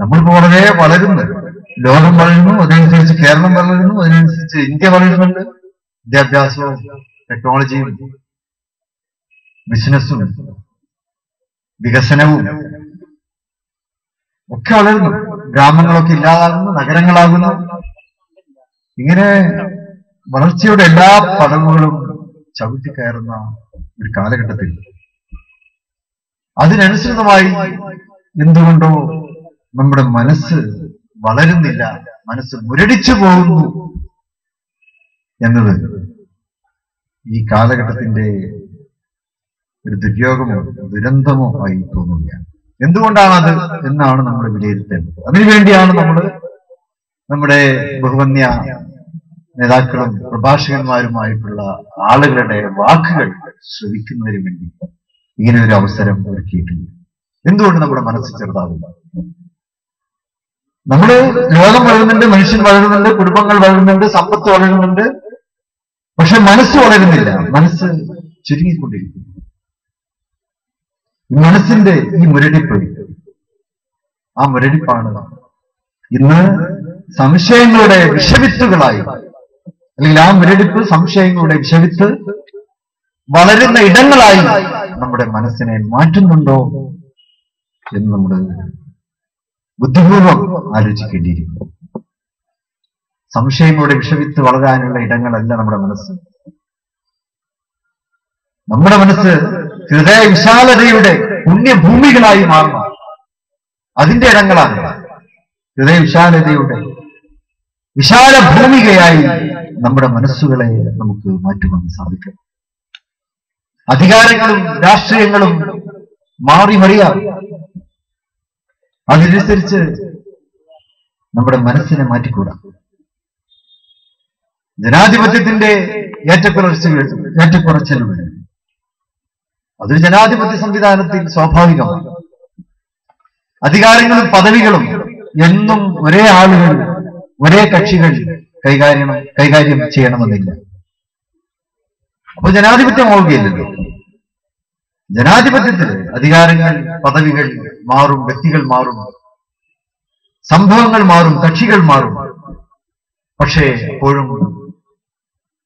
നമ്മളിപ്പോ വളരെ വളരുന്നു. ലോകം വളരുന്നു അതിനനുസരിച്ച് കേരളം വളരുന്നു അതിനനുസരിച്ച് ഇന്ത്യ വളരുന്നുണ്ട്. വിദ്യാഭ്യാസവും ടെക്നോളജിയും ബിസിനസ്സും വികസനവും ഒക്കെ വളരുന്നു. ഗ്രാമങ്ങളൊക്കെ ഇല്ലാതാകുന്നു നഗരങ്ങളാകുന്നു. ഇങ്ങനെ വളർച്ചയുടെ എല്ലാ പടവുകളും ചവിട്ടി കയറുന്ന ഒരു കാലഘട്ടത്തിൽ അതിനനുസൃതമായി എന്തുകൊണ്ടോ നമ്മുടെ മനസ്സ് വളരുന്നില്ല. മനസ്സ് മുരടിച്ചു പോകുന്നു എന്നത് ഈ കാലഘട്ടത്തിന്റെ ഒരു ദുര്യോഗമോ ദുരന്തമോ ആയി തോന്നുകയാണ്. എന്തുകൊണ്ടാണത് എന്നാണ് നമ്മൾ വിലയിരുത്തേണ്ടത്? അതിനുവേണ്ടിയാണ് നമ്മൾ നമ്മുടെ ബഹുവന്യ നേതാക്കളും പ്രഭാഷകന്മാരുമായിട്ടുള്ള ആളുകളുടെ വാക്കുകൾ ശ്രവിക്കുന്നതിന് വേണ്ടി ഇങ്ങനെ ഒരു അവസരം ഒരുക്കിയിട്ടുണ്ട്. എന്തുകൊണ്ട് നമ്മുടെ മനസ്സ് ചെറുതാവില്ല നമ്മുടെ ലോകം വളരുന്നുണ്ട് മനുഷ്യൻ വളരുന്നുണ്ട് കുടുംബങ്ങൾ വളരുന്നുണ്ട് സമ്പത്ത് വളരുന്നുണ്ട്. പക്ഷെ മനസ്സ് വളരുന്നില്ല. മനസ്സ് ചുരുങ്ങിക്കൊണ്ടിരിക്കുന്നു. മനസ്സിന്റെ ഈ മുരടിപ്പ് ആ മുരടിപ്പാണ് ഇന്ന് സംശയങ്ങളുടെ വിഷവിത്തുകളായി അല്ലെങ്കിൽ ആ മുരടിപ്പ് സംശയങ്ങളുടെ വിഷവിത്ത് വളരുന്ന ഇടങ്ങളായി നമ്മുടെ മനസ്സിനെ മാറ്റുന്നുണ്ടോ എന്ന് നമ്മൾ ബുദ്ധിപൂർവം ആലോചിക്കേണ്ടിയിരിക്കുന്നു. സംശയങ്ങളുടെ വിഷവിത്ത് വളരാനുള്ള ഇടങ്ങളല്ല നമ്മുടെ മനസ്സ്. നമ്മുടെ മനസ്സ് ഹൃദയ വിശാലതയുടെ പുണ്യഭൂമികളായി മാറണം അതിന്റെ ഇടങ്ങളാണ് ഹൃദയ വിശാലതയുടെ വിശാല ഭൂമികയായി നമ്മുടെ മനസ്സുകളെ നമുക്ക് മാറ്റുവാൻ സാധിക്കും. അധികാരങ്ങളും രാഷ്ട്രീയങ്ങളും മാറി മറിയാം അതിനനുസരിച്ച് നമ്മുടെ മനസ്സിനെ മാറ്റിക്കൂടാ. ജനാധിപത്യത്തിന്റെ ഏറ്റക്കുറച്ചുകൾ ഏറ്റക്കുറച്ചിലുകൾ അതൊരു ജനാധിപത്യ സംവിധാനത്തിൽ സ്വാഭാവികമാണ്. അധികാരങ്ങളും പദവികളും എന്നും ഒരേ ആളുകൾ ഒരേ കക്ഷികൾ കൈകാര്യം കൈകാര്യം ചെയ്യണമെന്നില്ല. അപ്പൊ ജനാധിപത്യമാവുകയില്ലല്ലോ ജനാധിപത്യത്തിൽ അധികാരങ്ങൾ പദവികൾ മാറും വ്യക്തികൾ മാറും. സംഭവങ്ങൾ മാറും കക്ഷികൾ മാറും. പക്ഷേ എപ്പോഴും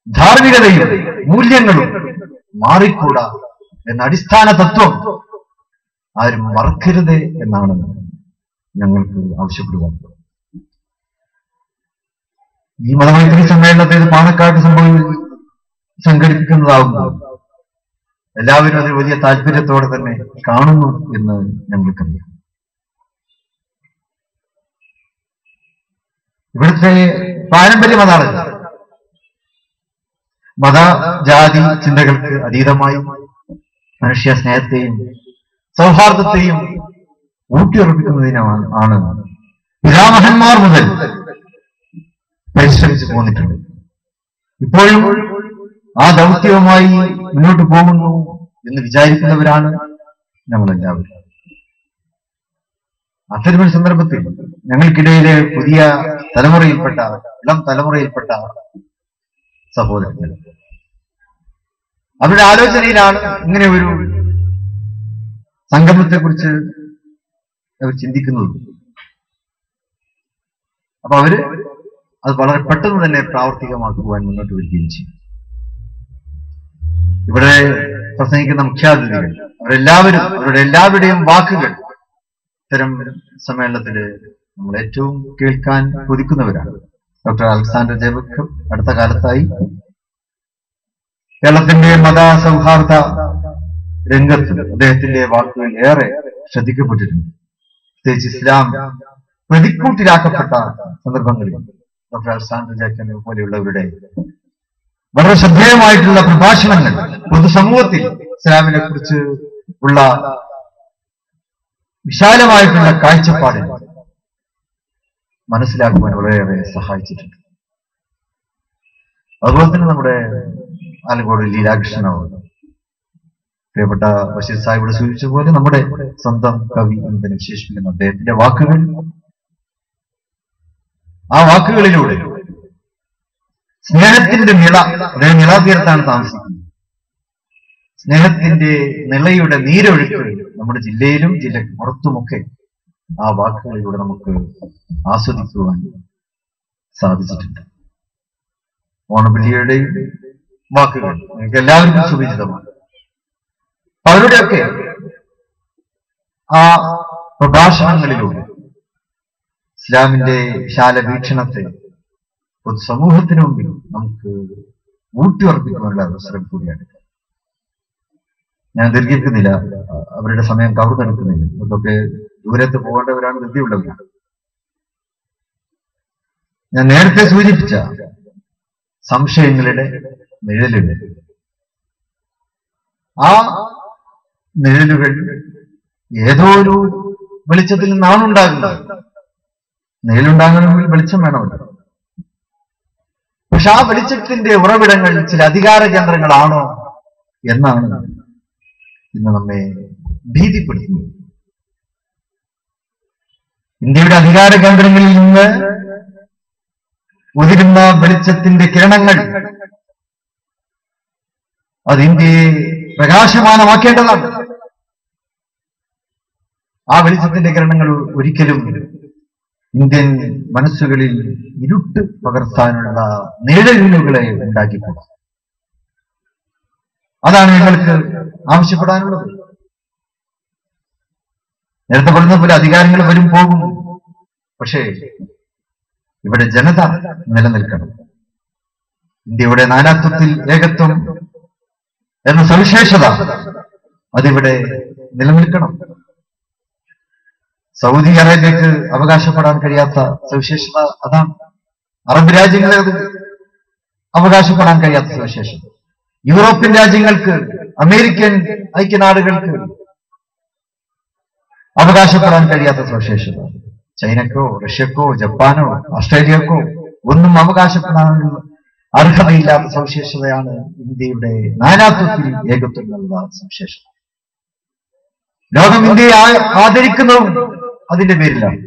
ധാർമ്മികതയും മൂല്യങ്ങളും മാറിക്കൂടാ എന്ന അടിസ്ഥാന തത്വം ആരും മറക്കരുത് എന്നാണ് ഞങ്ങൾക്ക് ആവശ്യപ്പെടുവാൻ. ഈ മതമൈത്രി സമ്മേളനത്തെ പാണക്കാട്ട് പാണക്കാട് സംഭവം സംഘടിപ്പിക്കുന്നതാകുമ്പോൾ എല്ലാവരും അതിൽ വലിയ താല്പര്യത്തോടെ തന്നെ കാണുന്നു എന്ന് ഞങ്ങൾക്കറിയാം ഇവിടുത്തെ പാരമ്പര്യം അതാണ് മത ജാതി ചിന്തകൾക്ക് അതീതമായി മനുഷ്യ സ്നേഹത്തെയും സൗഹാർദ്ദത്തെയും ഊട്ടിയുറപ്പിക്കുന്നതിനാണ് ആണ് പിതാമഹന്മാർ മുതൽ പരിശ്രമിച്ചു പോന്നിട്ടുണ്ട് ഇപ്പോഴും ആ ദൗത്യവുമായി മുന്നോട്ട് പോകുന്നു എന്ന് വിചാരിക്കുന്നവരാണ് നമ്മളെല്ലാവരും. അത്തരമൊരു സന്ദർഭത്തിൽ ഞങ്ങൾക്കിടയിലെ പുതിയ തലമുറയിൽപ്പെട്ട ഇളം തലമുറയിൽപ്പെട്ട സഹോദരങ്ങൾ അവരുടെ ആലോചനയിലാണ് ഇങ്ങനെ ഒരു സംഗമത്തെക്കുറിച്ച് അവർ ചിന്തിക്കുന്നത്. അപ്പൊ അവർ അത് വളരെ പെട്ടെന്ന് തന്നെ പ്രാവർത്തികമാക്കുവാൻ മുന്നോട്ട് വരികയും ചെയ്യും. ഇവിടെ പ്രസംഗിക്കുന്ന മുഖ്യാതിഥികൾ അവരെല്ലാവരും അവരുടെ എല്ലാവരുടെയും വാക്കുകൾ ഇത്തരം സമ്മേളനത്തിൽ നമ്മൾ ഏറ്റവും കേൾക്കാൻ കൊതിക്കുന്നവരാണ്. ഡോക്ടർ അലക്സാണ്ടർ ജേബക്ക് അടുത്ത കാലത്തായി കേരളത്തിന്റെ മത സൗഹാർദ്ദ രംഗത്ത് അദ്ദേഹത്തിന്റെ വാക്കുകൾ ഏറെ ശ്രദ്ധിക്കപ്പെട്ടിരുന്നു പ്രത്യേകിച്ച് ഇസ്ലാം പ്രതിക്കൂട്ടിലാക്കപ്പെട്ട സന്ദർഭങ്ങളിൽ ഡോക്ടർ അലക്സാണ്ടർ ജേക്കനെ പോലെയുള്ളവരുടെ വളരെ ശ്രദ്ധേയമായിട്ടുള്ള പ്രഭാഷണങ്ങൾ പൊതുസമൂഹത്തിൽ ഇസ്ലാമിനെ കുറിച്ച് ഉള്ള വിശാലമായിട്ടുള്ള കാഴ്ചപ്പാടിൽ മനസ്സിലാക്കുവാൻ വളരെയേറെ സഹായിച്ചിട്ടുണ്ട്. അതുപോലെ തന്നെ നമ്മുടെ ആലങ്കോട് ലീലാകൃഷ്ണനാവ് പ്രിയപ്പെട്ട ബഷീർ സാഹിബിടെ സൂചിപ്പിച്ച പോലെ നമ്മുടെ സ്വന്തം കവി എന്ന് തന്നെ വിശേഷിപ്പിക്കുന്ന അദ്ദേഹത്തിന്റെ വാക്കുകൾ ആ വാക്കുകളിലൂടെ സ്നേഹത്തിന്റെ നിള അദ്ദേഹം നിളാതീരത്താണ് താമസിക്കുന്നത്. സ്നേഹത്തിന്റെ നിളയുടെ നീരൊഴുക്ക് നമ്മുടെ ജില്ലയിലും ജില്ല പുറത്തുമൊക്കെ ആ വാക്കുകളിലൂടെ നമുക്ക് ആസ്വദിക്കുവാൻ സാധിച്ചിട്ടുണ്ട്. ഓണബില്ലിയുടെ വാക്കുകൾ നിങ്ങൾക്ക് എല്ലാവർക്കും സുപരിചിതമാണ്. അവരുടെയൊക്കെ ആ പ്രഭാഷണങ്ങളിലൂടെ ഇസ്ലാമിന്റെ വിശാല വീക്ഷണത്തെ പൊതുസമൂഹത്തിന് മുമ്പിൽ നമുക്ക് ഊട്ടിയുറപ്പിക്കാനുള്ള അവസരം കൂടിയാണ്. ഞാൻ ദീർഘിക്കുന്നില്ല അവരുടെ സമയം കവർന്നെടുക്കുന്നില്ല ഇതൊക്കെ ദൂരത്ത് പോകേണ്ടവരാണ് ധൃതിയുള്ളവരാണ് ഞാൻ നേരത്തെ സൂചിപ്പിച്ച സംശയങ്ങളുടെ നിഴലുകൾ. ആ നിഴലുകൾ ഏതോ ഒരു വെളിച്ചത്തിൽ നിന്നാണ് ഉണ്ടാകുന്നത് നിഴലുണ്ടാകണമെങ്കിൽ വെളിച്ചം വേണമല്ലോ. പക്ഷെ ആ വെളിച്ചത്തിന്റെ ഉറവിടങ്ങൾ ചില അധികാര കേന്ദ്രങ്ങളാണോ എന്നാണ് ഇന്ന് നമ്മെ ഭീതിപ്പെടുത്തുന്നത്. ഇന്ത്യയുടെ അധികാര കേന്ദ്രങ്ങളിൽ നിന്ന് ഉതിരുന്ന വെളിച്ചത്തിന്റെ കിരണങ്ങൾ അത് ഇന്ത്യയെ പ്രകാശമാനമാക്കേണ്ടതാണ്. ആ വെളിച്ചത്തിന്റെ കിരണങ്ങൾ ഒരിക്കലും ഇന്ത്യൻ മനസ്സുകളിൽ ഇരുട്ട് പകർത്താനുള്ള നിഴലുകളെ ഉണ്ടാക്കിക്കൊള്ളാം അതാണ് ഞങ്ങൾക്ക് ആവശ്യപ്പെടാനുള്ളത്. നേരത്തെ പറഞ്ഞ പോലെ അധികാരങ്ങൾ വരും പോകും. പക്ഷേ ഇവിടെ ജനത നിലനിൽക്കണം. ഇന്ത്യയുടെ നാനാത്വത്തിൽ ഏകത്വം എന്ന സവിശേഷത അതിവിടെ നിലനിൽക്കണം. സൗദി അറേബ്യക്ക് അവകാശപ്പെടാൻ കഴിയാത്ത സവിശേഷത അതാണ്. അറബ് രാജ്യങ്ങളെ അവകാശപ്പെടാൻ കഴിയാത്ത സവിശേഷത. യൂറോപ്യൻ രാജ്യങ്ങൾക്ക് അമേരിക്കൻ ഐക്യനാടുകൾക്ക് അവകാശപ്പെടാൻ കഴിയാത്ത സവിശേഷത. ചൈനക്കോ റഷ്യക്കോ ജപ്പാനോ ഓസ്ട്രേലിയക്കോ ഒന്നും അവകാശപ്പെടാനുള്ള അർഹതയില്ലാത്ത സവിശേഷതയാണ് ഇന്ത്യയുടെ നാനാത്വത്തിൽ ഏകത്വമുള്ള സവിശേഷത. ലോകം ഇന്ത്യയെ ആദരിക്കുന്നതും അതിന്റെ പേരിലാണ്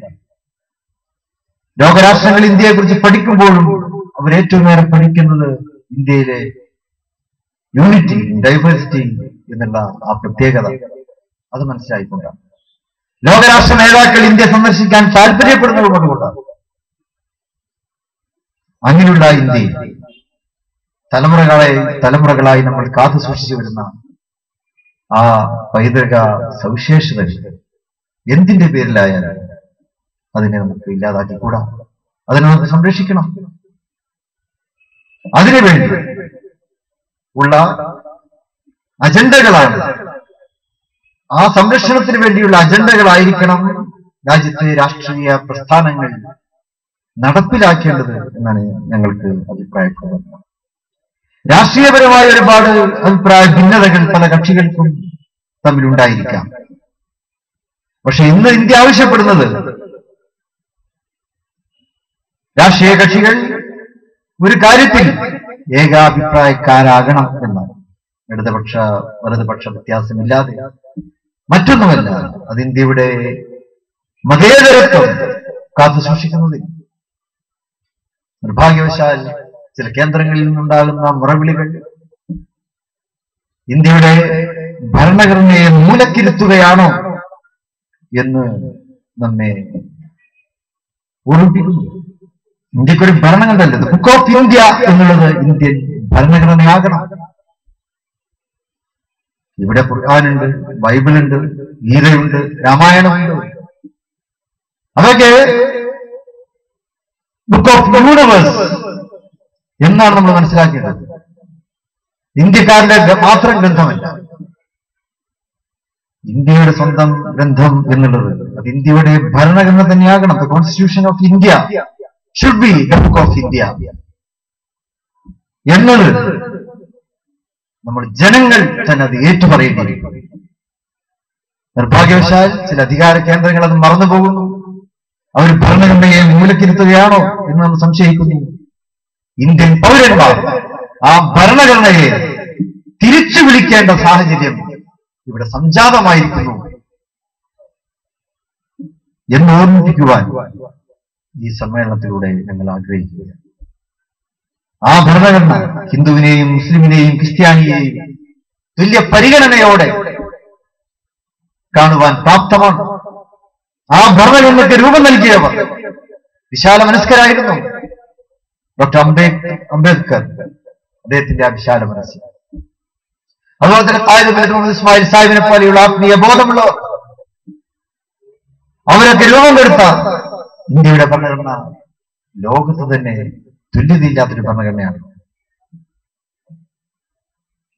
ലോകരാഷ്ട്രങ്ങൾ ഇന്ത്യയെ കുറിച്ച് പഠിക്കുമ്പോഴും അവർ ഏറ്റവും ഏറെ പഠിക്കുന്നത് ഇന്ത്യയിലെ യൂണിറ്റി ഡൈവേഴ്സിറ്റി എന്നുള്ള ആ പ്രത്യേകത. അത് മനസ്സിലായിക്കൊണ്ടാണ്. ലോകരാഷ്ട്ര നേതാക്കൾ ഇന്ത്യ സന്ദർശിക്കാൻ താല്പര്യപ്പെടുന്നത് കൊണ്ടുകൊണ്ടാണ്. അങ്ങനെയുള്ള ഇന്ത്യ തലമുറകളെ തലമുറകളായി നമ്മൾ കാത്തു സൂക്ഷിച്ചു വരുന്ന ആ പൈതൃക സവിശേഷത എന്തിന്റെ പേരിലായാലും അതിനെ നമുക്ക് ഇല്ലാതാക്കിക്കൂടാ. അതിനെ നമുക്ക് സംരക്ഷിക്കണം. അതിനുവേണ്ടി ഉള്ള അജണ്ടകളാണ്. ആ സംരക്ഷണത്തിന് വേണ്ടിയുള്ള അജണ്ടകളായിരിക്കണം രാജ്യത്തെ രാഷ്ട്രീയ പ്രസ്ഥാനങ്ങൾ നടപ്പിലാക്കേണ്ടത് എന്നാണ് ഞങ്ങൾക്ക് അഭിപ്രായപ്പെടുന്നത്. രാഷ്ട്രീയപരമായ ഒരുപാട് അഭിപ്രായ ഭിന്നതകൾ പല കക്ഷികൾക്കും തമ്മിലുണ്ടായിരിക്കാം. പക്ഷെ ഇന്ന് ഇന്ത്യ ആവശ്യപ്പെടുന്നത് രാഷ്ട്രീയ കക്ഷികൾ ഒരു കാര്യത്തിൽ ഏകാഭിപ്രായക്കാരാകണം എന്ന് ഇടതുപക്ഷ വലതുപക്ഷ വ്യത്യാസമില്ലാതെ. മറ്റൊന്നുമല്ല അത് ഇന്ത്യയുടെ മതേതരത്വം കാത്തു സൂക്ഷിക്കുന്നതിൽ. നിർഭാഗ്യവശാൽ ചില കേന്ദ്രങ്ങളിൽ നിന്നുണ്ടാകുന്ന മുറവിളികൾ ഇന്ത്യയുടെ ഭരണഘടനയെ മൂലക്കിരുത്തുകയാണോ എന്ന് നമ്മെ ഓർമ്മിപ്പിക്കുന്നു. ഇന്ത്യക്കൊരു ഭരണഘടനയല്ല. ബുക്ക് ഓഫ് ഇന്ത്യ എന്നുള്ളത് ഇന്ത്യൻ ഭരണഘടനയാകണം. ഇവിടെ ഖുർആാനുണ്ട് ബൈബിളുണ്ട് ഗീതയുണ്ട് രാമായണമുണ്ട്. അതൊക്കെ ബുക്ക് ഓഫ് യൂണിവേഴ്സ് എന്നാണ് നമ്മൾ മനസ്സിലാക്കേണ്ടത്. ഇന്ത്യക്കാരുടെ മാത്രം ഗ്രന്ഥമല്ല. ഇന്ത്യയുടെ സ്വന്തം ഗ്രന്ഥം എന്നുള്ളത്. അത് ഇന്ത്യയുടെ ഭരണഘടന തന്നെയാകണം. The constitution of India should be the book of India എന്നത് നമ്മൾ ജനങ്ങൾ തന്നെ അത് ഏറ്റുപറയേണ്ടിയിരിക്കും നിർഭാഗ്യവശാൽ ചില അധികാര കേന്ദ്രങ്ങൾ അത് മറന്നുപോകുന്നു അവർ ഭരണഘടനയെ മൂലക്കിരുത്തുകയാണോ എന്ന് നമ്മൾ സംശയിക്കുന്നു. ഇന്ത്യൻ പൗരന്മാർ ആ ഭരണഘടനയെ തിരിച്ചു വിളിക്കേണ്ട സാഹചര്യം ഇവിടെ സംജാതമായിരിക്കുന്നു. എന്ന് ഓർമ്മിപ്പിക്കുവാൻ ഈ സമ്മേളനത്തിലൂടെ ഞങ്ങൾ ആഗ്രഹിക്കുകയാണ്. ആ ഭരണഘടന ഹിന്ദുവിനെയും മുസ്ലിമിനെയും ക്രിസ്ത്യാനിയെയും തുല്യ പരിഗണനയോടെ കാണുവാൻ പ്രാപ്തമാണ്. ആ ഭരണഘടനയ്ക്ക് രൂപം നൽകിയവർ വിശാല മനസ്കരായിരുന്നു ഡോക്ടർ അംബേദ് അംബേദ്കർ അദ്ദേഹത്തിന്റെ ആ വിശാല മനസ്സ് അതുപോലെ തന്നെ ഇസ്മായിൽ സാഹിബിനെ പോലെയുള്ള ആത്മീയ ബോധമുള്ളവർ. അവരൊക്കെ രൂപം കൊടുത്ത ഇന്ത്യയുടെ ഭരണഘടന ലോകത്ത് തന്നെ തുല്യതയില്ലാത്തൊരു ഭരണഘടനയാണ്.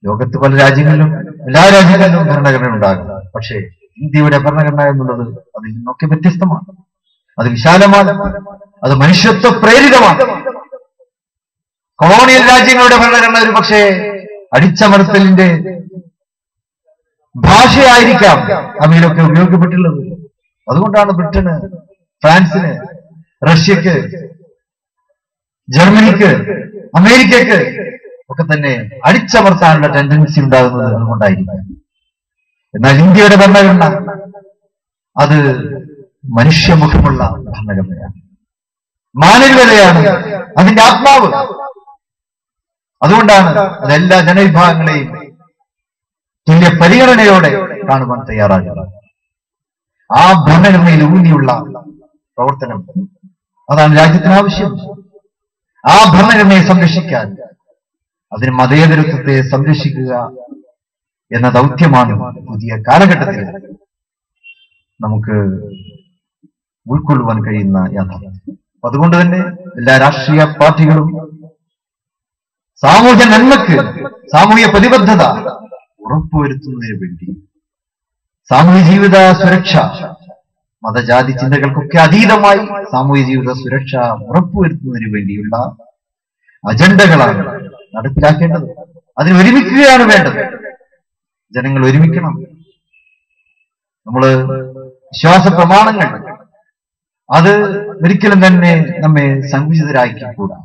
ലോകത്ത് പല രാജ്യങ്ങളിലും എല്ലാ രാജ്യങ്ങളിലും ഭരണഘടന ഉണ്ടാകും. പക്ഷേ ഇന്ത്യയുടെ ഭരണഘടന എന്നുള്ളത് അതിൽ നിന്നൊക്കെ വ്യത്യസ്തമാണ്. അത് വിശാലമാണ്. അത് മനുഷ്യത്വ പ്രേരിതമാണ്. കൊളോണിയൽ രാജ്യങ്ങളുടെ ഭരണഘടന ഒരു പക്ഷേ അടിച്ചമർത്തലിന്റെ ഭാഷയായിരിക്കാം അവയിലൊക്കെ ഉപയോഗിക്കപ്പെട്ടുള്ളത് അതുകൊണ്ടാണ് ബ്രിട്ടന് ഫ്രാൻസിന് റഷ്യക്ക് ജർമ്മനിക്ക് അമേരിക്കക്ക് ഒക്കെ തന്നെ അടിച്ചമർത്താനുള്ള ടെൻഡൻസി ഉണ്ടാകുന്നത് അതുകൊണ്ടായിരിക്കാം. എന്നാൽ ഇന്ത്യയുടെ ഭരണഘടന അത് മനുഷ്യമുഖമുള്ള ഭരണഘടനയാണ്. മാനവികതയാണ് അതിന്റെ ആത്മാവ്. അതുകൊണ്ടാണ് അതെല്ലാ ജനവിഭാഗങ്ങളെയും തുല്യ പരിഗണനയോടെ കാണുവാൻ തയ്യാറാകുന്നത്. ആ ഭരണഘടനയിൽ ഊന്നിയുള്ള പ്രവർത്തനം അതാണ് രാജ്യത്തിന് ആവശ്യം. ആ ഭരണഘടനയെ സംരക്ഷിക്കാൻ അതിന് മതേതരത്വത്തെ സംരക്ഷിക്കുക എന്ന ദൗത്യമാണ് പുതിയ കാലഘട്ടത്തിൽ നമുക്ക് ഉൾക്കൊള്ളുവാൻ കഴിയുന്ന യാഥാർത്ഥ്യം. അതുകൊണ്ട് തന്നെ എല്ലാ രാഷ്ട്രീയ പാർട്ടികളും സാമൂഹ്യ നന്മക്ക് സാമൂഹ്യ പ്രതിബദ്ധത ഉറപ്പുവരുത്തുന്നതിന് വേണ്ടി സാമൂഹ്യ ജീവിത സുരക്ഷ മതജാതി ചിന്തകൾക്കൊക്കെ അതീതമായി സാമൂഹ്യ ജീവിത സുരക്ഷ ഉറപ്പുവരുത്തുന്നതിന് വേണ്ടിയുള്ള അജണ്ടകളാണ് നടപ്പിലാക്കേണ്ടത്. അതിന് ഒരുമിക്കുകയാണ് വേണ്ടത്. ജനങ്ങൾ ഒരുമിക്കണം. നമ്മൾ വിശ്വാസ പ്രമാണങ്ങൾ അത് ഒരിക്കലും തന്നെ നമ്മെ സങ്കുചിതരാക്കിക്കൂടാ.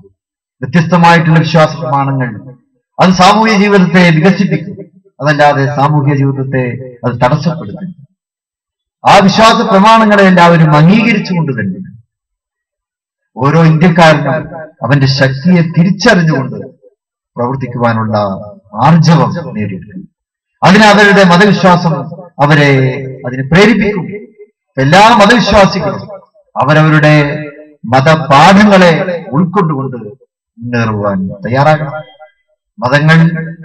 വ്യത്യസ്തമായിട്ടുള്ള വിശ്വാസ പ്രമാണങ്ങൾ അത് സാമൂഹ്യ ജീവിതത്തെ വികസിപ്പിക്കും. അതല്ലാതെ സാമൂഹ്യ ജീവിതത്തെ അത് തടസ്സപ്പെടുത്തും. ആ വിശ്വാസ പ്രമാണങ്ങളെ എല്ലാവരും അംഗീകരിച്ചുകൊണ്ട് തന്നെ ഓരോ ഇന്ത്യക്കാരനും അവന്റെ ശക്തിയെ തിരിച്ചറിഞ്ഞുകൊണ്ട് പ്രവർത്തിക്കുവാനുള്ള ആർജവം നേടിയെടുക്കും. അതിന് അവരുടെ മതവിശ്വാസം അവരെ അതിന് പ്രേരിപ്പിക്കും. എല്ലാ മതവിശ്വാസികളും അവരവരുടെ മതപാഠങ്ങളെ ഉൾക്കൊണ്ടുകൊണ്ട് മുന്നേറുവാൻ തയ്യാറാകണം. മതങ്ങൾ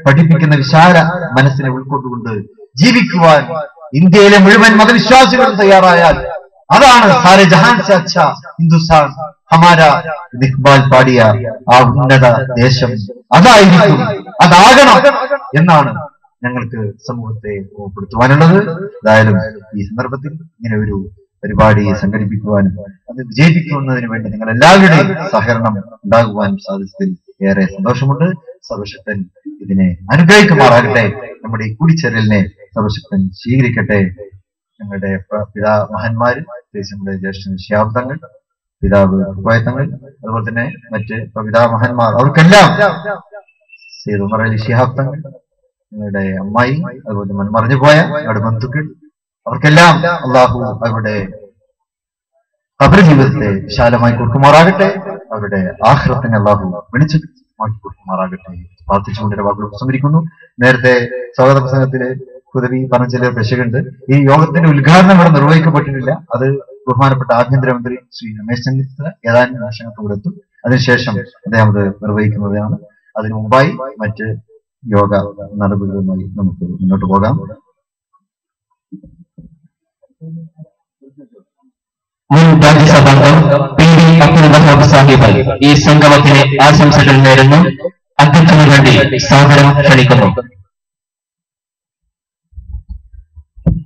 പഠിപ്പിക്കുന്ന വിശാല മനസ്സിനെ ഉൾക്കൊണ്ടുകൊണ്ട് ജീവിക്കുവാൻ ഇന്ത്യയിലെ മുഴുവൻ മതവിശ്വാസികളും തയ്യാറായാൽ അതാണ് സാരെ ജഹാൻ സെ അച്ഛ ഹിന്ദുസ്ഥാൻ ഹമാര ഇക്ബാൽ പാടിയ ആ ഉന്നത ദേശം. അതായിരിക്കും അതാകണം എന്നാണ് ഞങ്ങൾക്ക് സമൂഹത്തെ ഓർപ്പെടുത്തുവാനുള്ളത് ഏതായാലും ഈ സന്ദർഭത്തിൽ ഇങ്ങനെ ഒരു പരിപാടി സംഘടിപ്പിക്കുവാനും അത് വിജയിപ്പിക്കുന്നതിന് വേണ്ടി നിങ്ങൾ എല്ലാവരുടെയും സഹകരണം ഉണ്ടാകുവാനും സാധിച്ചതിൽ ഏറെ സന്തോഷമുണ്ട്. സർവശക്തൻ ഇതിനെ അനുഗ്രഹിക്കുമാറാകട്ടെ. നമ്മുടെ ഈ കൂടിച്ചേരലിനെ സർവശക്തൻ സ്വീകരിക്കട്ടെ. ഞങ്ങളുടെ പിതാ മഹന്മാര് നമ്മുടെ ജ്യേഷ്ഠൻ ശിയാബ്ദങ്ങൾ പിതാവ് ഉപായത്തങ്ങൾ അതുപോലെ തന്നെ മറ്റ് പിതാ മഹന്മാർ അവർക്കെല്ലാം സീദ് ശിഹാബ്ദങ്ങൾ ഞങ്ങളുടെ അമ്മായി അതുപോലെ മൺ മറഞ്ഞു പോയ ഞങ്ങളുടെ ബന്ധുക്കൾ അവർക്കെല്ലാം അള്ളാഹു അവരുടെ അവരുടെ ജീവിതത്തെ വിശാലമായി കൊടുക്കുമാറാകട്ടെ. അവരുടെ ആഹ്ലത്തിനെ അള്ളാഹു വെളിച്ചമാക്കി കൊടുക്കുമാറാകട്ടെ. പ്രാർത്ഥിച്ചുകൊണ്ടിരുന്ന വാക്കുകൾ ഉപസംഹരിക്കുന്നു നേരത്തെ സ്വാഗത പ്രസംഗത്തിലെ കുതവി പറഞ്ഞ ചില ദശകുണ്ട് ഈ യോഗത്തിന്റെ ഉദ്ഘാടനം ഇവിടെ നിർവഹിക്കപ്പെട്ടിട്ടില്ല. അത് ബഹുമാനപ്പെട്ട ആഭ്യന്തരമന്ത്രി ശ്രീ രമേശ് ചെന്നിത്തല ഏതാനും നിമിഷങ്ങൾക്ക് ഇവിടെ എത്തും. അതിനുശേഷം അദ്ദേഹം അത് നിർവഹിക്കുന്നതാണ് അതിനു മുമ്പായി മറ്റ് യോഗ നടപടികളുമായി നമുക്ക് മുന്നോട്ട് പോകാം. മുൻ രാജ്യസഭാംഗം പി ഡി അബ്ദുൽ വഹാബ് സാഹിബ് ഈ സംഗമത്തിന് ആശംസകൾ നേരുന്നു അധ്യക്ഷന് വേണ്ടി സാദരം ക്ഷണിക്കുന്നു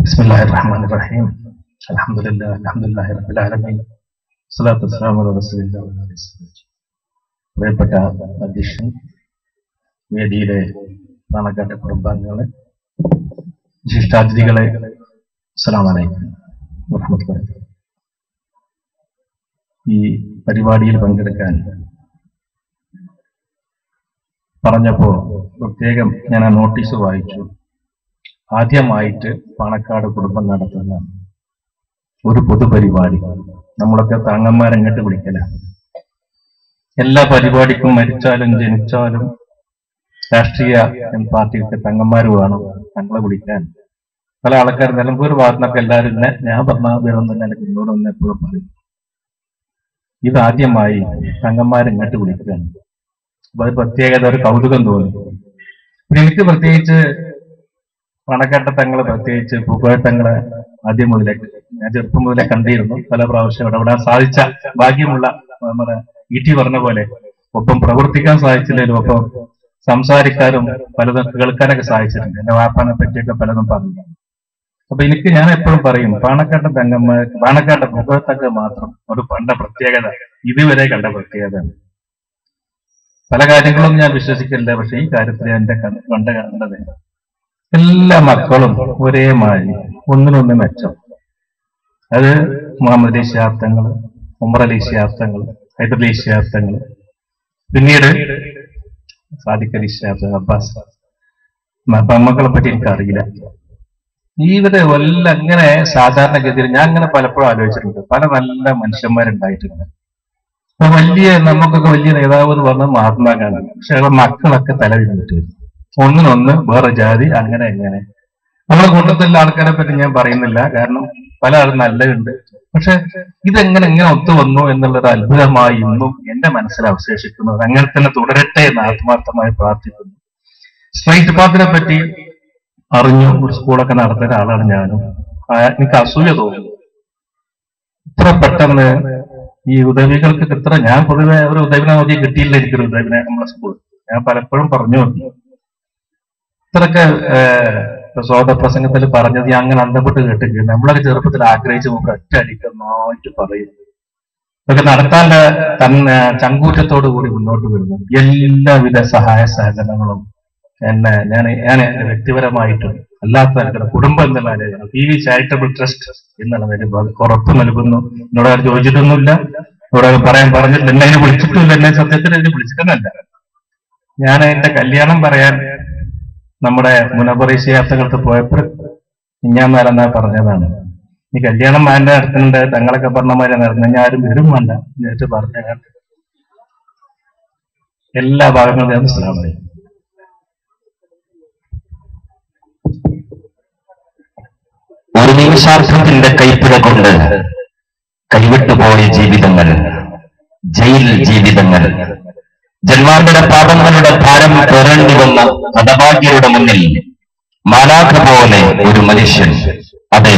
بسم الله الرحمن الرحيم الحمد لله الحمد لله رب العالمين الصلاة والسلام على رسول الله وعلى آله وصحبه പ്രിയപ്പെട്ട അധ്യക്ഷൻ വേദിയിലെ നാണക്കാട്ട കുടുംബാംഗങ്ങളെ വിശിഷ്ടാതിഥികളെ അസ്സലാമു വലൈക്കും വഹമത്ത് ഈ പരിപാടിയിൽ പങ്കെടുക്കാൻ പറഞ്ഞപ്പോൾ പ്രത്യേകം ഞാൻ ആ നോട്ടീസ് വായിച്ചു. ആദ്യമായിട്ട് പാണക്കാട് കുടുംബം നടത്തുന്ന ഒരു പൊതുപരിപാടി. നമ്മളൊക്കെ താങ്ങന്മാരങ്ങോട്ട് വിളിക്കല. എല്ലാ പരിപാടിക്കും മരിച്ചാലും ജനിച്ചാലും രാഷ്ട്രീയ പാർട്ടിയൊക്കെ തങ്ങന്മാർ വേണം തങ്ങളെ വിളിക്കാൻ. പല ആൾക്കാർ നിലമ്പൂർ ഭാഗത്തുനിന്നൊക്കെ എല്ലാവരും ഞാൻ പറഞ്ഞ വിവരം തന്നെ എനിക്ക് എന്നോട് ഒന്ന് എപ്പോഴും പറയും. ഇതാദ്യമായി തങ്ങന്മാർ ഇങ്ങോട്ട് വിളിക്കുകയാണ്. അപ്പൊ അത് പ്രത്യേകത ഒരു കൗതുകം തോന്നി. പിന്നെ എനിക്ക് പ്രത്യേകിച്ച് പണക്കാട്ട തങ്ങളെ പ്രത്യേകിച്ച് പൂക്കോയ തങ്ങളെ ആദ്യം മുതലേ ഞാൻ ചെറുപ്പം മുതലേ കണ്ടിരുന്നു. പല പ്രാവശ്യം ഇടപെടാൻ സാധിച്ച ഭാഗ്യമുള്ള നമ്മുടെ ഇ ടി പറഞ്ഞ പോലെ ഒപ്പം പ്രവർത്തിക്കാൻ സാധിച്ചില്ലെങ്കിലും ഒപ്പം സംസാരിക്കാനും പലതും കേൾക്കാനൊക്കെ സാധിച്ചിട്ടുണ്ട്. എന്റെ വാപ്പാനെ പറ്റിയൊക്കെ പലതും പറഞ്ഞു. അപ്പൊ എനിക്ക് ഞാൻ എപ്പോഴും പറയും പാണക്കാട്ട തങ്കമ്മ പാണക്കാട്ട മുഖത്തങ്ക മാത്രം ഒരു പണ്ട പ്രത്യേകത ഇതുവരെ കണ്ട പ്രത്യേകത. പല കാര്യങ്ങളും ഞാൻ വിശ്വസിക്കില്ല പക്ഷെ ഈ കാര്യത്തിൽ എന്റെ കണ്ട കണ്ടത് എല്ലാ മക്കളും ഒരേ മാതിരി ഒന്നിനൊന്ന് മെച്ചം. അത് മുഹമ്മദ് അലി ശാബ്ദങ്ങൾ ഉമർ ഹൈദർലി ശാബ്ദങ്ങൾ പിന്നീട് സാദിഖലി ശാബ്ദ അബ്ബാസ്. മക്കളെ പറ്റി എനിക്കറിയില്ല. ഇവരെ എല്ലാം അങ്ങനെ സാധാരണഗതിയിൽ ഞാൻ അങ്ങനെ പലപ്പോഴും ആലോചിച്ചിട്ടുണ്ട്. പല നല്ല മനുഷ്യന്മാരുണ്ടായിട്ടുണ്ട്. അപ്പൊ വലിയ നമുക്കൊക്കെ വലിയ നേതാവ് എന്ന് പറഞ്ഞ മഹാത്മാഗാന്ധി. പക്ഷെ അവരുടെ മക്കളൊക്കെ തലതിരിഞ്ഞിട്ട് വരും ഒന്നിനൊന്ന് വേറെ ജാതി അങ്ങനെ എങ്ങനെ നമ്മുടെ കൂട്ടത്തിലുള്ള ആൾക്കാരെ പറ്റി ഞാൻ പറയുന്നില്ല. കാരണം പല ആളും നല്ലതുണ്ട് പക്ഷെ ഇതെങ്ങനെ എങ്ങനെ ഒത്തു വന്നു എന്നുള്ളത് അത്ഭുതമായി ഇന്നും എന്റെ മനസ്സിൽ അവശേഷിക്കുന്നത് അങ്ങനെ തന്നെ തുടരട്ടെ എന്ന് ആത്മാർത്ഥമായി പ്രാർത്ഥിക്കുന്നു. സ്ട്രൈറ്റ് പാത്തിനെ പറ്റി അറിഞ്ഞു ഒരു സ്കൂളൊക്കെ നടത്തിയ ഒരാളാണ് ഞാനും. എനിക്ക് അസൂയ തോന്നുന്നു. ഇത്ര പെട്ടെന്ന് ഈ ഉദവികൾക്ക് ഇത്ര ഞാൻ പൊതുവെ ഒരു ഉദവിനെ നോക്കി കിട്ടിയില്ല എനിക്കൊരു ഉദവിനെ നമ്മളെ സ്കൂൾ ഞാൻ പലപ്പോഴും പറഞ്ഞു ഇത്രയൊക്കെ സ്വാതപ്രസംഗത്തിൽ പറഞ്ഞത് ഞാൻ അങ്ങനെ അന്തപ്പെട്ട് കേട്ടിട്ടുണ്ട് നമ്മളൊക്കെ ചെറുപ്പത്തിൽ ആഗ്രഹിച്ച് നമുക്ക് ഒറ്റയടിക്കുന്നതായിട്ട് പറയും. ഇതൊക്കെ നടത്താൻ തന്നെ ചങ്കൂറ്റത്തോടു കൂടി മുന്നോട്ട് വരുന്നു. എല്ലാവിധ സഹായ സഹകരണങ്ങളും എന്നെ ഞാൻ ഞാൻ എന്റെ വ്യക്തിപരമായിട്ടും അല്ലാത്ത നിലയ്ക്ക് കുടുംബം എന്നുള്ള നിലയിൽ പി വി ചാരിറ്റബിൾ ട്രസ്റ്റ് എന്നുള്ള നിലയിൽ ഉറപ്പ് നൽകുന്നു. എന്നോട് ആരും ചോദിച്ചിട്ടൊന്നുമില്ല. എന്നോട് പറയാൻ പറഞ്ഞിട്ടില്ല. എന്നെ അതിനെ വിളിച്ചിട്ടില്ല. എന്നെ സത്യത്തിൽ അതിനെ വിളിച്ചിട്ടൊന്നല്ല ഞാൻ എന്റെ കല്യാണം പറയാൻ നമ്മുടെ മുനപറീശ പോയപ്പോൾ ഞാൻ നടന്നാ പറഞ്ഞതാണ്. ഈ കല്യാണം വേണ്ട നടത്തുന്നുണ്ട് തങ്ങളൊക്കെ പറഞ്ഞ മാതിരി നടന്നു ഞാൻ ആരും വരും വേണ്ട. നേരിട്ട് പറഞ്ഞ എല്ലാ ഭാഗങ്ങളും ഞാൻ മനസ്സിലാവുന്നത് നിമിഷാർത്ഥത്തിന്റെ കൈപ്പിഴ കൊണ്ട് കൈവിട്ടുപോയ ജീവിതങ്ങൾ ജയിൽ ജീവിതങ്ങൾ ജന്മാന്തര പാപങ്ങളുടെ ഭാരം പുരണ്ടി വന്ന ഹതഭാഗ്യരുടെ മുന്നിൽ മാലാഖ പോലെ ഒരു മനുഷ്യൻ അതെ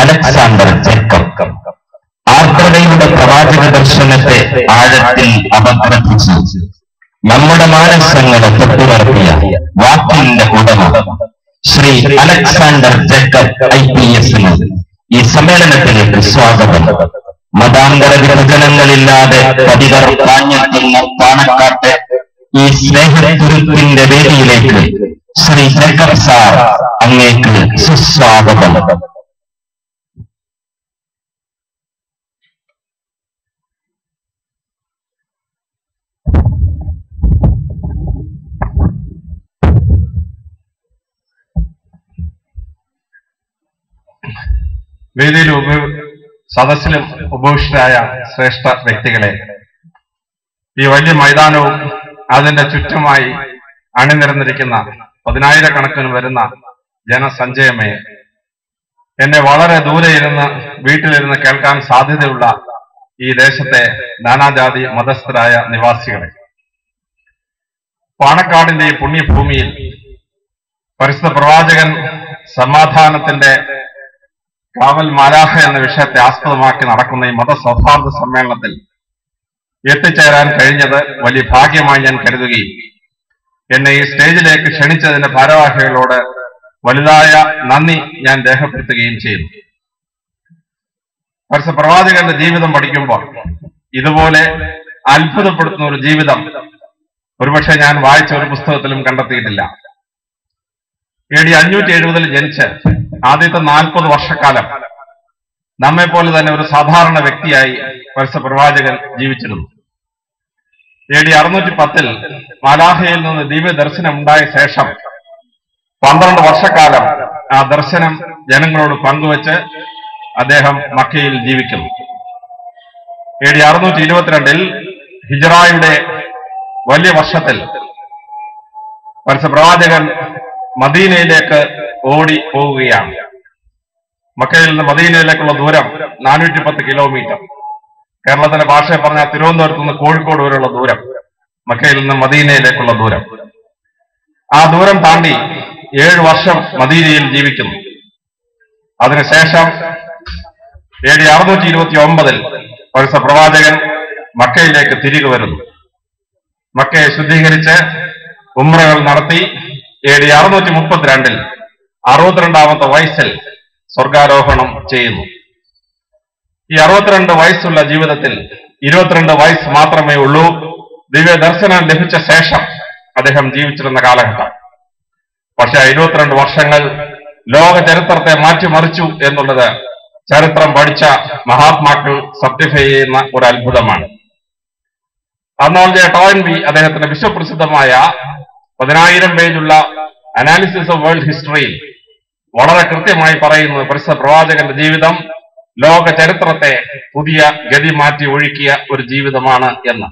അലക്സാണ്ടർ ജേക്കബ്. ആർദ്രതയുടെ പ്രവാചക ദർശനത്തെ ആഴത്തിൽ അപഗ്രഥിച്ചു നമ്മുടെ മാനസങ്ങളെ തൊട്ടുണർത്തിയ വാക്കിന്റെ ഉടമ. Shri Alexander Jacob I P എസിന് ഈ സമ്മേളനത്തിലേക്ക് സ്വാഗതം. മതാന്തര വിഭജനങ്ങളില്ലാതെ പതിവർ പാഞ്ഞെത്തുന്ന പാണക്കാട്ട് ഈ സ്നേഹത്തിന്റെ വേദിയിലേക്ക് ശ്രീ ജേക്കബ് സാർ അങ്ങേക്ക് സുസ്വാഗതം. വേദിയിൽ സദസ്സിലും ഉപവിഷ്ടരായ ശ്രേഷ്ഠ വ്യക്തികളെ ഈ വലിയ മൈതാനവും അതിന്റെ ചുറ്റുമായി അണിനിരന്നിരിക്കുന്ന പതിനായിരക്കണക്കിന് വരുന്ന ജനസഞ്ചയമേ എന്നെ വളരെ ദൂരെ ഇരുന്ന് വീട്ടിലിരുന്ന് കേൾക്കാൻ സാധ്യതയുള്ള ഈ ദേശത്തെ നാനാജാതി മതസ്ഥരായ നിവാസികളെ. പാണക്കാടിന്റെ ഈ പുണ്യഭൂമിയിൽ പരിശുദ്ധ പ്രവാചകൻ സമാധാനത്തിന്റെ കാവൽ മാലാഹ എന്ന വിഷയത്തെ ആസ്പദമാക്കി നടക്കുന്ന ഈ മതസൗഹാർദ്ദ സമ്മേളനത്തിൽ എത്തിച്ചേരാൻ കഴിഞ്ഞത് വലിയ ഭാഗ്യമായി ഞാൻ കരുതുകയും എന്നെ ഈ സ്റ്റേജിലേക്ക് ക്ഷണിച്ചതിന്റെ ഭാരവാഹികളോട് വലുതായ നന്ദി ഞാൻ രേഖപ്പെടുത്തുകയും ചെയ്തു പരസ്യ പ്രവാചകന്റെ ജീവിതം പഠിക്കുമ്പോൾ ഇതുപോലെ അത്ഭുതപ്പെടുത്തുന്ന ഒരു ജീവിതം ഒരുപക്ഷെ ഞാൻ വായിച്ച ഒരു പുസ്തകത്തിലും കണ്ടെത്തിയിട്ടില്ല. എ ഡി അഞ്ഞൂറ്റി എഴുപതിൽ ജനിച്ച് ആദ്യത്തെ നാൽപ്പത് വർഷക്കാലം നമ്മെ പോലെ തന്നെ ഒരു സാധാരണ വ്യക്തിയായി പരസ്യ പ്രവാചകൻ ജീവിച്ചിരുന്നു. എ ഡി അറുന്നൂറ്റി പത്തിൽ മാലാഹയിൽ നിന്ന് ദിവ്യ ദർശനം ഉണ്ടായ ശേഷം പന്ത്രണ്ട് വർഷക്കാലം ആ ദർശനം ജനങ്ങളോട് പങ്കുവച്ച് അദ്ദേഹം മക്കയിൽ ജീവിക്കുന്നു. എ ഡി അറുന്നൂറ്റി ഇരുപത്തിരണ്ടിൽ ഹിജറായുടെ വലിയ വർഷത്തിൽ പരസ്യപ്രവാചകൻ പ്രവാചകൻ മദീനയിലേക്ക് ഓടി പോവുകയാണ്. മക്കയിൽ നിന്ന് മദീനയിലേക്കുള്ള ദൂരം നാനൂറ്റി പത്ത് കിലോമീറ്റർ. കേരളത്തിന്റെ ഭാഷയെ പറഞ്ഞാൽ തിരുവനന്തപുരത്ത് നിന്ന് കോഴിക്കോട് വരെയുള്ള ദൂരം മക്കയിൽ നിന്ന് മദീനയിലേക്കുള്ള ദൂരം. ആ ദൂരം താണ്ടി ഏഴ് വർഷം മദീനയിൽ ജീവിക്കുന്നു. അതിനുശേഷം ഡി അറുന്നൂറ്റി ഇരുപത്തി ഒമ്പതിൽ പഴുസ പ്രവാചകൻ മക്കയിലേക്ക് തിരികെ വരുന്നു. മക്കയെ ശുദ്ധീകരിച്ച് ഉമ്രകൾ നടത്തി എ ഡി അറുന്നൂറ്റി മുപ്പത്തിരണ്ടിൽ അറുപത്തിരണ്ടാമത്തെ വയസ്സിൽ സ്വർഗാരോഹണം ചെയ്യുന്നു. ഈ അറുപത്തിരണ്ട് വയസ്സുള്ള ജീവിതത്തിൽ ഇരുപത്തിരണ്ട് വയസ്സ് മാത്രമേ ഉള്ളൂ. ദിവ്യ ദർശനം ലഭിച്ച ശേഷം അദ്ദേഹം ജീവിച്ചിരുന്ന കാലഘട്ടം. പക്ഷെ ആ ഇരുപത്തിരണ്ട് വർഷങ്ങൾ ലോക ചരിത്രത്തെ മാറ്റിമറിച്ചു എന്നുള്ളത് ചരിത്രം പഠിച്ച മഹാത്മാക്കൾ സർട്ടിഫൈ ചെയ്യുന്ന ഒരു അത്ഭുതമാണ്. അന്നോളജ ടോയൻ ബി അദ്ദേഹത്തിന്റെ വിശ്വപ്രസിദ്ധമായ പതിനായിരം പേജുള്ള അനാലിസിസ് ഓഫ് വേൾഡ് ഹിസ്റ്ററിയിൽ വളരെ കൃത്യമായി പറയുന്നത് പരിശുദ്ധ പ്രവാചകന്റെ ജീവിതം ലോക ചരിത്രത്തെ പുതിയ ഗതി മാറ്റി ഒഴുക്കിയ ഒരു ജീവിതമാണ് എന്ന്.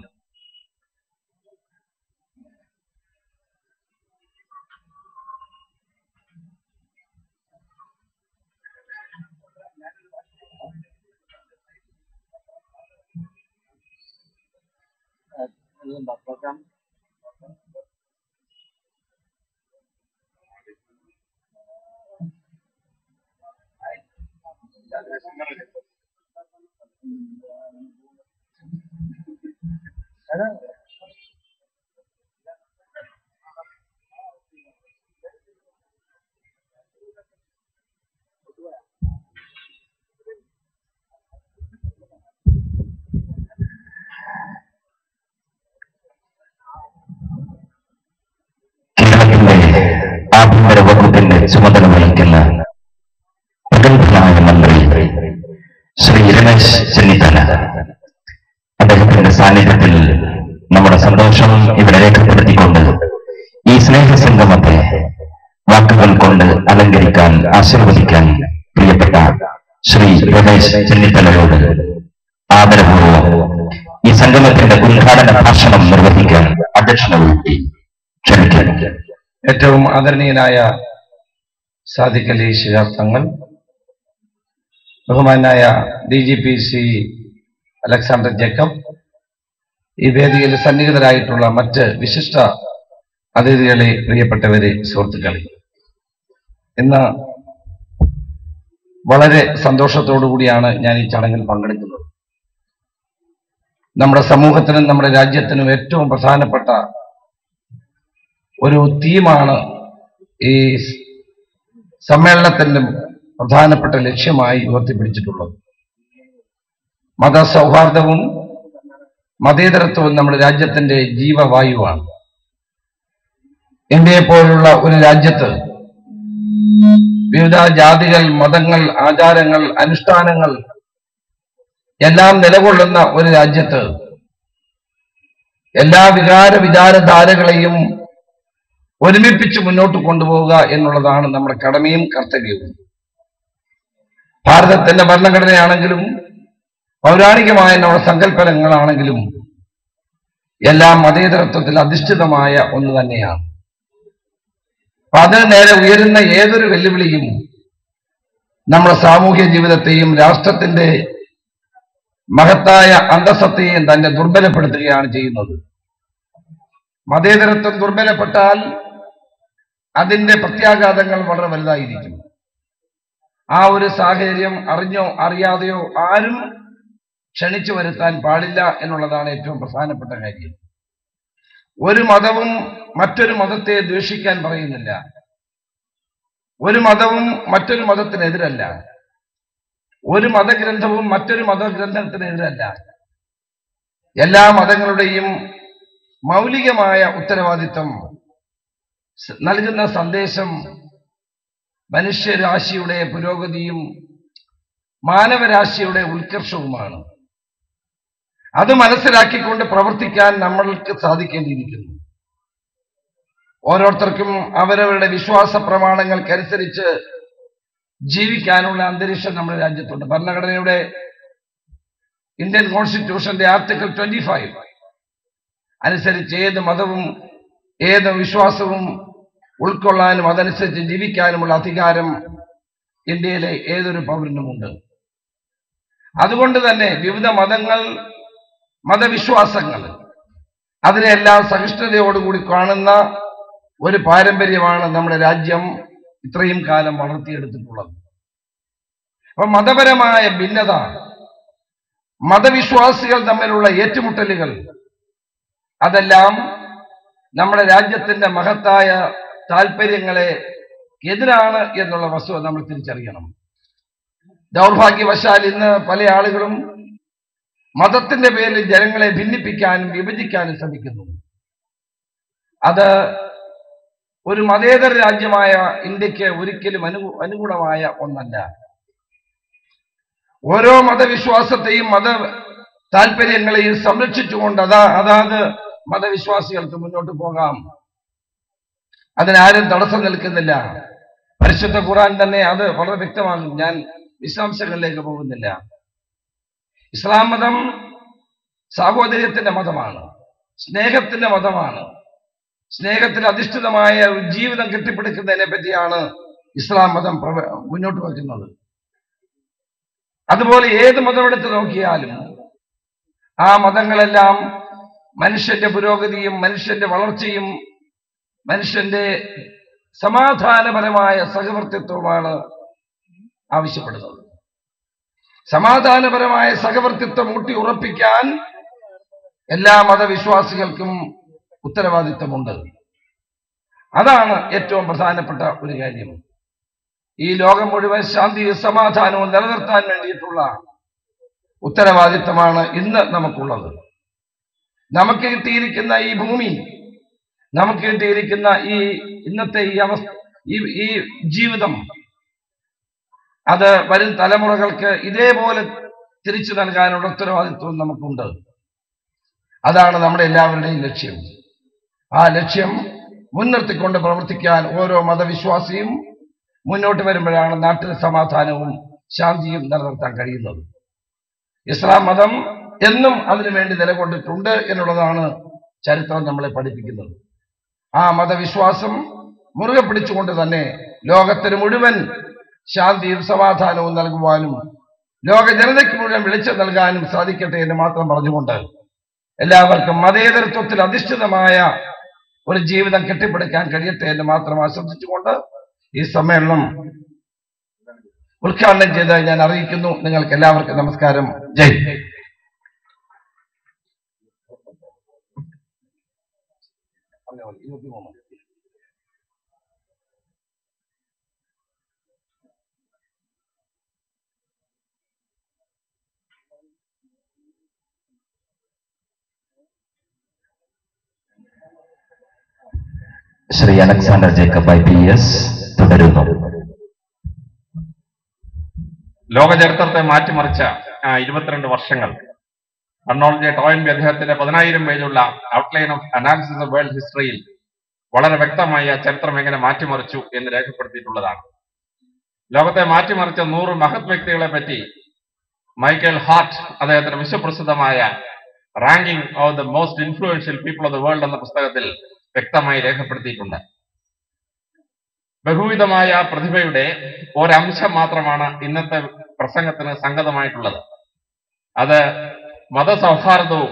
കേരളത്തിന്റെ ആശീർവദിക്കാൻ പ്രിയപ്പെട്ട ശ്രീ രമേശ് ചെന്നിത്തലയോട് ആദരപൂർവം ഈ സംഗമത്തിന്റെ ഉദ്ഘാടന ഭാഷണം നിർവഹിക്കാൻ അധ്യക്ഷത വഹിക്കി. ക്ഷണിക്കുന്നു ഏറ്റവും ആദരണീയനായ സാധിക്കലി ശിവാർത്ഥങ്ങൾ ബഹുമാനായ D G P C Alexander Jacob ഈ വേദിയിൽ സന്നിഹിതരായിട്ടുള്ള മറ്റ് വിശിഷ്ട അതിഥികളെ പ്രിയപ്പെട്ടവരെ സുഹൃത്തുക്കളെ. ഇന്ന് വളരെ കൂടിയാണ് ഞാൻ ഈ ചടങ്ങിൽ പങ്കെടുക്കുന്നത്. നമ്മുടെ സമൂഹത്തിനും നമ്മുടെ രാജ്യത്തിനും ഏറ്റവും പ്രധാനപ്പെട്ട ഒരു തീമാണ് ഈ സമ്മേളനത്തിന്റെ പ്രധാനപ്പെട്ട ലക്ഷ്യമായി ഉയർത്തിപ്പിടിച്ചിട്ടുള്ളത് മതസൗഹാർദ്ദവും മതേതരത്വവും നമ്മുടെ രാജ്യത്തിന്റെ ജീവവായുവാണ്. ഇന്ത്യയെ പോലുള്ള ഒരു രാജ്യത്ത് വിവിധ ജാതികൾ മതങ്ങൾ ആചാരങ്ങൾ അനുഷ്ഠാനങ്ങൾ എല്ലാം നിലകൊള്ളുന്ന ഒരു രാജ്യത്ത് എല്ലാ വികാര വിചാരധാരകളെയും ഒരുമിപ്പിച്ച് മുന്നോട്ട് കൊണ്ടുപോവുക എന്നുള്ളതാണ് നമ്മുടെ കടമയും കർത്തവ്യവും. ഭാരതത്തിന്റെ ഭരണഘടനയാണെങ്കിലും പൗരാണികമായ നമ്മുടെ സങ്കല്പനങ്ങളാണെങ്കിലും എല്ലാം മതേതരത്വത്തിൽ അധിഷ്ഠിതമായ ഒന്ന് തന്നെയാണ്. അപ്പൊ അതിന് നേരെ ഉയരുന്ന ഏതൊരു വെല്ലുവിളിയും നമ്മുടെ സാമൂഹ്യ ജീവിതത്തെയും രാഷ്ട്രത്തിന്റെ മഹത്തായ അന്തസ്സത്തെയും തന്നെ ദുർബലപ്പെടുത്തുകയാണ് ചെയ്യുന്നത്. മതേതരത്വം ദുർബലപ്പെട്ടാൽ അതിന്റെ പ്രത്യാഘാതങ്ങൾ വളരെ വലുതായിരിക്കും. ആ ഒരു സാഹചര്യം അറിഞ്ഞോ അറിയാതെയോ ആരും ക്ഷണിച്ചു വരുത്താൻ പാടില്ല എന്നുള്ളതാണ് ഏറ്റവും പ്രധാനപ്പെട്ട കാര്യം. ഒരു മതവും മറ്റൊരു മതത്തെ ദ്വേഷിക്കാൻ പറയുന്നില്ല. ഒരു മതവും മറ്റൊരു മതത്തിനെതിരല്ല. ഒരു മതഗ്രന്ഥവും മറ്റൊരു മതഗ്രന്ഥത്തിനെതിരല്ല. എല്ലാ മതങ്ങളുടെയും മൗലികമായ ഉത്തരവാദിത്വം നൽകുന്ന സന്ദേശം മനുഷ്യരാശിയുടെ പുരോഗതിയും മാനവരാശിയുടെ ഉത്കർഷവുമാണ്. അത് മനസ്സിലാക്കിക്കൊണ്ട് പ്രവർത്തിക്കാൻ നമ്മൾക്ക് സാധിക്കേണ്ടിയിരിക്കുന്നു. ഓരോരുത്തർക്കും അവരവരുടെ വിശ്വാസ പ്രമാണങ്ങൾക്കനുസരിച്ച് ജീവിക്കാനുള്ള അന്തരീക്ഷം നമ്മുടെ രാജ്യത്തുണ്ട്. ഭരണഘടനയുടെ ഇന്ത്യൻ കോൺസ്റ്റിറ്റ്യൂഷന്റെ ആർട്ടിക്കിൾ ട്വന്റി ഫൈവ് അനുസരിച്ച് ഏത് മതവും ഏത് വിശ്വാസവും ഉൾക്കൊള്ളാനും അതനുസരിച്ച് ജീവിക്കാനുമുള്ള അധികാരം ഇന്ത്യയിലെ ഏതൊരു പൗരനുമുണ്ട്. അതുകൊണ്ട് തന്നെ വിവിധ മതങ്ങൾ മതവിശ്വാസങ്ങൾ. അതിനെല്ലാം സഹിഷ്ണുതയോടുകൂടി കാണുന്ന ഒരു പാരമ്പര്യമാണ് നമ്മുടെ രാജ്യം ഇത്രയും കാലം വളർത്തിയെടുത്തിട്ടുള്ളത്. അപ്പൊ മതപരമായ ഭിന്നത മതവിശ്വാസികൾ തമ്മിലുള്ള ഏറ്റുമുട്ടലുകൾ അതെല്ലാം നമ്മുടെ രാജ്യത്തിന്റെ മഹത്തായ താല്പര്യങ്ങളെ എതിരാണ് എന്നുള്ള വസ്തുത നമ്മൾ തിരിച്ചറിയണം. ദൗർഭാഗ്യവശാൽ ഇന്ന് പല ആളുകളും മതത്തിന്റെ പേരിൽ ജനങ്ങളെ ഭിന്നിപ്പിക്കാനും വിഭജിക്കാനും ശ്രമിക്കുന്നു. അത് ഒരു മതേതര രാജ്യമായ ഇന്ത്യയ്ക്ക് ഒരിക്കലും അനു അനുകൂലമായ ഒന്നല്ല. ഓരോ മതവിശ്വാസത്തെയും മത താല്പര്യങ്ങളെയും സംരക്ഷിച്ചുകൊണ്ട് അതാ അതാത് മതവിശ്വാസികൾക്ക് മുന്നോട്ട് പോകാം. അതിനാരും തടസ്സം നിൽക്കുന്നില്ല. പരിശുദ്ധ ഖുറാൻ തന്നെ അത് വളരെ വ്യക്തമാകും ഞാൻ വിശദാംശങ്ങളിലേക്ക് പോകുന്നില്ല. ഇസ്ലാം മതം സാഹോദര്യത്തിന്റെ മതമാണ് സ്നേഹത്തിന്റെ മതമാണ്. സ്നേഹത്തിൽ അധിഷ്ഠിതമായ ഒരു ജീവിതം കെട്ടിപ്പടുക്കുന്നതിനെ പറ്റിയാണ് ഇസ്ലാം മതം മുന്നോട്ട് വയ്ക്കുന്നത്. അതുപോലെ ഏത് മതമെടുത്ത് നോക്കിയാലും ആ മതങ്ങളെല്ലാം മനുഷ്യന്റെ പുരോഗതിയും മനുഷ്യന്റെ വളർച്ചയും മനുഷ്യന്റെ സമാധാനപരമായ സഹവർത്തിത്വമാണ് ആവശ്യപ്പെടുന്നത്. സമാധാനപരമായ സഹവർത്തിത്വം ഊട്ടി ഉറപ്പിക്കാൻ എല്ലാ മതവിശ്വാസികൾക്കും ഉത്തരവാദിത്വമുണ്ട്. അതാണ് ഏറ്റവും പ്രധാനപ്പെട്ട ഒരു കാര്യം. ഈ ലോകം മുഴുവൻ ശാന്തിയും സമാധാനവും നിലനിർത്താൻ വേണ്ടിയിട്ടുള്ള ഉത്തരവാദിത്വമാണ് ഇന്ന് നമുക്കുള്ളത്. നമുക്ക് കിട്ടിയിരിക്കുന്ന ഈ ഭൂമി നമുക്ക് കിട്ടിയിരിക്കുന്ന ഈ ഇന്നത്തെ ഈ അവസ്ഥ ഈ ജീവിതം അത് വരും തലമുറകൾക്ക് ഇതേപോലെ തിരിച്ചു നൽകാനുള്ള ഉത്തരവാദിത്വം നമുക്കുണ്ട്. അതാണ് നമ്മുടെ എല്ലാവരുടെയും ലക്ഷ്യം. ആ ലക്ഷ്യം മുൻനിർത്തിക്കൊണ്ട് പ്രവർത്തിക്കാൻ ഓരോ മതവിശ്വാസിയും മുന്നോട്ട് വരുമ്പോഴാണ് നാട്ടിൽ സമാധാനവും ശാന്തിയും നിലനിർത്താൻ കഴിയുന്നത്. ഇസ്ലാം മതം എന്നും അതിനുവേണ്ടി നിലകൊണ്ടിട്ടുണ്ട് എന്നുള്ളതാണ് ചരിത്രം നമ്മളെ പഠിപ്പിക്കുന്നത്. ആ മതവിശ്വാസം മുറുകെ പിടിച്ചുകൊണ്ട് തന്നെ ലോകത്തിന് മുഴുവൻ ശാന്തിയും സമാധാനവും നൽകുവാനും ലോക ജനതയ്ക്ക് മുഴുവൻ വെളിച്ചം നൽകാനും സാധിക്കട്ടെ എന്ന് മാത്രം പറഞ്ഞുകൊണ്ട് എല്ലാവർക്കും മതേതരത്വത്തിൽ അധിഷ്ഠിതമായ ഒരു ജീവിതം കെട്ടിപ്പടുക്കാൻ കഴിയട്ടെ എന്ന് മാത്രം ആശംസിച്ചുകൊണ്ട് ഈ സമ്മേളനം ഉദ്ഘാടനം ചെയ്ത് ഞാൻ അറിയിക്കുന്നു. നിങ്ങൾക്ക് എല്ലാവർക്കും നമസ്കാരം. ജയ് Shri Alexander Jacob I P S തുടരുന്നു. ലോക ചരിത്രത്തെ മാറ്റിമറിച്ച ഇരുപത്തിരണ്ട് വർഷങ്ങൾ. അർണോൾഡ് ജെ ടോയൻബി അദ്ദേഹത്തിന്റെ പതിനായിരം പേജുള്ള outline of analysis of world ഹിസ്റ്ററിയിൽ വളരെ വ്യക്തമായി ചരിത്രം എങ്ങനെ മാറ്റിമറിച്ചു എന്ന് രേഖപ്പെടുത്തിയിട്ടുള്ളതാണ്. ലോകത്തെ മാറ്റിമറിച്ച നൂറ് മഹത് വ്യക്തികളെ പറ്റി മൈക്കൽ ഹാർട്ട് അദ്ദേഹത്തിന്റെ വിശ്വപ്രസിദ്ധമായ ranking of the most influential people of the world എന്ന പുസ്തകത്തിൽ വ്യക്തമായി രേഖപ്പെടുത്തിയിട്ടുണ്ട്. ബഹുവിധമായ പ്രതിഭയുടെ ഒരംശം മാത്രമാണ് ഇന്നത്തെ പ്രസംഗത്തിന് സംഗതമായിട്ടുള്ളത്. അത് മതസൗഹാർദ്ദവും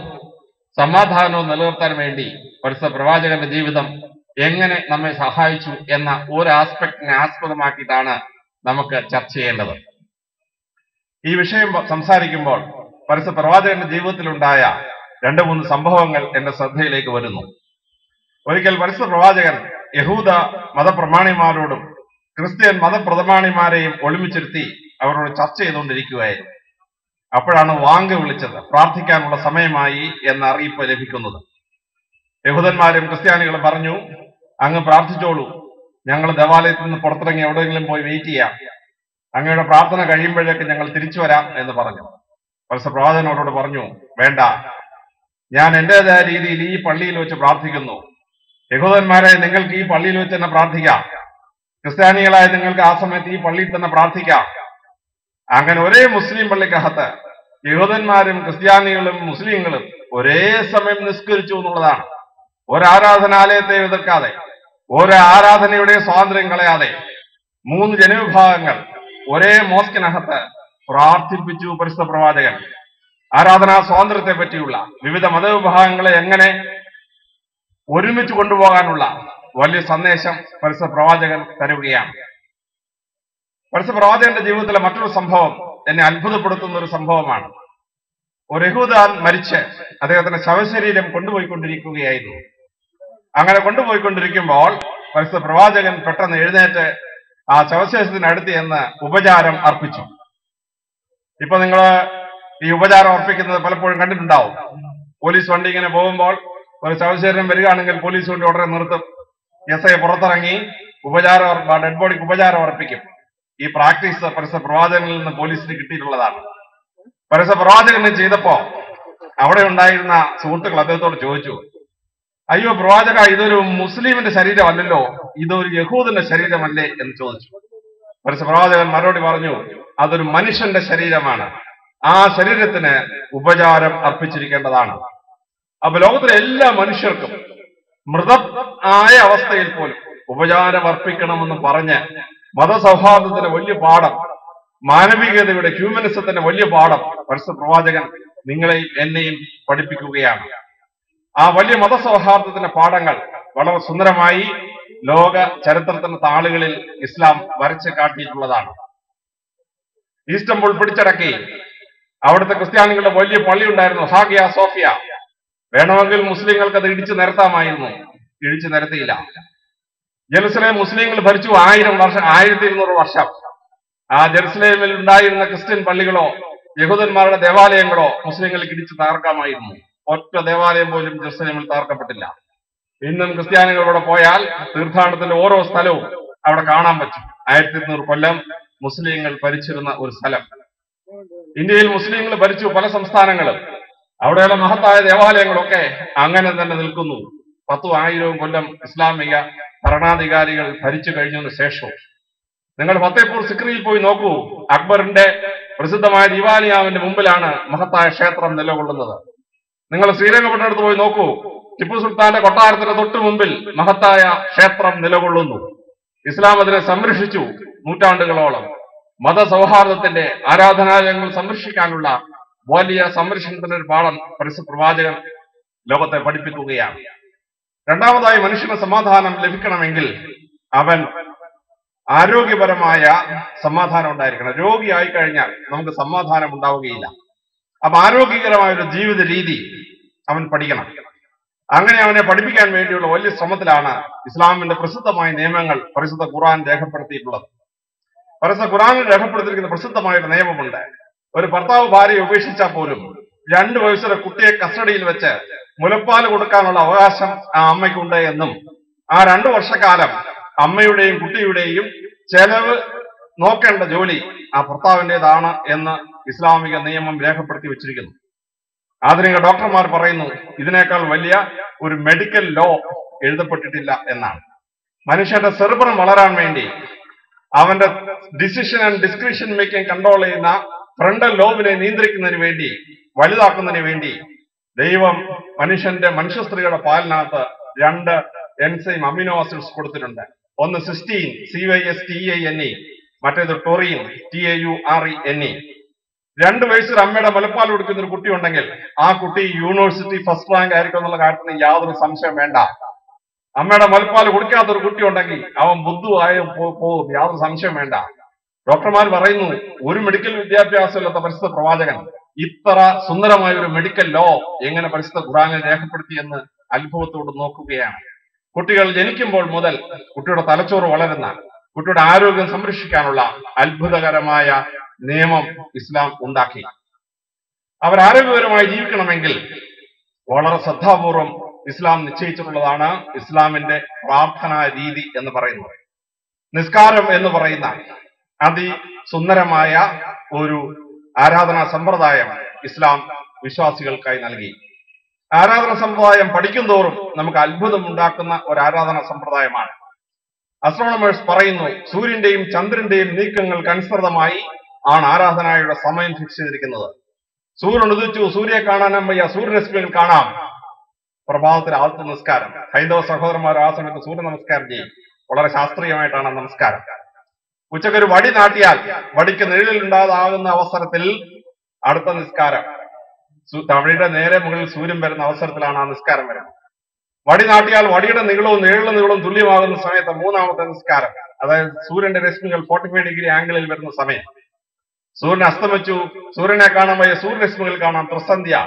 സമാധാനവും നിലനിർത്താൻ വേണ്ടി പരിസ്ഥിതി പ്രവാചകന്റെ ജീവിതം എങ്ങനെ നമ്മെ സഹായിച്ചു എന്ന ഒരു ആസ്പെക്ടിനെ ആസ്പദമാക്കിയിട്ടാണ് നമുക്ക് ചർച്ച ചെയ്യേണ്ടത്. ഈ വിഷയം സംസാരിക്കുമ്പോൾ പരിസ്ഥിതി പ്രവാചകന്റെ ജീവിതത്തിലുണ്ടായ രണ്ട് മൂന്ന് സംഭവങ്ങൾ എന്റെ ശ്രദ്ധയിലേക്ക് വരുന്നു. ഒരിക്കൽ മനുഷ്യ പ്രവാചകൻ യഹൂദ മതപ്രമാണിമാരോടും ക്രിസ്ത്യൻ മതപ്രമാണിമാരെയും ഒളിമിച്ചിരുത്തി അവരോട് ചർച്ച ചെയ്തുകൊണ്ടിരിക്കുകയായിരുന്നു. അപ്പോഴാണ് വാങ്ക് വിളിച്ചത് പ്രാർത്ഥിക്കാനുള്ള സമയമായി എന്ന അറിയിപ്പ് ലഭിക്കുന്നത്. യഹൂദന്മാരും ക്രിസ്ത്യാനികളും പറഞ്ഞു അങ്ങ് പ്രാർത്ഥിച്ചോളൂ. ഞങ്ങൾ ദേവാലയത്തിൽ നിന്ന് പുറത്തിറങ്ങി എവിടെയെങ്കിലും പോയി വെയിറ്റ് ചെയ്യാം. അങ്ങയുടെ പ്രാർത്ഥന കഴിയുമ്പോഴേക്ക് ഞങ്ങൾ തിരിച്ചു വരാം എന്ന് പറഞ്ഞു. പരസ്യ പ്രവാചകനോടോട് പറഞ്ഞു വേണ്ട. ഞാൻ എന്റേതായ രീതിയിൽ ഈ പള്ളിയിൽ വെച്ച് പ്രാർത്ഥിക്കുന്നു. യഹൂദന്മാരെ നിങ്ങൾക്ക് ഈ പള്ളിയിൽ വെച്ച് തന്നെ പ്രാർത്ഥിക്കാം. ക്രിസ്ത്യാനികളായ നിങ്ങൾക്ക് ആ സമയത്ത് ഈ പള്ളിയിൽ തന്നെ പ്രാർത്ഥിക്കാം. അങ്ങനെ ഒരേ മുസ്ലിം പള്ളിക്കകത്ത് യഹൂദന്മാരും ക്രിസ്ത്യാനികളും മുസ്ലിങ്ങളും ഒരേ സമയം നിസ്കരിച്ചു എന്നുള്ളതാണ്. ഒരാരാധനാലയത്തെ എതിർക്കാതെ ഓരോ ആരാധനയുടെ സ്വാതന്ത്ര്യം കളയാതെ മൂന്ന് ജനവിഭാഗങ്ങൾ ഒരേ മോസ്കിനകത്ത് പ്രാർത്ഥിപ്പിച്ചു പരിശുദ്ധ പ്രവാചകൻ. ആരാധനാ സ്വാതന്ത്ര്യത്തെ പറ്റിയുള്ള വിവിധ മതവിഭാഗങ്ങളെ എങ്ങനെ ഒരുമിച്ച് കൊണ്ടുപോകാനുള്ള വലിയ സന്ദേശം പരസ്യ പ്രവാചകൻ തരുകയാണ്. പരസ്യ പ്രവാചകന്റെ ജീവിതത്തിലെ മറ്റൊരു സംഭവം എന്നെ അത്ഭുതപ്പെടുത്തുന്ന ഒരു സംഭവമാണ്. ഒരു യഹൂദാൻ മരിച്ച് അദ്ദേഹത്തിന്റെ ശവശരീരം കൊണ്ടുപോയിക്കൊണ്ടിരിക്കുകയായിരുന്നു. അങ്ങനെ കൊണ്ടുപോയിക്കൊണ്ടിരിക്കുമ്പോൾ പരസ്യ പ്രവാചകൻ പെട്ടെന്ന് എഴുന്നേറ്റ് ആ ശവശേഷത്തിനടുത്ത് എന്ന് ഉപചാരം അർപ്പിച്ചു. ഇപ്പൊ നിങ്ങൾ ഈ ഉപചാരം അർപ്പിക്കുന്നത് പലപ്പോഴും കണ്ടിട്ടുണ്ടാവും. പോലീസ് വണ്ടി ഇങ്ങനെ പോകുമ്പോൾ ഒരു ശവശരീരം വരികയാണെങ്കിൽ പോലീസ് കൊണ്ട് ഉടനെ നിർത്തും. എസ് ഐ പുറത്തിറങ്ങി ഉപചാരം ഡെഡ് ബോഡിക്ക് ഉപചാരം അർപ്പിക്കും. ഈ പ്രാക്ടീസ് പരസ്യ പ്രവാചകനിൽ നിന്ന് പോലീസിന് കിട്ടിയിട്ടുള്ളതാണ്. പരസ്യ പ്രവാചകന് ചെയ്തപ്പോ അവിടെ ഉണ്ടായിരുന്ന സുഹൃത്തുക്കൾ അദ്ദേഹത്തോട് ചോദിച്ചു അയ്യോ പ്രവാചക ഇതൊരു മുസ്ലിമിന്റെ ശരീരമല്ലല്ലോ ഇതൊരു യഹൂദിന്റെ ശരീരമല്ലേ? എന്ന് ചോദിച്ചു. പരസ്യ പ്രവാചകൻ മറുപടി പറഞ്ഞു അതൊരു മനുഷ്യന്റെ ശരീരമാണ്. ആ ശരീരത്തിന് ഉപചാരം അർപ്പിച്ചിരിക്കേണ്ടതാണ്. അപ്പൊ ലോകത്തിലെ എല്ലാ മനുഷ്യർക്കും മൃത ആയ അവസ്ഥയിൽ പോലും ഉപചാരം അർപ്പിക്കണമെന്ന് പറഞ്ഞ് മതസൗഹാർദ്ദത്തിന്റെ വലിയ പാഠം മാനവികതയുടെ ഹ്യൂമനിസത്തിന്റെ വലിയ പാഠം പരസ്യ പ്രവാചകൻ നിങ്ങളെയും എന്നെയും പഠിപ്പിക്കുകയാണ്. ആ വലിയ മതസൗഹാർദ്ദത്തിന്റെ പാഠങ്ങൾ വളരെ സുന്ദരമായി ലോക ചരിത്രത്തിന്റെ താളുകളിൽ ഇസ്ലാം വരച്ച് കാട്ടിയിട്ടുള്ളതാണ്. ഈസ്റ്റംബുൾ പിടിച്ചടക്കി. അവിടുത്തെ ക്രിസ്ത്യാനികളുടെ വലിയ പള്ളി ഉണ്ടായിരുന്നു ഹാഗിയ സോഫിയ. വേണമെങ്കിൽ മുസ്ലിങ്ങൾക്ക് അത് ഇടിച്ചു നിരത്താമായിരുന്നു. ഇടിച്ചു നിരത്തിയില്ല. ജെറുസലേം മുസ്ലിങ്ങൾ ഭരിച്ചു ആയിരം വർഷം ആയിരത്തി ഇരുന്നൂറ് വർഷം. ആ ജെറുസലേമിൽ ഉണ്ടായിരുന്ന ക്രിസ്ത്യൻ പള്ളികളോ യഹൂദന്മാരുടെ ദേവാലയങ്ങളോ മുസ്ലിങ്ങൾക്ക് ഇടിച്ചു തകർക്കാമായിരുന്നു. ഒറ്റ ദേവാലയം പോലും ജെറുസലേമിൽ തകർക്കപ്പെട്ടില്ല. ഇന്നും ക്രിസ്ത്യാനികൾ ഇവിടെ പോയാൽ തീർത്ഥാടനത്തിന്റെ ഓരോ സ്ഥലവും അവിടെ കാണാൻ പറ്റും. ആയിരത്തി ഇരുന്നൂറ് കൊല്ലം മുസ്ലിങ്ങൾ ഭരിച്ചിരുന്ന ഒരു സ്ഥലം. ഇന്ത്യയിൽ മുസ്ലിങ്ങൾ ഭരിച്ചു പല സംസ്ഥാനങ്ങളും. അവിടെയുള്ള മഹത്തായ ദേവാലയങ്ങളൊക്കെ അങ്ങനെ തന്നെ നിൽക്കുന്നു. പത്തു ആയിരവും കൊല്ലം ഇസ്ലാമിക ഭരണാധികാരികൾ ഭരിച്ചു കഴിഞ്ഞതിന് ശേഷവും നിങ്ങൾ ഫത്തേപൂർ സിക്രിയിൽ പോയി നോക്കൂ. അക്ബറിന്റെ പ്രസിദ്ധമായ ദിവാലിയാവിന്റെ മുമ്പിലാണ് മഹത്തായ ക്ഷേത്രം നിലകൊള്ളുന്നത്. നിങ്ങൾ ശ്രീരംഗപട്ടണത്ത് പോയി നോക്കൂ. ടിപ്പു സുൽത്താന്റെ കൊട്ടാരത്തിന്റെ തൊട്ടു മുമ്പിൽ മഹത്തായ ക്ഷേത്രം നിലകൊള്ളുന്നു. ഇസ്ലാം അതിനെ സംരക്ഷിച്ചു നൂറ്റാണ്ടുകളോളം. മതസൗഹാർദ്ദത്തിന്റെ ആരാധനാലയങ്ങൾ സംരക്ഷിക്കാനുള്ള വലിയ സംരക്ഷണത്തിന്റെ ഒരു പാഠം പരിശുദ്ധ പ്രവാചകൻ ലോകത്തെ പഠിപ്പിക്കുകയാണ്. രണ്ടാമതായി മനുഷ്യന് സമാധാനം ലഭിക്കണമെങ്കിൽ അവൻ ആരോഗ്യപരമായ സമാധാനം ഉണ്ടായിരിക്കണം. രോഗിയായി കഴിഞ്ഞാൽ നമുക്ക് സമാധാനം ഉണ്ടാവുകയില്ല. അപ്പൊ ആരോഗ്യകരമായ ഒരു ജീവിത രീതി അവൻ പഠിക്കണം. അങ്ങനെ അവനെ പഠിപ്പിക്കാൻ വേണ്ടിയുള്ള വലിയ ശ്രമത്തിലാണ് ഇസ്ലാമിന്റെ പ്രസിദ്ധമായ നിയമങ്ങൾ പരിശുദ്ധ ഖുർആൻ രേഖപ്പെടുത്തിയിട്ടുള്ളത്. പരിശുദ്ധ ഖുർആനിൽ രേഖപ്പെടുത്തിയിരിക്കുന്ന പ്രസിദ്ധമായ ഒരു നിയമമുണ്ട്. ഒരു ഭർത്താവ് ഭാര്യയെ ഉപേക്ഷിച്ചാൽ പോലും രണ്ടു വയസ്സുള്ള കുട്ടിയെ കസ്റ്റഡിയിൽ വെച്ച് മുലപ്പാൽ കൊടുക്കാനുള്ള അവകാശം ആ അമ്മയ്ക്കുണ്ട് എന്നും ആ രണ്ടു വർഷക്കാലം അമ്മയുടെയും കുട്ടിയുടെയും ചെലവ് നോക്കേണ്ട ജോലി ആ ഭർത്താവിന്റെതാണ് എന്ന് ഇസ്ലാമിക നിയമം രേഖപ്പെടുത്തി വെച്ചിരിക്കുന്നു. ആധുനിക ഡോക്ടർമാർ പറയുന്നു ഇതിനേക്കാൾ വലിയ ഒരു മെഡിക്കൽ ലോ എഴുതപ്പെട്ടിട്ടില്ല എന്നാണ്. മനുഷ്യന്റെ സെർബറം വളരാൻ വേണ്ടി അവന്റെ decision and description making control ചെയ്യുന്ന ഫ്രണ്ടൽ ലോബിനെ നിയന്ത്രിക്കുന്നതിന് വേണ്ടി വലുതാക്കുന്നതിന് വേണ്ടി ദൈവം മനുഷ്യന്റെ മനുഷ്യ സ്ത്രീയുടെ പാലിനകത്ത് രണ്ട് എൻസൈം അമിനോ ആസിഡ്സ് കൊടുത്തിട്ടുണ്ട്. ഒന്ന് cysteine C Y S T I N E മറ്റേത് taurine T A U R E N E രണ്ട് വയസ്സിൽ അമ്മയുടെ മുലപ്പാൽ കൊടുക്കുന്ന ഒരു കുട്ടി ഉണ്ടെങ്കിൽ ആ കുട്ടി യൂണിവേഴ്സിറ്റി ഫസ്റ്റ് റാങ്ക് ആയിരിക്കും എന്നുള്ള കാര്യത്തിന് യാതൊരു സംശയം വേണ്ട. അമ്മയുടെ മുലപ്പാൽ കൊടുക്കാത്ത ഒരു കുട്ടി ഉണ്ടെങ്കിൽ അവൻ ബുദ്ധുവായ പോകും. യാതൊരു സംശയം വേണ്ട. ഡോക്ടർമാർ പറയുന്നു ഒരു മെഡിക്കൽ വിദ്യാഭ്യാസം വിദ്യാഭ്യാസമില്ലാത്ത പരിശുദ്ധ പ്രവാചകൻ. ഇത്ര സുന്ദരമായ ഒരു മെഡിക്കൽ ലോ എങ്ങനെ പരിശുദ്ധ ഖുറാനിൽ രേഖപ്പെടുത്തിയെന്ന് അത്ഭുതത്തോട് നോക്കുകയാണ്. കുട്ടികൾ ജനിക്കുമ്പോൾ മുതൽ കുട്ടിയുടെ തലച്ചോറ് വളരുന്ന കുട്ടിയുടെ ആരോഗ്യം സംരക്ഷിക്കാനുള്ള അത്ഭുതകരമായ നിയമം ഇസ്ലാം ഉണ്ടാക്കി. അവർ ആരോഗ്യപരമായി ജീവിക്കണമെങ്കിൽ വളരെ ശ്രദ്ധാപൂർവം ഇസ്ലാം നിശ്ചയിച്ചിട്ടുള്ളതാണ് ഇസ്ലാമിന്റെ പ്രാർത്ഥനാ രീതി എന്ന് പറയുന്നത്. നിസ്കാരം എന്ന് പറയുന്ന അതിസുന്ദരമായ ഒരു ആരാധനാ സമ്പ്രദായം ഇസ്ലാം വിശ്വാസികൾക്കായി നൽകി. ആരാധന സമ്പ്രദായം പഠിക്കുന്തോറും നമുക്ക് അത്ഭുതം ഉണ്ടാക്കുന്ന ഒരു ആരാധന സമ്പ്രദായമാണ്. അസ്ട്രോണമേഴ്സ് പറയുന്നു സൂര്യന്റെയും ചന്ദ്രന്റെയും നീക്കങ്ങൾക്ക് അനുസൃതമായി ആണ് ആരാധനയുടെ സമയം ഫിക്സ് ചെയ്തിരിക്കുന്നത്. സൂര്യൻ ഉദിച്ചു സൂര്യനെ കാണാനും വയ്യ സൂര്യരശ്മികൾ കാണാം. പ്രഭാതത്തിൽ ആദ്യത്തെ നമസ്കാരം. ഹൈന്ദവ സഹോദരന്മാർ ആ സമയത്ത് സൂര്യ നമസ്കാരം ചെയ്യും. വളരെ ശാസ്ത്രീയമായിട്ടാണ് നമസ്കാരം. ഉച്ചയ്ക്ക് ഒരു വടി നാട്ടിയാൽ വടിക്ക് നിഴലുണ്ടാകുന്ന അവസരത്തിൽ അടുത്ത നിസ്കാരം. തമിഴിന്റെ നേരെ മുകളിൽ സൂര്യൻ വരുന്ന അവസരത്തിലാണ് ആ നിസ്കാരം വരുന്നത്. വടി നാട്ടിയാൽ വടിയുടെ നീളവും നീളും നീളവും തുല്യമാകുന്ന സമയത്ത് മൂന്നാമത്തെ നിസ്കാരം. അതായത് സൂര്യന്റെ രശ്മികൾ ഫോർട്ടി ഫൈവ് ഡിഗ്രി ആംഗിളിൽ വരുന്ന സമയം. സൂര്യൻ അസ്തമിച്ചു. സൂര്യനെ കാണാൻ വയ്യ സൂര്യരശ്മികൾ കാണാം പ്രസന്ധ്യ.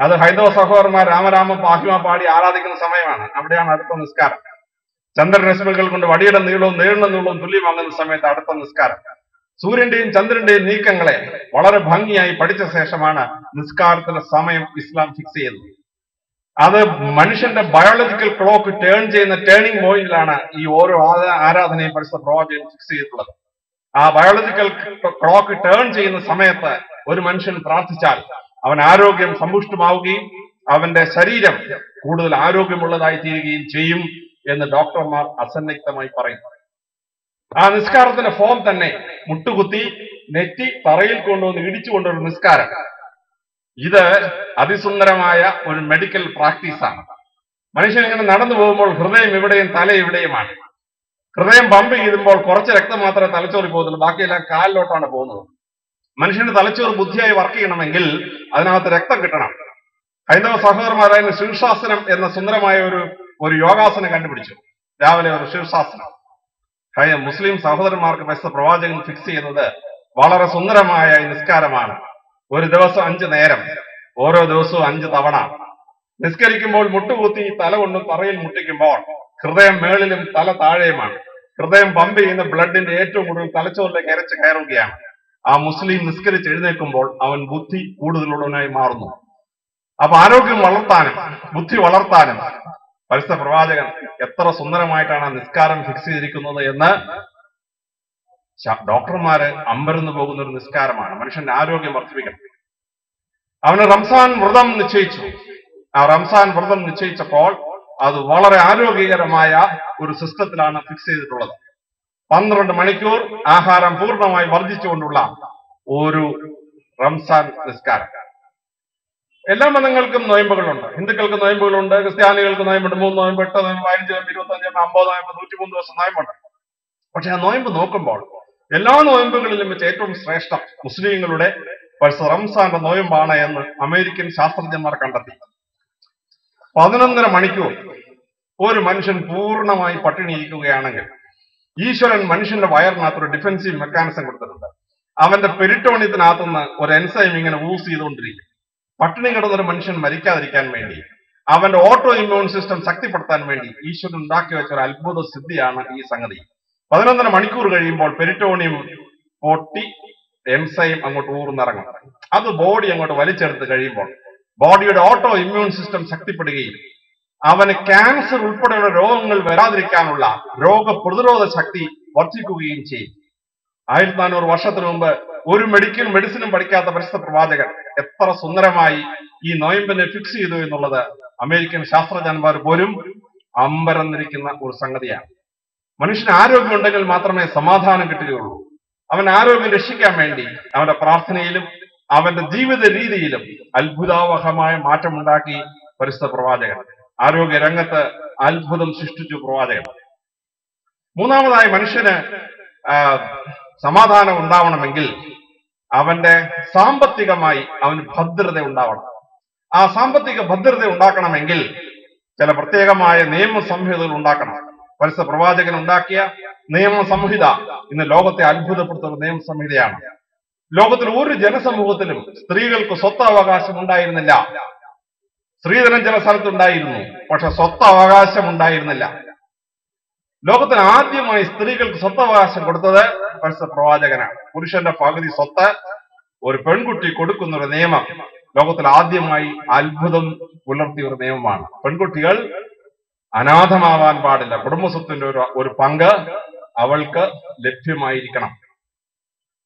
അത് ഹൈന്ദവ സഹോദരന്മാർ രാമരാമ പാഹിമ പാടി ആരാധിക്കുന്ന സമയമാണ്. അവിടെയാണ് അടുത്ത നിസ്കാരം. ചന്ദ്രരശ്മികൾ കൊണ്ട് വടിയുടെ നീളവും നീളുന്ന നീളവും തുല്യമാകുന്ന സമയത്ത് അടുത്ത നിസ്കാരം. സൂര്യന്റെയും ചന്ദ്രന്റെയും നീക്കങ്ങളെ വളരെ ഭംഗിയായി പഠിച്ച ശേഷമാണ് നിസ്കാരത്തിന്റെ സമയം ഇസ്ലാം ഫിക്സ് ചെയ്യുന്നത്. അത് മനുഷ്യന്റെ ബയോളജിക്കൽ ക്ലോക്ക് ടേൺ ചെയ്യുന്ന ടേണിംഗ് പോയിന്റിലാണ് ഈ ഓരോ ആരാ- ആരാധനയും പഠിച്ച പ്രവാചകൻ ഫിക്സ് ചെയ്തിട്ടുള്ളത്. ആ ബയോളജിക്കൽ ക്ലോക്ക് ടേൺ ചെയ്യുന്ന സമയത്ത് ഒരു മനുഷ്യൻ പ്രാർത്ഥിച്ചാൽ അവൻ ആരോഗ്യം സമ്പുഷ്ടമാവുകയും അവന്റെ ശരീരം കൂടുതൽ ആരോഗ്യമുള്ളതായി തീരുകയും ചെയ്യും. എന്ന് ഡോക്ടർമാർ അസന്നിഗ്ധമായി പറയുന്നു. ആ നിസ്കാരത്തിന്റെ ഫോം തന്നെ മുട്ടുകുത്തി നെറ്റി തറയിൽ കൊണ്ടുവന്ന് ഇടിച്ചു കൊണ്ടൊരു നിസ്കാരം. ഇത് അതിസുന്ദരമായ ഒരു മെഡിക്കൽ പ്രാക്ടീസാണ് മനുഷ്യൻ ഇങ്ങനെ നടന്നു പോകുമ്പോൾ ഹൃദയം ഇവിടെയും തല ഇവിടെയുമാണ്. ഹൃദയം പമ്പ് ചെയ്യുമ്പോൾ കുറച്ച് രക്തം മാത്രമേ തലച്ചോറിൽ പോകുന്നുള്ളൂ. ബാക്കിയെല്ലാം കാലിലോട്ടാണ് പോകുന്നത്. മനുഷ്യന്റെ തലച്ചോറ് ബുദ്ധിയായി വർക്ക് ചെയ്യണമെങ്കിൽ അതിനകത്ത് രക്തം കിട്ടണം. ഹൈന്ദവ സഹോദരന്മാരായ ശിവശാസനം എന്ന സുന്ദരമായ ഒരു ഒരു യോഗാസനം കണ്ടുപിടിച്ചു. രാവിലെ ഒരു ശീർഷാസനം കഴിഞ്ഞ മുസ്ലിം സഹോദരന്മാർക്ക് പൈസ പ്രവാചകൻ ഫിക്സ് ചെയ്യുന്നത് വളരെ സുന്ദരമായ നിസ്കാരമാണ്. ഒരു ദിവസം അഞ്ച് നേരം. ഓരോ ദിവസവും അഞ്ച് തവണ. നിസ്കരിക്കുമ്പോൾ മുട്ടുകൂത്തി തല കൊണ്ട് തറയിൽ മുട്ടിക്കുമ്പോൾ ഹൃദയം മേളിലും തല താഴെയുമാണ്. ഹൃദയം പമ്പ് ചെയ്യുന്ന ബ്ലഡിന്റെ ഏറ്റവും കൂടുതൽ തലച്ചോറിലേക്ക് ഇരച്ച് കയറുകയാണ്. ആ മുസ്ലിം നിസ്കരിച്ച് എഴുന്നേൽക്കുമ്പോൾ അവൻ ബുദ്ധി കൂടുതലുള്ളവനായി മാറുന്നു. അപ്പൊ ആരോഗ്യം വളർത്താനും ബുദ്ധി വളർത്താനും പരിസ്ഥ പ്രവാചകൻ എത്ര സുന്ദരമായിട്ടാണ് നിസ്കാരം ഫിക്സ് ചെയ്തിരിക്കുന്നത് എന്ന് ഡോക്ടർമാര് അമ്പരന്ന് പോകുന്ന ഒരു നിസ്കാരമാണ്. മനുഷ്യന്റെ ആരോഗ്യം വർദ്ധിപ്പിക്കണം. അവന് റംസാൻ വ്രതം നിശ്ചയിച്ചു. ആ റംസാൻ വ്രതം നിശ്ചയിച്ചപ്പോൾ അത് വളരെ ആരോഗ്യകരമായ ഒരു സിസ്റ്റത്തിലാണ് ഫിക്സ് ചെയ്തിട്ടുള്ളത്. പന്ത്രണ്ട് മണിക്കൂർ ആഹാരം പൂർണമായി വർദ്ധിച്ചുകൊണ്ടുള്ള ഒരു റംസാൻ നിസ്കാരം. എല്ലാ മതങ്ങൾക്കും നോയമ്പുകളുണ്ട്. ഹിന്ദുക്കൾക്ക് നോയമ്പുകളുണ്ട് ക്രിസ്ത്യാനികൾക്ക് നോയമ്പുണ്ട്. മൂന്ന് നോയമ്പ് എട്ട് നോയമ്പ് പതിനഞ്ച് നോയമ്പ് ഇരുപത്തഞ്ച് നോയമ്പ് അമ്പത് നോയമ്പ് നൂറ്റിമൂന്ന് ദിവസം നോയമ്പുണ്ട്. പക്ഷെ ആ നോയമ്പ് നോക്കുമ്പോൾ എല്ലാ നോയമ്പുകളിലും വെച്ച് ഏറ്റവും ശ്രേഷ്ഠം മുസ്ലിങ്ങളുടെ റംസാന്റെ നോയമ്പാണ് എന്ന് അമേരിക്കൻ ശാസ്ത്രജ്ഞന്മാർ കണ്ടെത്തി. പതിനൊന്നര മണിക്കൂർ ഒരു മനുഷ്യൻ പൂർണമായി പട്ടിണിയിരിക്കുകയാണെങ്കിൽ ഈശ്വരൻ മനുഷ്യന്റെ വയറിനകത്ത് ഒരു ഡിഫൻസീവ് മെക്കാനിസം കൊടുത്തിട്ടുണ്ട്. അവന്റെ പെരിട്ടോണിയത്തിനകത്തുനിന്ന് ഒരു എൻസൈം ഇങ്ങനെ ഊസ് ചെയ്തുകൊണ്ടിരിക്കും. പട്ടിണി കിടന്നൊരു മനുഷ്യൻ മരിക്കാതിരിക്കാൻ വേണ്ടി അവന്റെ ഓട്ടോ ഇമ്മ്യൂൺ സിസ്റ്റം ശക്തിപ്പെടുത്താൻ വേണ്ടി ഈശ്വരൻ ഉണ്ടാക്കി വെച്ച ഒരു അത്ഭുത സിദ്ധിയാണ് ഈ സംഗതി. പതിനൊന്നര മണിക്കൂർ കഴിയുമ്പോൾ പെരിറ്റോണിയം പൊട്ടി എംസൈം അങ്ങോട്ട് ഊർന്നിറങ്ങും. അത് ബോഡി അങ്ങോട്ട് വലിച്ചെടുത്ത് കഴിയുമ്പോൾ ബോഡിയുടെ ഓട്ടോ ഇമ്മ്യൂൺ സിസ്റ്റം ശക്തിപ്പെടുകയും അവന് ക്യാൻസർ ഉൾപ്പെടെയുള്ള രോഗങ്ങൾ വരാതിരിക്കാനുള്ള രോഗപ്രതിരോധ ശക്തി വർദ്ധിക്കുകയും ചെയ്യും. ആയിരത്തി നാനൂറ് വർഷത്തിന് മുമ്പ് ഒരു മെഡിക്കൽ മെഡിസിനും പഠിക്കാത്ത പരിശുദ്ധ പ്രവാചകൻ എത്ര സുന്ദരമായി ഈ നോയമ്പിനെ ഫിക്സ് ചെയ്തു എന്നുള്ളത് അമേരിക്കൻ ശാസ്ത്രജ്ഞന്മാർ പോലും അമ്പരന്നിരിക്കുന്ന ഒരു സംഗതിയാണ്. മനുഷ്യന് ആരോഗ്യമുണ്ടെങ്കിൽ മാത്രമേ സമാധാനം കിട്ടുകയുള്ളൂ. അവൻ ആരോഗ്യം രക്ഷിക്കാൻ വേണ്ടി അവന്റെ പ്രാർത്ഥനയിലും അവന്റെ ജീവിത രീതിയിലും അത്ഭുതാവഹമായ മാറ്റമുണ്ടാക്കി പരിസ്ഥ പ്രവാചകൻ. ആരോഗ്യ രംഗത്ത് അത്ഭുതം സൃഷ്ടിച്ചു പ്രവാചകൻ. മൂന്നാമതായി മനുഷ്യന് സമാധാനം ഉണ്ടാവണമെങ്കിൽ അവന്റെ സാമ്പത്തികമായി അവന് ഭദ്രത ഉണ്ടാവണം. ആ സാമ്പത്തിക ഭദ്രത ഉണ്ടാക്കണമെങ്കിൽ ചില പ്രത്യേകമായ നിയമസംഹിതകൾ ഉണ്ടാക്കണം. പരസ്യ പ്രവാചകൻ ഉണ്ടാക്കിയ നിയമസംഹിത ഇന്ന് ലോകത്തെ അത്ഭുതപ്പെടുത്തുന്ന നിയമസംഹിതയാണ് ലോകത്തിൽ ഒരു ജനസമൂഹത്തിലും സ്ത്രീകൾക്ക് സ്വത്തവകാശം ഉണ്ടായിരുന്നില്ല. സ്ത്രീധനം ചില സ്ഥലത്തുണ്ടായിരുന്നു പക്ഷെ സ്വത്തവകാശം ഉണ്ടായിരുന്നില്ല. ലോകത്തിൽ ആദ്യമായി സ്ത്രീകൾക്ക് സ്വത്തവകാശം കൊടുത്തത് പരിസ്ഥിതി പ്രവാചകനാണ്. പുരുഷന്റെ പകുതി സ്വത്ത് ഒരു പെൺകുട്ടി കൊടുക്കുന്ന ഒരു നിയമം. ലോകത്തിൽ ആദ്യമായി അത്ഭുതം പുലർത്തിയ ഒരു നിയമമാണ്. പെൺകുട്ടികൾ അനാഥമാവാൻ പാടില്ല. കുടുംബസ്വത്തിന്റെ ഒരു ഒരു പങ്ക് അവൾക്ക് ലഭ്യമായിരിക്കണം.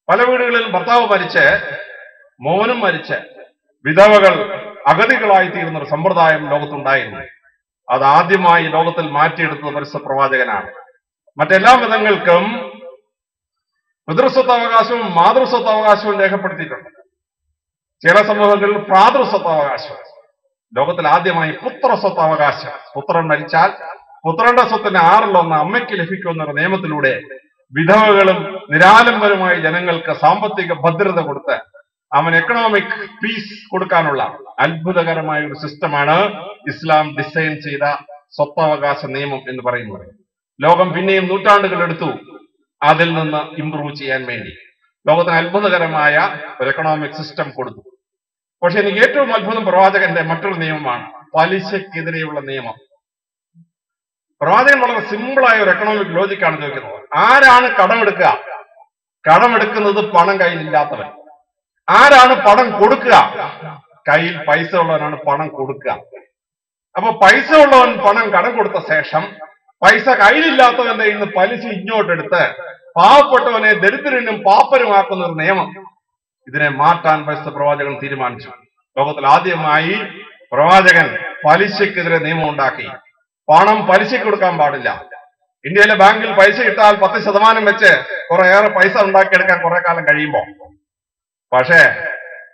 പല വീടുകളിൽ ഭർത്താവ് മരിച്ച് മോനും മരിച്ച് വിധവകൾ അഗതികളായി തീരുന്ന ഒരു സമ്പ്രദായം ലോകത്തുണ്ടായിരുന്നു. അത് ആദ്യമായി ലോകത്തിൽ മാറ്റിയെടുത്തത് പരസ്യ പ്രവാചകനാണ്. മറ്റെല്ലാ മതങ്ങൾക്കും പിതൃസ്വത്തവകാശവും മാതൃസ്വത്തവകാശവും രേഖപ്പെടുത്തിയിട്ടുണ്ട്. ചില സമൂഹങ്ങളിൽ ഭ്രാതൃസ്വത്തവകാശം ലോകത്തിൽ ആദ്യമായി പുത്ര സ്വത്തവകാശം പുത്രൻ മരിച്ചാൽ പുത്രന്റെ സ്വത്തിന് ആറിലൊന്ന് അമ്മയ്ക്ക് ലഭിക്കുന്ന ഒരു നിയമത്തിലൂടെ വിധവകളും നിരാലംബരുമായ ജനങ്ങൾക്ക് സാമ്പത്തിക ഭദ്രത കൊടുത്ത് അവൻ എക്കണോമിക് പീസ് കൊടുക്കാനുള്ള അത്ഭുതകരമായ ഒരു സിസ്റ്റമാണ് ഇസ്ലാം ഡിസൈൻ ചെയ്ത സ്വത്തവകാശ നിയമം എന്ന് പറയുന്നത്. ലോകം പിന്നെയും നൂറ്റാണ്ടുകൾ എടുത്തു. അതിൽ നിന്ന് ഇംപ്രൂവ് ചെയ്യാൻ വേണ്ടി. ലോകത്തിന് അത്ഭുതകരമായ ഒരു എക്കണോമിക് സിസ്റ്റം കൊടുത്തു. പക്ഷെ എനിക്ക് ഏറ്റവും അത്ഭുതം പ്രവാചകന്റെ മറ്റൊരു നിയമമാണ് പലിശക്കെതിരെയുള്ള നിയമം. പ്രവാചകൻ വളരെ സിമ്പിളായ ഒരു എക്കണോമിക് ലോജിക്കാണ് ചോദിക്കുന്നത്. ആരാണ് കടമെടുക്കുക കടമെടുക്കുന്നത് പണം കയ്യിലില്ലാത്തവൻ. ആരാണ് പണം കൊടുക്കുക? കയ്യിൽ പൈസ ഉള്ളവനാണ് പണം കൊടുക്കുക. അപ്പൊ പൈസ ഉള്ളവൻ പണം കടം കൊടുത്ത ശേഷം പൈസ കയ്യിലില്ലാത്തവന്റെ ഇന്ന് പലിശ ഇങ്ങോട്ടെടുത്ത് പാവപ്പെട്ടവനെ ദരിദ്രനും പാപ്പരുമാക്കുന്ന ഒരു നിയമം. ഇതിനെ മാറ്റാൻ പരിസ്ഥ പ്രവാചകൻ തീരുമാനിച്ചു. ലോകത്തിൽ ആദ്യമായി പ്രവാചകൻ പലിശക്കെതിരെ നിയമം ഉണ്ടാക്കി. പണം പലിശയ്ക്ക് കൊടുക്കാൻ പാടില്ല. ഇന്ത്യയിലെ ബാങ്കിൽ പൈസ ഇട്ടാൽ പത്ത് ശതമാനം വെച്ച് കുറേയേറെ പൈസ ഉണ്ടാക്കിയെടുക്കാൻ കുറെ കാലം കഴിയുമ്പോൾ പക്ഷേ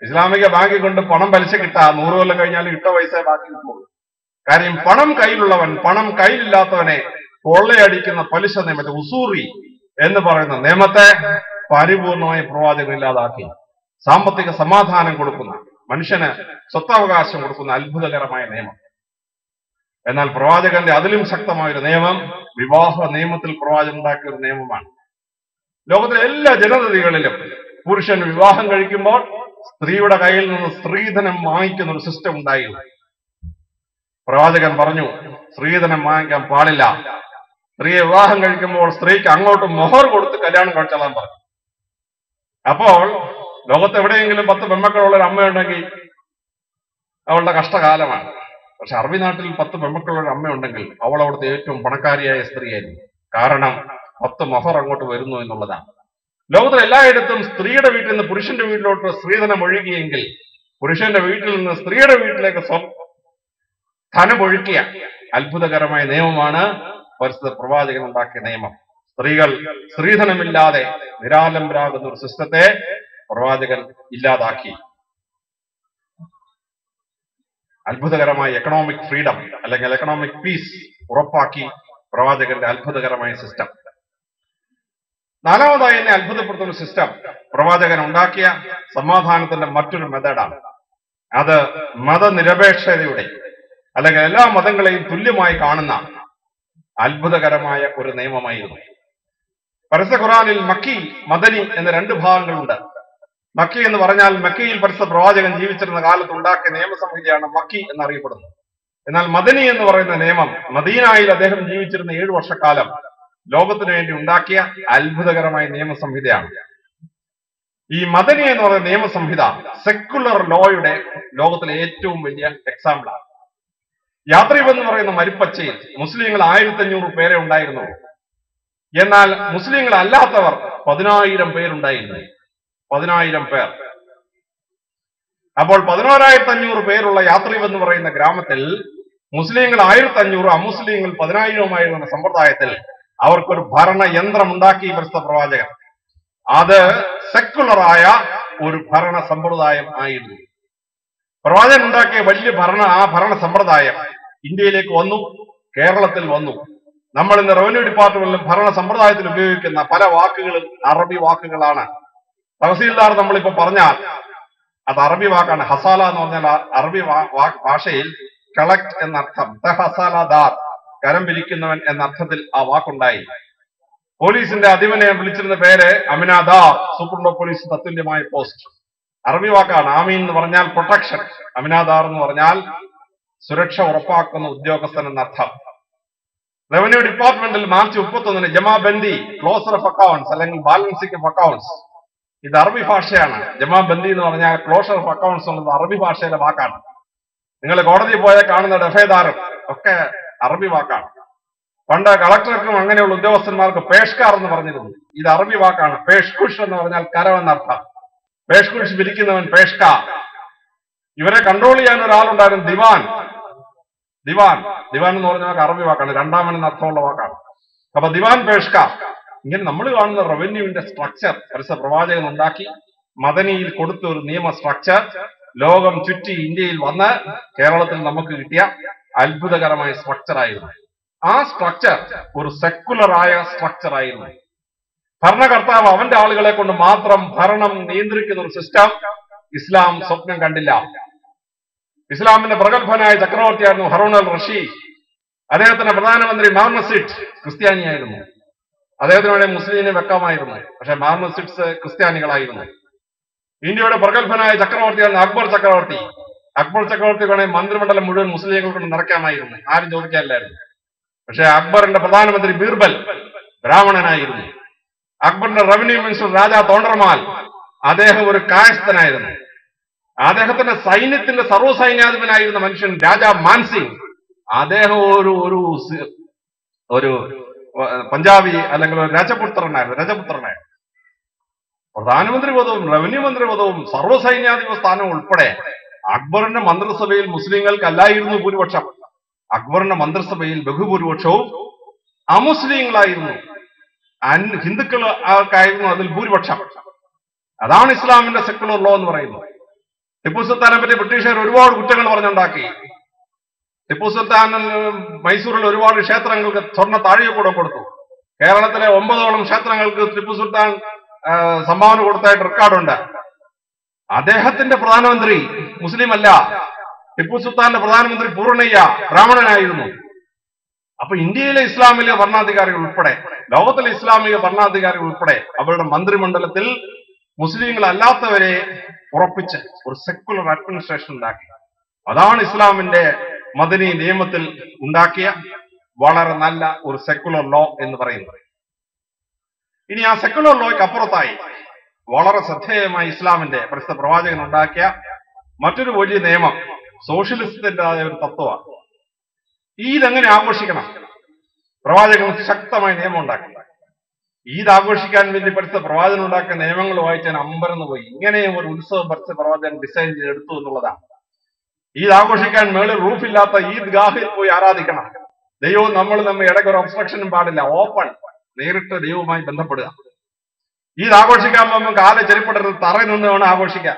ഇസ്ലാമിക ബാങ്കിൽ കൊണ്ട് പണം പലിശ കിട്ടാ നൂറ് കൊല്ലം കഴിഞ്ഞാൽ ഇട്ട പൈസ ബാക്കി കിട്ടുള്ളൂ കാര്യം പണം കയ്യിലുള്ളവൻ പണം കയ്യിലില്ലാത്തവനെ കൊള്ളയടിക്കുന്ന പലിശ നിയമത്തെ ഉസൂറി എന്ന് പറയുന്ന നിയമത്തെ പരിപൂർണമായി പ്രവാചകൻ ഇല്ലാതാക്കി. സാമ്പത്തിക സമാധാനം കൊടുക്കുന്ന മനുഷ്യന് സ്വത്തവകാശം കൊടുക്കുന്ന അത്ഭുതകരമായ നിയമം. എന്നാൽ പ്രവാചകന്റെ അതിലും ശക്തമായ ഒരു നിയമം വിവാഹ നിയമത്തിൽ പ്രവാചകൻ ഉണ്ടാക്കിയ ഒരു നിയമമാണ്. ലോകത്തിലെ എല്ലാ ജനതകളിലും പുരുഷൻ വിവാഹം കഴിക്കുമ്പോൾ സ്ത്രീയുടെ കയ്യിൽ നിന്ന് സ്ത്രീധനം വാങ്ങിക്കുന്ന ഒരു സിസ്റ്റം ഉണ്ടായിരുന്നു. പ്രവാചകൻ പറഞ്ഞു സ്ത്രീധനം വാങ്ങിക്കാൻ പാടില്ല. സ്ത്രീയെ വിവാഹം കഴിക്കുമ്പോൾ സ്ത്രീക്ക് അങ്ങോട്ട് മൊഹർ കൊടുത്ത് കല്യാണം കഴിച്ചോളാൻ പറഞ്ഞു. അപ്പോൾ ലോകത്ത് എവിടെയെങ്കിലും പത്ത് പെമ്മക്കളുള്ള ഒരു അമ്മയുണ്ടെങ്കിൽ അവളുടെ കഷ്ടകാലമാണ്. പക്ഷെ അറബി നാട്ടിൽ പത്ത് പെമ്മക്കളുള്ള ഒരു അമ്മയുണ്ടെങ്കിൽ അവൾ അവിടുത്തെ ഏറ്റവും പണക്കാരിയായ സ്ത്രീയായിരുന്നു. കാരണം പത്ത് മൊഹർ അങ്ങോട്ട് വരുന്നു എന്നുള്ളതാണ്. ലോകത്തിൽ എല്ലായിടത്തും സ്ത്രീയുടെ വീട്ടിൽ നിന്ന് പുരുഷന്റെ വീട്ടിലോട്ട് സ്ത്രീധനം ഒഴുകിയെങ്കിൽ പുരുഷന്റെ വീട്ടിൽ നിന്ന് സ്ത്രീയുടെ വീട്ടിലേക്ക് ധനമൊഴുക്കിയ അത്ഭുതകരമായ നിയമമാണ് പരിസ്ഥിതി പ്രവാചകൻ ഉണ്ടാക്കിയ നിയമം. സ്ത്രീകൾ സ്ത്രീധനമില്ലാതെ നിരാലംബരാകുന്ന ഒരു സിസ്റ്റത്തെ പ്രവാചകൻ ഇല്ലാതാക്കി. അത്ഭുതകരമായ എക്കണോമിക് ഫ്രീഡം അല്ലെങ്കിൽ എക്കണോമിക് പീസ് ഉറപ്പാക്കി പ്രവാചകന്റെ അത്ഭുതകരമായ സിസ്റ്റം നാലാമതായി എന്നെ അത്ഭുതപ്പെടുത്തുന്ന സിസ്റ്റം പ്രവാചകൻ ഉണ്ടാക്കിയ സമാധാനത്തിന്റെ മറ്റൊരു മെത്തേഡാണ്. അത് മതനിരപേക്ഷതയുടെ അല്ലെങ്കിൽ എല്ലാ മതങ്ങളെയും തുല്യമായി കാണുന്ന അത്ഭുതകരമായ ഒരു നിയമമായിരുന്നു. പരസ്യ ഖുറാനിൽ മക്കി മദനി എന്ന രണ്ട് ഭാഗങ്ങളുണ്ട്. മക്കി എന്ന് പറഞ്ഞാൽ മക്കിയിൽ പരസ്യ പ്രവാചകൻ ജീവിച്ചിരുന്ന കാലത്ത് ഉണ്ടാക്കിയ നിയമസംഹിതയാണ് മക്കി എന്നറിയപ്പെടുന്നത്. എന്നാൽ മദനി എന്ന് പറയുന്ന നിയമം മദീനായിൽ അദ്ദേഹം ജീവിച്ചിരുന്ന ഏഴു വർഷക്കാലം ലോകത്തിനു വേണ്ടി ഉണ്ടാക്കിയ അത്ഭുതകരമായ നിയമസംഹിതയാണ്. ഈ മദനി എന്ന് പറയുന്ന നിയമസംഹിത സെക്കുലർ ലോയുടെ ലോകത്തിലെ ഏറ്റവും വലിയ എക്സാമ്പിളാണ് യാത്രീബ് എന്ന് പറയുന്ന മരുപ്പച്ചയിൽ മുസ്ലിങ്ങൾ ആയിരത്തി അഞ്ഞൂറ് പേരെ ഉണ്ടായിരുന്നുള്ളൂ എന്നാൽ മുസ്ലിങ്ങൾ അല്ലാത്തവർ പതിനായിരം പേരുണ്ടായിരുന്നു. പതിനായിരം പേർ. അപ്പോൾ പതിനോരായിരത്തി അഞ്ഞൂറ് പേരുള്ള എന്ന് പറയുന്ന ഗ്രാമത്തിൽ മുസ്ലിങ്ങൾ ആയിരത്തി അഞ്ഞൂറ് അമുസ്ലിങ്ങൾ പതിനായിരവുമായിരുന്ന സമ്പ്രദായത്തിൽ അവർക്കൊരു ഭരണ യന്ത്രം ഉണ്ടാക്കി പ്രസ്ത പ്രവാചകൻ. അത് സെക്കുലറായ ഒരു ഭരണ സമ്പ്രദായം ആയിരുന്നു. പ്രവാചകൻ ഉണ്ടാക്കിയ വലിയ ഭരണ ആ ഭരണ സമ്പ്രദായം ഇന്ത്യയിലേക്ക് വന്നു കേരളത്തിൽ വന്നു. നമ്മൾ ഇന്ന് റവന്യൂ ഡിപ്പാർട്ട്മെന്റിലും ഭരണ സമ്പ്രദായത്തിൽ ഉപയോഗിക്കുന്ന പല വാക്കുകളും അറബി വാക്കുകളാണ്. തഹസീൽദാർ നമ്മളിപ്പോ പറഞ്ഞാൽ അത് അറബി വാക്കാണ്. ഹസാല എന്ന് പറഞ്ഞാൽ അറബി ഭാഷയിൽ കളക്ട് എന്നർത്ഥം. ഹസാലദാർ കരം പിരിക്കുന്നവൻ എന്ന അർത്ഥത്തിൽ ആ വാക്കുണ്ടായി. പോലീസിന്റെ അധിപനെ വിളിച്ചിരുന്ന പേര് അമിനാദാർ സൂപ്രണ്ട് പോലീസ് തത്തുല്യമായ പോസ്റ്റ് അറബി വാക്കാണ് ആമീൻ എന്ന് പറഞ്ഞാൽ പ്രൊട്ടക്ഷൻ അമിനാദാർ എന്ന് പറഞ്ഞാൽ സുരക്ഷ ഉറപ്പാക്കുന്ന ഉദ്യോഗസ്ഥൻ എന്നർത്ഥം. റവന്യൂ ഡിപ്പാർട്ട്മെന്റിൽ മാർച്ച് മുപ്പത്തൊന്നിന് ജമാബന്ദി ക്ലോസർ ഓഫ് അക്കൗണ്ട്സ് അല്ലെങ്കിൽ ബാലൻസിംഗ് ഓഫ് അക്കൗണ്ട്സ് ഇത് അറബി ഭാഷയാണ്. ജമാബന്ദി എന്ന് പറഞ്ഞാൽ ക്ലോസർ ഓഫ് അക്കൗണ്ട്സ് എന്നുള്ളത് അറബി ഭാഷയിലെ വാക്കാണ്. നിങ്ങൾ കോടതിയിൽ പോയാൽ കാണുന്ന ഡഫേദാറും ഒക്കെ അറബി വാക്കാണ്. പണ്ട് കളക്ടർക്കും അങ്ങനെയുള്ള ഉദ്യോഗസ്ഥന്മാർക്ക് പേഷ്കാർ എന്ന് പറഞ്ഞിരുന്നു. ഇത് അറബി വാക്കാണ്. പേഷ്കുഷ് എന്ന് പറഞ്ഞാൽ കരം എന്നർത്ഥം. പേഷ്കുഷ് വിരിക്കുന്നവൻ പേഷ്കാർ ഇവരെ കൺട്രോൾ ചെയ്യാൻ ഒരാളുണ്ടായിരുന്നു ദിവാൻ. ദിവാൻ. ദിവാൻ എന്ന് പറഞ്ഞ വാക്ക് അറബി വാക്കാണ്. രണ്ടാമൻ എന്ന അർത്ഥമുള്ള വാക്കാണ്. അപ്പൊ ദിവാൻ പേഷ്ക. ഇങ്ങനെ നമ്മൾ കാണുന്ന റവന്യൂവിന്റെ സ്ട്രക്ചർ പരസ്യ പ്രവാചകൻ ഉണ്ടാക്കി മദനിയിൽ കൊടുത്ത ഒരു നിയമ സ്ട്രക്ചർ ലോകം ചുറ്റി ഇന്ത്യയിൽ വന്ന് കേരളത്തിൽ നമുക്ക് കിട്ടിയ അത്ഭുതകരമായ സ്ട്രക്ചർ ആയിരുന്നു. ആ സ്ട്രക്ചർ ഒരു സെക്കുലറായ സ്ട്രക്ചർ ആയിരുന്നു. ഭരണകർത്താവ് അവന്റെ ആളുകളെ കൊണ്ട് മാത്രം ഭരണം നിയന്ത്രിക്കുന്ന ഒരു സിസ്റ്റം ഇസ്ലാം സ്വപ്നം കണ്ടില്ല. ഇസ്ലാമിന്റെ പ്രഗത്ഭനായ ചക്രവർത്തിയായിരുന്നു ഹറൂൺ അൽ റഷീദ്. അദ്ദേഹത്തിന്റെ പ്രധാനമന്ത്രി മാർമസിഡ് ക്രിസ്ത്യാനിയായിരുന്നു. അദ്ദേഹത്തിന് വേണ്ടി മുസ്ലിമിനെ വെക്കാമായിരുന്നു. പക്ഷെ മാർമസിഡ്സ് ക്രിസ്ത്യാനികളായിരുന്നു. ഇന്ത്യയുടെ പ്രഗത്ഭനായ ചക്രവർത്തിയായിരുന്നു അക്ബർ ചക്രവർത്തി. അക്ബർ ചക്രവർത്തി വേണമെങ്കിൽ മന്ത്രിമണ്ഡലം മുഴുവൻ മുസ്ലിങ്ങൾ കൊണ്ട് നിറയ്ക്കാമായിരുന്നു ആരും ചോദിക്കാനില്ലായിരുന്നു. പക്ഷെ അക്ബറിന്റെ പ്രധാനമന്ത്രി ബീർബൽ ബ്രാഹ്മണനായിരുന്നു. അക്ബറിന്റെ റവന്യൂ മിനിസ്റ്റർ രാജാ തോണ്ടർമാൽ അദ്ദേഹം ഒരു കായസ്ഥനായിരുന്നു. അദ്ദേഹത്തിന്റെ സൈന്യത്തിന്റെ സർവസൈന്യാധിപനായിരുന്ന മനുഷ്യൻ രാജാ മാൻസിംഗ്. അദ്ദേഹം ഒരു ഒരു ഒരു പഞ്ചാബി അല്ലെങ്കിൽ ഒരു രജപുത്രനായിരുന്നു രജപുത്രനായിരുന്നു. പ്രധാനമന്ത്രി പദവും റവന്യൂ മന്ത്രി പദവും സർവസൈന്യാധിപ സ്ഥാനവും ഉൾപ്പെടെ അക്ബറിന്റെ മന്ത്രിസഭയിൽ മുസ്ലിങ്ങൾക്കല്ലായിരുന്നു ഭൂരിപക്ഷം. അക്ബറിന്റെ മന്ത്രിസഭയിൽ ബഹുഭൂരിപക്ഷവും അമുസ്ലിങ്ങളായിരുന്നു. ഹിന്ദുക്കൾക്കായിരുന്നു അതിൽ ഭൂരിപക്ഷം. അതാണ് ഇസ്ലാമിന്റെ സെക്കുലർ ലോ എന്ന് പറയുന്നത്. ടിപ്പു സുൽത്താനെ പറ്റി ബ്രിട്ടീഷുകാർ ഒരുപാട് കുറ്റങ്ങൾ പറഞ്ഞുണ്ടാക്കി. ടിപ്പു സുൽത്താൻ മൈസൂരിൽ ഒരുപാട് ക്ഷേത്രങ്ങൾക്ക് സ്വർണ താഴികക്കൂടം കൊടുത്തു. കേരളത്തിലെ ഒമ്പതോളം ക്ഷേത്രങ്ങൾക്ക് ടിപ്പു സുൽത്താൻ സംഭാവന കൊടുത്തായിട്ട് റെക്കോർഡുണ്ട്. അദ്ദേഹത്തിന്റെ പ്രധാനമന്ത്രി മുസ്ലിം അല്ല. ടിപ്പു സുൽത്താന്റെ പ്രധാനമന്ത്രി പൂർണയ്യ ബ്രാഹ്മണനായിരുന്നു. അപ്പൊ ഇന്ത്യയിലെ ഇസ്ലാമിലെ ഭരണാധികാരികൾ ഉൾപ്പെടെ ലോകത്തിലെ ഇസ്ലാമിക ഭരണാധികാരികൾ ഉൾപ്പെടെ അവരുടെ മന്ത്രിമണ്ഡലത്തിൽ മുസ്ലിങ്ങൾ അല്ലാത്തവരെ ഉറപ്പിച്ച് ഒരു സെക്കുലർ അഡ്മിനിസ്ട്രേഷൻ ഉണ്ടാക്കി. അതാണ് ഇസ്ലാമിന്റെ മദനി നിയമത്തിൽ ഉണ്ടാക്കിയ വളരെ നല്ല ഒരു സെക്കുലർ ലോ എന്ന് പറയുന്നത്. ഇനി ആ സെക്കുലർ ലോയ്ക്ക് അപ്പുറത്തായി വളരെ ശ്രദ്ധേയമായി ഇസ്ലാമിന്റെ പ്രസിദ്ധ പ്രവാചകൻ ഉണ്ടാക്കിയ മറ്റൊരു വലിയ നിയമം സോഷ്യലിസത്തിന്റെതായ ഒരു തത്വമാണ്. ഈദ് എങ്ങനെ ആഘോഷിക്കണം? പ്രവാചകൻ ശക്തമായ നിയമം ഉണ്ടാക്കി. ഈദ് ആഘോഷിക്കാൻ വേണ്ടി പഠിച്ച പ്രവാചകൻ ഉണ്ടാക്കിയ നിയമങ്ങൾ വായിച്ചാൽ അമ്പരന്ന് പോയി. ഇങ്ങനെ ഒരു ഉത്സവം പഠിച്ച പ്രവാചകൻ ഡിസൈൻ ചെയ്തെടുത്തു എന്നുള്ളതാണ്. ഈദ് ആഘോഷിക്കാൻ മേളിൽ റൂഫില്ലാത്ത ഈദ് ഗാഹിൽ പോയി ആരാധിക്കണം. ദൈവവും നമ്മൾ നമ്മൾ ഇടയ്ക്ക് ഒരു ഒബ്സ്ട്രക്ഷനും പാടില്ല. ഓപ്പൺ നേരിട്ട് ദൈവവുമായി ബന്ധപ്പെടുക. ഈദ് ആഘോഷിക്കാൻ പോകുമ്പോൾ കാലെ ചെരുപ്പിടരുത് തറയിൽ നിന്ന് വേണം ആഘോഷിക്കാൻ.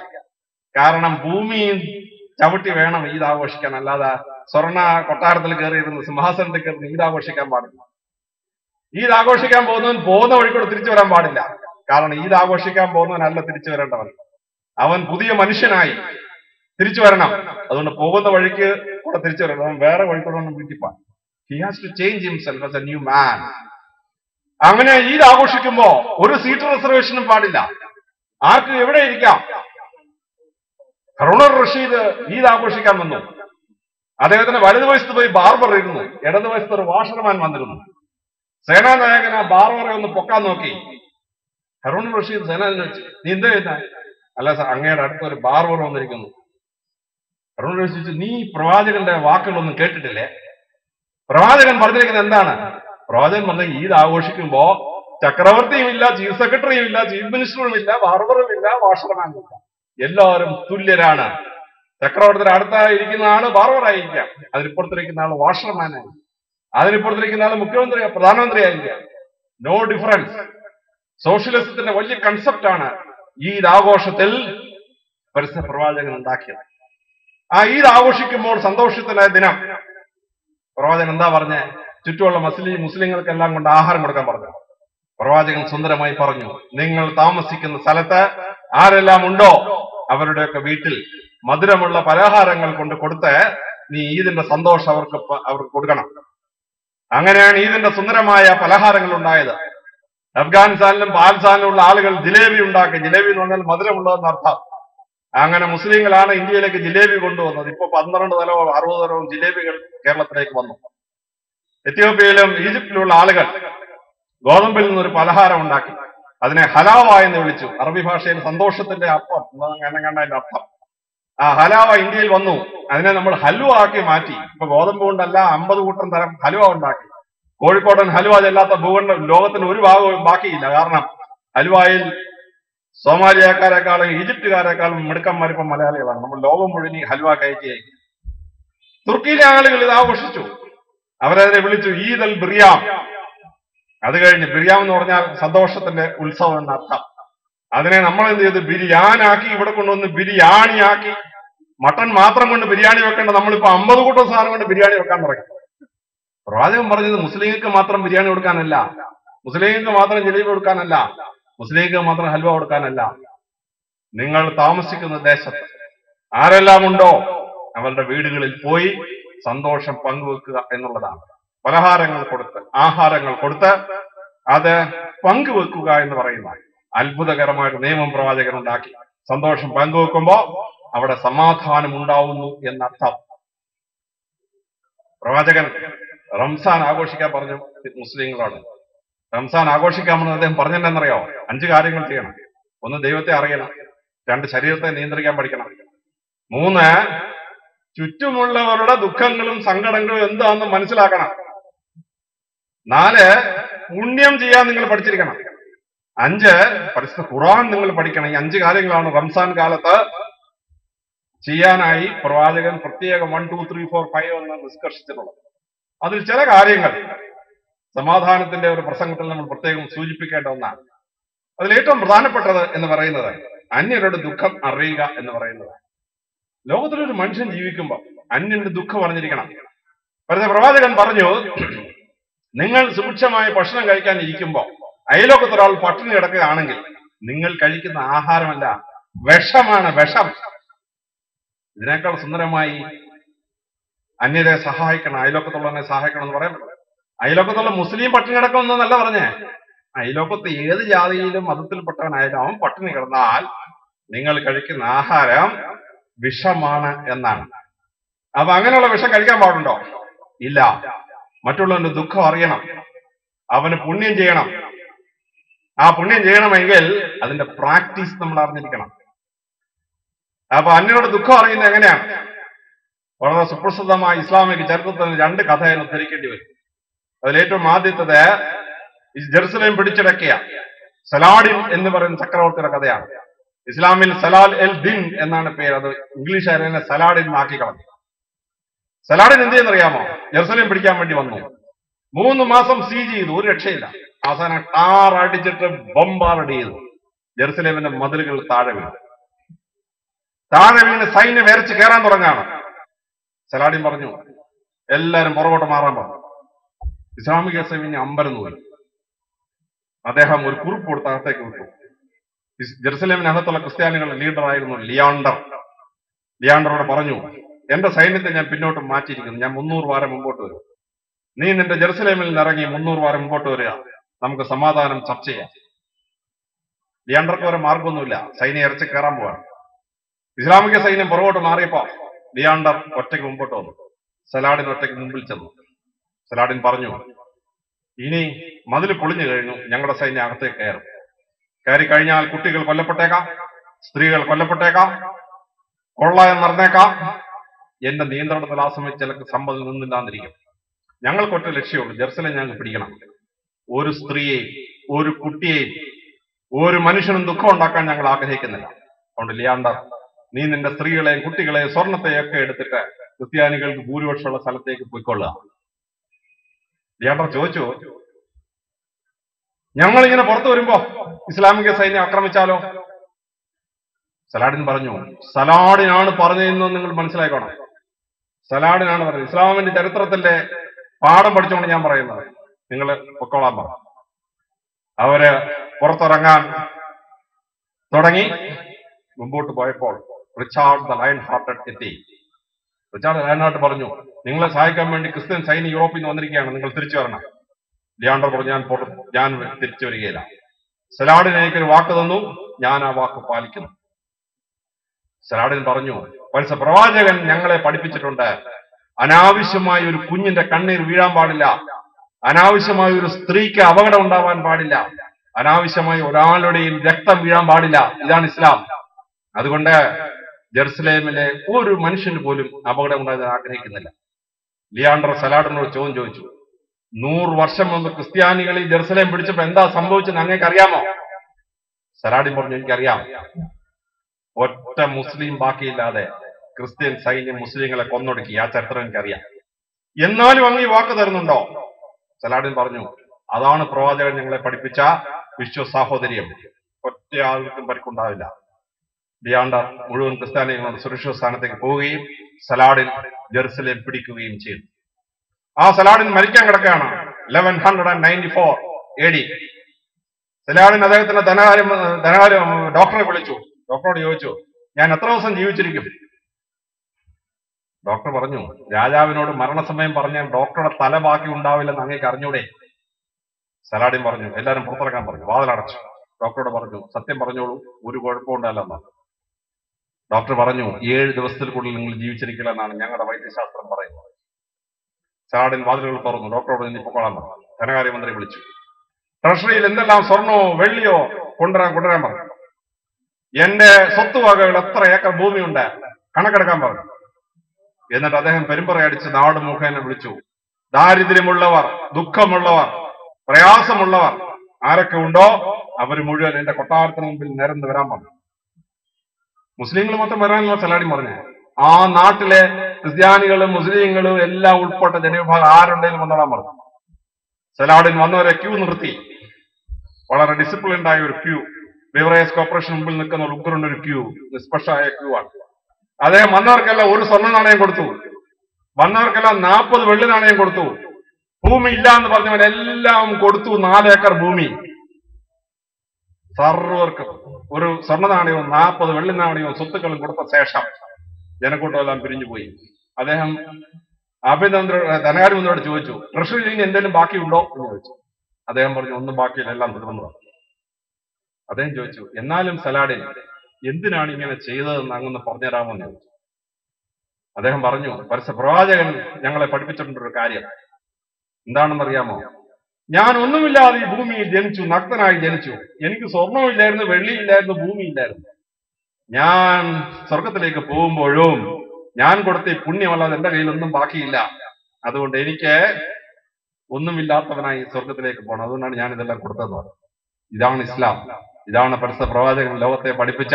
കാരണം ഭൂമിയും ചവിട്ടി വേണം ഈദ് ആഘോഷിക്കാൻ അല്ലാതെ സ്വർണ കൊട്ടാരത്തിൽ കയറിയിരുന്ന് സിംഹാസനത്തിൽ കയറി ഈദ് ആഘോഷിക്കാൻ പാടില്ല. ഈദ് ആഘോഷിക്കാൻ പോകുന്നവൻ പോകുന്ന വഴിക്കൂടെ തിരിച്ചു വരാൻ പാടില്ല. കാരണം ഈദ് ആഘോഷിക്കാൻ പോകുന്നവനല്ല തിരിച്ചു വരേണ്ടവൻ. അവൻ പുതിയ മനുഷ്യനായി തിരിച്ചു വരണം. അതുകൊണ്ട് പോകുന്ന വഴിക്ക് കൂടെ തിരിച്ചു വരണം. അവൻ വേറെ വഴിക്കൂടെ ഒന്നും he has to change himself as a new man അങ്ങനെ ഈദ് ആഘോഷിക്കുമ്പോ ഒരു സീറ്റ് റിസർവേഷനും പാടില്ല. ആർക്ക് എവിടെ ഇരിക്കാം? കരുണർ റഷീദ് ഈദ് ആഘോഷിക്കാൻ വന്നു. അദ്ദേഹത്തിന് വലതുവശത്ത് പോയി ബാർബർ ഇരുന്നു. ഇടതുവശത്ത് ഒരു വാഷർമാൻ വന്നിരുന്നു. സേനാനായകൻ ആ ബാർബറെ ഒന്ന് പൊക്കാൻ നോക്കി. ഹറൂൺ റഷീദ് വെച്ച് നീ എന്താ ചെയ്താ അല്ല സാർ അങ്ങയുടെ അടുത്ത് ഒരു ബാർബർ വന്നിരിക്കുന്നു. ഹറൂൺ റഷീദ് നീ പ്രവാചകന്റെ വാക്കുകളൊന്നും കേട്ടിട്ടില്ലേ? പ്രവാചകൻ പറഞ്ഞിരിക്കുന്നത് എന്താണ്? പ്രവാചകൻ പറഞ്ഞ ഈദ് ആഘോഷിക്കുമ്പോ ചക്രവർത്തിയും ഇല്ല ചീഫ് സെക്രട്ടറിയും ഇല്ല ചീഫ് മിനിസ്റ്ററും ഇല്ല ബാർബറും ഇല്ല വാഷർമാനും ഇല്ല എല്ലാവരും തുല്യരാണ്. ചക്രവർത്തിയുടെ അടുത്തായിരിക്കുന്ന ആൾ ബാർബറായിരിക്കാം. അതിനിപ്പുറത്തിരിക്കുന്ന ആൾ വാഷർമാനായി അതിനിപ്പുറത്തിരിക്കുന്ന ആൾ മുഖ്യമന്ത്രി പ്രധാനമന്ത്രി ആയിരിക്കാം നോ ഡിഫറൻസ് സോഷ്യലിസത്തിന്റെ വലിയ കൺസെപ്റ്റാണ് ഈ ആഘോഷത്തിൽ പരസ്യ പ്രവാചകൻ ഉണ്ടാക്കിയത്. ആ ഈദ് ആഘോഷിക്കുമ്പോൾ സന്തോഷത്തിലായ ദിനം. പ്രവാചകൻ എന്താ പറഞ്ഞ? ചുറ്റുമുള്ള മുസ്ലിം മുസ്ലിങ്ങൾക്കെല്ലാം കൊണ്ട് ആഹാരം കൊടുക്കാൻ പറഞ്ഞു. പ്രവാചകൻ സുന്ദരമായി പറഞ്ഞു നിങ്ങൾ താമസിക്കുന്ന സ്ഥലത്ത് ആരെല്ലാം ഉണ്ടോ അവരുടെയൊക്കെ വീട്ടിൽ മധുരമുള്ള പലഹാരങ്ങൾ കൊണ്ട് കൊടുത്ത് നീ ഈദിന്റെ സന്തോഷം അവർക്ക് അവർക്ക് കൊടുക്കണം. അങ്ങനെയാണ് ഈദിന്റെ സുന്ദരമായ പലഹാരങ്ങൾ ഉണ്ടായത് അഫ്ഗാനിസ്ഥാനിലും പാകിസ്ഥാനിലും ഉള്ള ആളുകൾ ജിലേബി ഉണ്ടാക്കി. ജിലേബി എന്ന് പറഞ്ഞാൽ മധുരമുള്ളതെന്ന് അർത്ഥം. അങ്ങനെ മുസ്ലിങ്ങളാണ് ഇന്ത്യയിലേക്ക് ജിലേബി കൊണ്ടുവന്നത്. ഇപ്പൊ പന്ത്രണ്ട് തലവും അറുപത് തലവും ജിലേബികൾ കേരളത്തിലേക്ക് വന്നു. എത്യോപ്യയിലും ഈജിപ്തിലുള്ള ആളുകൾ ഗോതമ്പിൽ നിന്നൊരു പലഹാരം ഉണ്ടാക്കി. അതിനെ ഹലാവ എന്ന് വിളിച്ചു. അറബി ഭാഷയിൽ സന്തോഷത്തിന്റെ അപ്പം എന്നാണ് കണ്ടതിന്റെ അർത്ഥം. ആ ഹലാവ ഇന്ത്യയിൽ വന്നു. അതിനെ നമ്മൾ ഹലുവ ആക്കി മാറ്റി. ഇപ്പൊ ഗോതമ്പ് കൊണ്ടല്ല അമ്പത് കൂട്ടം തരം ഹലുവ ഉണ്ടാക്കി. കോഴിക്കോടൻ ഹലുവ ചെല്ലാത്ത ഭൂഖണ്ഡ ലോകത്തിന് ഒരു ഭാഗവും ബാക്കിയില്ല. കാരണം ഹലുവായിൽ സോമാലിയക്കാരെക്കാളും ഈജിപ്തുകാരെക്കാളും മിടുക്കന്മാരിപ്പം മലയാളികളാണ്. നമ്മൾ ലോകം മുഴുവൻ ഈ ഹലുവ കയറ്റി അയക്കും തുർക്കിയിലെ ആളുകൾ ഇത് ആഘോഷിച്ചു അവരതിനെ വിളിച്ചു ഈദ് അൽ ബിറിയാം. അത് കഴിഞ്ഞ് ബിരിയാം എന്ന് പറഞ്ഞാൽ സന്തോഷത്തിന്റെ ഉത്സവം എന്നർത്ഥം. അതിനെ നമ്മൾ എന്ത് ചെയ്തു? ബിരിയാനാക്കി ഇവിടെ കൊണ്ടുവന്ന് ബിരിയാണിയാക്കി. മട്ടൺ മാത്രം കൊണ്ട് ബിരിയാണി വെക്കേണ്ട നമ്മളിപ്പോ അമ്പത് കൂട്ടം സാധനം കൊണ്ട് ബിരിയാണി വെക്കാൻ തുടങ്ങി. പ്രവാചകൻ പറഞ്ഞത് മുസ്ലിങ്ങൾക്ക് മാത്രം ബിരിയാണി കൊടുക്കാനല്ല. മുസ്ലിങ്ങൾക്ക് മാത്രം ജലീബ് കൊടുക്കാനല്ല. മുസ്ലിങ്ങൾക്ക് മാത്രം ഹൽവ കൊടുക്കാനല്ല. നിങ്ങൾ താമസിക്കുന്ന ദേശത്ത് ആരെല്ലാം ഉണ്ടോ? അവരുടെ വീടുകളിൽ പോയി സന്തോഷം പങ്കുവെക്കുക എന്നുള്ളതാണ്. പലഹാരങ്ങൾ കൊടുത്ത് ആഹാരങ്ങൾ കൊടുത്ത് അത് പങ്കുവെക്കുക എന്ന് പറയുന്ന അത്ഭുതകരമായിട്ട് നിയമം പ്രവാചകൻ ഉണ്ടാക്കി. സന്തോഷം പങ്കുവെക്കുമ്പോ അവിടെ സമാധാനം ഉണ്ടാവുന്നു എന്നർത്ഥം. പ്രവാചകൻ റംസാൻ ആഘോഷിക്കാൻ പറഞ്ഞു മുസ്ലിങ്ങളോട്. റംസാൻ ആഘോഷിക്കാമെന്ന് അദ്ദേഹം പറഞ്ഞെന്നറിയോ അഞ്ച് കാര്യങ്ങൾ ചെയ്യണം. ഒന്ന് ദൈവത്തെ അറിയണം. രണ്ട് ശരീരത്തെ നിയന്ത്രിക്കാൻ പഠിക്കണം. മൂന്ന് ചുറ്റുമുള്ളവരുടെ ദുഃഖങ്ങളും സങ്കടങ്ങളും എന്താണെന്ന് മനസ്സിലാക്കണം. നാല് പുണ്യം ചെയ്യാൻ നിങ്ങൾ പഠിച്ചിരിക്കണം. അഞ്ച് പരിശുദ്ധ ഖുറാൻ നിങ്ങൾ പഠിക്കണം. ഈ അഞ്ച് കാര്യങ്ങളാണ് റംസാൻ കാലത്ത് ചെയ്യാനായി പ്രവാചകൻ പ്രത്യേകം one two three four five എന്ന് നിഷ്കർഷിച്ചിട്ടുള്ളത്. അതിൽ ചില കാര്യങ്ങൾ സമാധാനത്തിന്റെ ഒരു പ്രസംഗത്തിൽ നമ്മൾ പ്രത്യേകം സൂചിപ്പിക്കേണ്ട ഒന്നാണ്. അതിൽ ഏറ്റവും പ്രധാനപ്പെട്ടത് എന്ന് പറയുന്നത് അന്യരുടെ ദുഃഖം അറിയുക എന്ന് പറയുന്നത്. ലോകത്തിലൊരു മനുഷ്യൻ ജീവിക്കുമ്പോൾ അന്യരുടെ ദുഃഖം അറിഞ്ഞിരിക്കണം. പ്രവാചകൻ പറഞ്ഞു നിങ്ങൾ സുഭിക്ഷമായ ഭക്ഷണം കഴിക്കാൻ ഇരിക്കുമ്പോൾ അയലോക്കത്ത് ഒരാൾ പട്ടിണി കിടക്കുകയാണെങ്കിൽ നിങ്ങൾ കഴിക്കുന്ന ആഹാരമല്ല വിഷമാണ് വിഷം. ഇതിനേക്കാൾ സുന്ദരമായി അന്യരെ സഹായിക്കണം അയലോക്കത്തുള്ളവനെ സഹായിക്കണം എന്ന് പറയാൻ അയലോക്കത്തുള്ള മുസ്ലിം പട്ടിണി കിടക്കുമെന്നല്ല പറഞ്ഞേ. അയലോക്കത്ത് ഏത് ജാതിയിലും മതത്തിൽപ്പെട്ടവനായാലും അവൻ പട്ടിണി കിടന്നാൽ നിങ്ങൾ കഴിക്കുന്ന ആഹാരം വിഷമാണ് എന്നാണ്. അപ്പൊ അങ്ങനെയുള്ള വിഷം കഴിക്കാൻ പാടുണ്ടോ? ഇല്ല. മറ്റുള്ളവന്റെ ദുഃഖം അറിയണം. അവന് പുണ്യം ചെയ്യണം. ആ പുണ്യം ചെയ്യണമെങ്കിൽ അതിന്റെ പ്രാക്ടീസ് നമ്മൾ അറിഞ്ഞിരിക്കണം. അപ്പൊ അന്യരുടെ ദുഃഖം അറിയുന്നത് എങ്ങനെയാണ്? വളരെ സുപ്രസിദ്ധമായ ഇസ്ലാമിക ചരിത്രത്തിൽ രണ്ട് കഥയിൽ ഉദ്ധരിക്കേണ്ടി വരും. അതിലേറ്റവും ആദ്യത്തത് ഈ ജെറുസലേം പിടിച്ചടക്കിയ സലാഡിൻ എന്ന് പറയുന്ന ചക്രവർത്തിയുടെ കഥയാണ്. ഇസ്ലാമിൽ സലാൽ എൽ ദിൻ എന്നാണ് പേര്. അത് ഇംഗ്ലീഷ് അതിനെ സലാഡിൻ ആക്കി കളഞ്ഞു. സലാഡിൻ എന്ത് ചെയ്യുന്നറിയാമോ ജെറുസലേം പിടിക്കാൻ വേണ്ടി വന്നു. മൂന്ന് മാസം സീജ് ചെയ്തു. ഒരു രക്ഷയില്ല. അവസാനം ടാറടിച്ചിട്ട് ബോംബാർഡ് ചെയ്തു ജെറുസലേമിന്റെ മതിലുകൾ താഴെ വീണു. താഴെ വീണ് സൈന്യം വരച്ച് കയറാൻ തുടങ്ങാണ് സലാഡിൻ പറഞ്ഞു എല്ലാരും പുറകോട്ട് മാറാൻ പറഞ്ഞു. ഇസ്ലാമിക സൈന്യം അമ്പരന്ന് പോയി അദ്ദേഹം ഒരു കുറിപ്പ് കൊടുത്ത് അകത്തേക്ക് വിട്ടു. ജെറുസലേമിന് ജെറുസലേമിനകത്തുള്ള ക്രിസ്ത്യാനികളുടെ ലീഡറായിരുന്നു ലിയാണ്ടർ. ലിയാണ്ടറോട് പറഞ്ഞു എന്റെ സൈന്യത്തെ ഞാൻ പിന്നോട്ട് മാറ്റിയിരിക്കുന്നു. ഞാൻ മുന്നൂറ് വാരം മുമ്പോട്ട് വരും. നീ നിന്റെ ജെറുസലേമിൽ നിന്ന് ഇറങ്ങി മുന്നൂറ് വാരം മുമ്പോട്ട് വരിക. നമുക്ക് സമാധാനം ചർച്ച ചെയ്യാം. ലിയാണ്ടർക്ക് വരെ മാർഗമൊന്നുമില്ല സൈന്യം ഇറച്ചി കയറാൻ പോവാണ്. ഇസ്ലാമിക സൈന്യം പുറകോട്ട് മാറിയപ്പോ ലിയാണ്ടർ ഒറ്റയ്ക്ക് മുമ്പോട്ട് വന്നു. സലാഡിൻ ഒറ്റയ്ക്ക് മുമ്പിൽ ചെന്നു. സലാഡിൻ പറഞ്ഞു ഇനി മതിൽ പൊളിഞ്ഞു കഴിഞ്ഞു. ഞങ്ങളുടെ സൈന്യം അകത്തേക്ക് കയറും. കയറി കഴിഞ്ഞാൽ കുട്ടികൾ കൊല്ലപ്പെട്ടേക്കാം സ്ത്രീകൾ കൊല്ലപ്പെട്ടേക്കാം കൊള്ള എന്ന് നടന്നേക്കാം എന്റെ നിയന്ത്രണത്തിൽ ആ സമയത്ത് ചിലക്ക് സമ്മതം നിന്നില്ലാന്നിരിക്കും ഞങ്ങൾക്കൊറ്റ ലക്ഷ്യമുള്ളൂ ജെറുസലേം ഞങ്ങൾക്ക് പിടിക്കണം. ഒരു സ്ത്രീയെ ഒരു കുട്ടിയെ ഒരു മനുഷ്യനും ദുഃഖം ഉണ്ടാക്കാൻ ഞങ്ങൾ ആഗ്രഹിക്കുന്നില്ല. അതുകൊണ്ട് ലിയാണ്ടർ നീ നിന്റെ സ്ത്രീകളെയും കുട്ടികളെയും സ്വർണത്തെയും ഒക്കെ എടുത്തിട്ട് ക്രിസ്ത്യാനികൾക്ക് ഭൂരിപക്ഷമുള്ള സ്ഥലത്തേക്ക് പോയിക്കൊള്ളുക. ലിയാണ്ടർ ചോദിച്ചു ഞങ്ങൾ ഇങ്ങനെ പുറത്തു വരുമ്പോ ഇസ്ലാമിക സൈന്യം ആക്രമിച്ചാലോ? സലാഡിൻ പറഞ്ഞു സലാഡിനാണ് പറഞ്ഞതെന്ന് നിങ്ങൾ മനസ്സിലാക്കണം സലാഡിനാണ് പറഞ്ഞത്. ഇസ്ലാമിന്റെ ചരിത്രത്തിന്റെ പാഠം പഠിച്ചുകൊണ്ട് ഞാൻ പറയുന്നത്. നിങ്ങൾ പൊക്കോളാൻ പറ അവർ പുറത്തിറങ്ങാൻ തുടങ്ങി. മുമ്പോട്ട് പോയപ്പോൾ റിച്ചാർഡ് ദ ലയൺ ഹാർട്ടഡ് എത്തി. റിച്ചാർഡ് ലയൺ ഹാർട്ട് പറഞ്ഞു നിങ്ങളെ സഹായിക്കാൻ വേണ്ടി ക്രിസ്ത്യൻ സൈന്യം യൂറോപ്പിൽ നിന്ന് വന്നിരിക്കുകയാണ്. നിങ്ങൾ തിരിച്ചു വരണം. ലിയാണ്ടർ പറഞ്ഞു ഞാൻ ഞാൻ തിരിച്ചു വരികയില്ല. സലാഡിന് എനിക്കൊരു വാക്ക് തന്നു. ഞാൻ ആ വാക്ക് പാലിക്കുന്നു. സലാഡിൻ പറഞ്ഞു പരസ്യ പ്രവാചകൻ ഞങ്ങളെ പഠിപ്പിച്ചിട്ടുണ്ട്. അനാവശ്യമായ ഒരു കുഞ്ഞിന്റെ കണ്ണീർ വീഴാൻ പാടില്ല. അനാവശ്യമായ ഒരു സ്ത്രീക്ക് അപകടം ഉണ്ടാവാൻ പാടില്ല. അനാവശ്യമായി ഒരാളുടെയും രക്തം വീഴാൻ പാടില്ല. ഇതാണ് ഇസ്ലാം. അതുകൊണ്ട് ജെറുസലേമിലെ ഒരു മനുഷ്യന് പോലും അപകടം ഉണ്ടാകാൻ ആഗ്രഹിക്കുന്നില്ല. ലിയാണ്ടർ സലാഡിനോട് ചോദ്യം ചോദിച്ചു. നൂറ് വർഷം മുമ്പ് ക്രിസ്ത്യാനികൾ ഈ ജെറുസലേം പിടിച്ചപ്പോ എന്താ സംഭവിച്ചത് അങ്ങേക്ക് അറിയാമോ സലാഡിൻ പറഞ്ഞു എനിക്കറിയാം. ഒറ്റ മുസ്ലിം ബാക്കിയില്ലാതെ ക്രിസ്ത്യൻ സൈന്യം മുസ്ലിങ്ങളെ കൊന്നൊടുക്കി. ആ ചരിത്രം എനിക്കറിയാം. എന്നാലും അങ്ങ് ഈ വാക്ക് തരുന്നുണ്ടോ? സലാഡിൻ പറഞ്ഞു അതാണ് പ്രവാചകൻ ഞങ്ങളെ പഠിപ്പിച്ച വിശ്വ സാഹോദര്യം. ഒറ്റ ആൾക്കും പരിക്കുണ്ടാവില്ല. ഡിയാണ്ടർ മുഴുവൻ ക്രിസ്ത്യാനികളും സുരക്ഷിത സ്ഥാനത്തേക്ക് പോവുകയും സലാഡിൻ ജെറുസലേം പിടിക്കുകയും ചെയ്തു. ആ സലാഡിൻ മരിക്കാൻ കിടക്കുകയാണ് eleven hundred and ninety four A D Saladin അദ്ദേഹത്തിന്റെ ധനകാര്യം ധനകാര്യം ഡോക്ടറെ വിളിച്ചു. ഡോക്ടറോട് ചോദിച്ചു ഞാൻ എത്ര ദിവസം ജീവിച്ചിരിക്കും? ഡോക്ടർ പറഞ്ഞു രാജാവിനോട് മരണസമയം പറഞ്ഞാൽ ഡോക്ടറുടെ തല ബാക്കി ഉണ്ടാവില്ലെന്ന് അങ്ങേക്ക് അറിഞ്ഞൂടെ? സലാഡിൻ പറഞ്ഞു എല്ലാവരും പുറത്തിറക്കാൻ പറഞ്ഞു വാതിലടച്ചു. ഡോക്ടറോട് പറഞ്ഞു സത്യം പറഞ്ഞോളൂ ഒരു കുഴപ്പമുണ്ടല്ലെന്ന് ഡോക്ടർ പറഞ്ഞു ഏഴ് ദിവസത്തിൽ കൂടുതൽ നിങ്ങൾ ജീവിച്ചിരിക്കില്ല എന്നാണ് ഞങ്ങളുടെ വൈദ്യശാസ്ത്രം പറയുന്നത്. സലാഡിൻ വാതിലുകൾ തുറന്നു ഡോക്ടറോട് ഇനി പൊക്കോളാൻ പറഞ്ഞു. ധനകാര്യമന്ത്രി വിളിച്ചു ട്രഷറിയിൽ എന്തെല്ലാം സ്വർണോ വെള്ളിയോ കൊണ്ടുവരാൻ കൊണ്ടുവരാൻ പറഞ്ഞു? എന്റെ സ്വത്തുവകകൾ എത്ര ഏക്കർ ഭൂമിയുണ്ട്? കണക്കെടുക്കാൻ പറഞ്ഞു. എന്നിട്ട് അദ്ദേഹം പെരുമ്പറയടിച്ച് നാട് മുഖേന വിളിച്ചു. ദാരിദ്ര്യമുള്ളവർ ദുഃഖമുള്ളവർ പ്രയാസമുള്ളവർ ആരൊക്കെ ഉണ്ടോ? അവർ മുഴുവൻ എന്റെ കൊട്ടാരത്തിന് മുമ്പിൽ നിരന്ന് വരാൻ പറഞ്ഞു. മുസ്ലിങ്ങൾ മൊത്തം വരാനുള്ള ചെലാടി പറഞ്ഞു. ആ നാട്ടിലെ ക്രിസ്ത്യാനികളും മുസ്ലിങ്ങളും എല്ലാം ഉൾപ്പെട്ട ജനവിഭാഗം ആരുണ്ടെങ്കിലും വന്നോളാൻ പറഞ്ഞു. സലാഡിൻ വന്നവരെ ക്യൂ നിർത്തി. വളരെ ഡിസിപ്ലിൻഡ് ആയ ഒരു ക്യൂ. ബിവറേജ് കോർപ്പറേഷൻ മുമ്പിൽ നിൽക്കുന്ന ഒരു ഉഗ്രൻ ഒരു ക്യൂ. നിഷ്പക്ഷമായ ക്യൂ ആണ്. അദ്ദേഹം വന്നവർക്കെല്ലാം ഒരു സ്വർണ നാണയം കൊടുത്തു. വന്നവർക്കെല്ലാം നാൽപ്പത് വെള്ളി നാണയം കൊടുത്തു. ഭൂമി ഇല്ല എന്ന് പറഞ്ഞവൻ എല്ലാം കൊടുത്തു നാലേക്കർ ഭൂമി. സർവർക്കും ഒരു സ്വർണ നാണയവും നാൽപ്പത് വെള്ളി നാണയവും സ്വത്തുക്കളും കൊടുത്ത ശേഷം ജനക്കൂട്ടമെല്ലാം പിരിഞ്ഞുപോയി അദ്ദേഹം ആഭ്യന്തര ധനകാര്യമന്ത്രിയോട് ചോദിച്ചു ട്രഷറിയിൽ ഇനി എന്തെങ്കിലും ബാക്കിയുണ്ടോ? എന്ന് ചോദിച്ചു. അദ്ദേഹം പറഞ്ഞു ഒന്നും ബാക്കിയില്ല എല്ലാം തീർന്നു അദ്ദേഹം ചോദിച്ചു എന്നാലും സലാഡിൻ എന്തിനാണ് ഇങ്ങനെ ചെയ്തതെന്ന് അങ്ങൊന്ന് പറഞ്ഞുതരാമോ എന്ന് ചോദിച്ചു. അദ്ദേഹം പറഞ്ഞു പരസ്യ പ്രവാചകൻ ഞങ്ങളെ പഠിപ്പിച്ചിട്ടുണ്ടൊരു കാര്യം. എന്താണെന്നറിയാമോ ഞാൻ ഒന്നുമില്ലാതെ ഈ ഭൂമിയിൽ ജനിച്ചു നഗ്നനായി ജനിച്ചു. എനിക്ക് സ്വർണമില്ലായിരുന്നു വെള്ളിയില്ലായിരുന്നു ഭൂമിയില്ലായിരുന്നു. ഞാൻ സ്വർഗത്തിലേക്ക് പോകുമ്പോഴും ഞാൻ കൊടുത്ത പുണ്യമല്ലാതെ എന്റെ കയ്യിലൊന്നും ബാക്കിയില്ല. അതുകൊണ്ട് എനിക്ക് ഒന്നുമില്ലാത്തവനായി സ്വർഗത്തിലേക്ക് പോകണം. അതുകൊണ്ടാണ് ഞാൻ ഇതെല്ലാം കൊടുത്തത് ഇതാണ് ഇസ്ലാം. ഇതാണ് പരിസ്ഥ പ്രവാചകൻ ലോകത്തെ പഠിപ്പിച്ച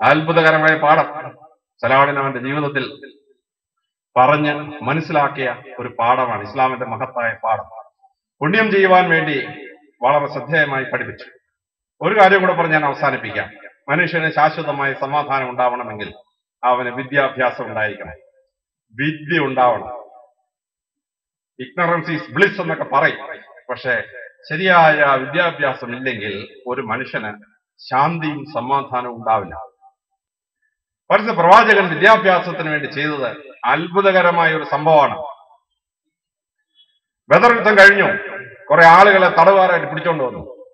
അത്ഭുതകരമായ പാഠം. സലാഹുദ്ദീൻ അവന്റെ ജീവിതത്തിൽ പറഞ്ഞ് മനസ്സിലാക്കിയ ഒരു പാഠമാണ് ഇസ്ലാമിന്റെ മഹത്തായ പാഠം. പുണ്യം ചെയ്യുവാൻ വേണ്ടി വളരെ ശ്രദ്ധേയമായി പഠിപ്പിച്ചു. ഒരു കാര്യം കൂടെ പറഞ്ഞ് ഞാൻ അവസാനിപ്പിക്കാം. മനുഷ്യന് ശാശ്വതമായ സമാധാനം ഉണ്ടാവണമെങ്കിൽ അവന് വിദ്യാഭ്യാസം ഉണ്ടായിരിക്കണം. വിദ്യ ഉണ്ടാവണം. ഇഗ്നറൻസ് ഈസ് ബ്ലിസ് എന്നൊക്കെ പറയും. പക്ഷെ ശരിയായ വിദ്യാഭ്യാസം ഇല്ലെങ്കിൽ ഒരു മനുഷ്യന് ശാന്തിയും സമാധാനവും ഉണ്ടാവില്ല. പരസ്യ പ്രവാചകൻ വിദ്യാഭ്യാസത്തിന് വേണ്ടി ചെയ്തത് അത്ഭുതകരമായ ഒരു സംഭവമാണ്. ബദർയുദ്ധം കഴിഞ്ഞു. കുറെ ആളുകളെ തടവുകാരായിട്ട് പിടിച്ചോണ്ട് വന്നു.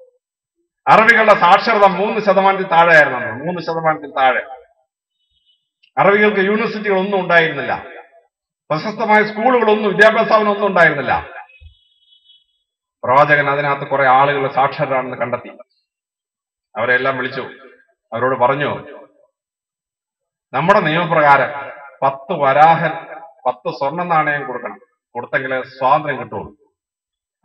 അറബികളുടെ സാക്ഷരത മൂന്ന് ശതമാനത്തിൽ താഴെയായിരുന്നു മൂന്ന് ശതമാനത്തിൽ താഴെ. അറബികൾക്ക് യൂണിവേഴ്സിറ്റികളൊന്നും ഉണ്ടായിരുന്നില്ല. പ്രശസ്തമായ സ്കൂളുകളൊന്നും വിദ്യാഭ്യാസത്തിനൊന്നും ഉണ്ടായിരുന്നില്ല. പ്രവാചകൻ അതിനകത്ത് കുറെ ആളുകൾ സാക്ഷരരാണെന്ന് കണ്ടെത്തി അവരെല്ലാം വിളിച്ചു. അവരോട് പറഞ്ഞു നമ്മുടെ നിയമപ്രകാരം പത്ത് വരാഹൻ പത്ത് സ്വർണ നാണയം കൊടുക്കണം. കൊടുത്തെങ്കിലേ സ്വാതന്ത്ര്യം കിട്ടുള്ളൂ.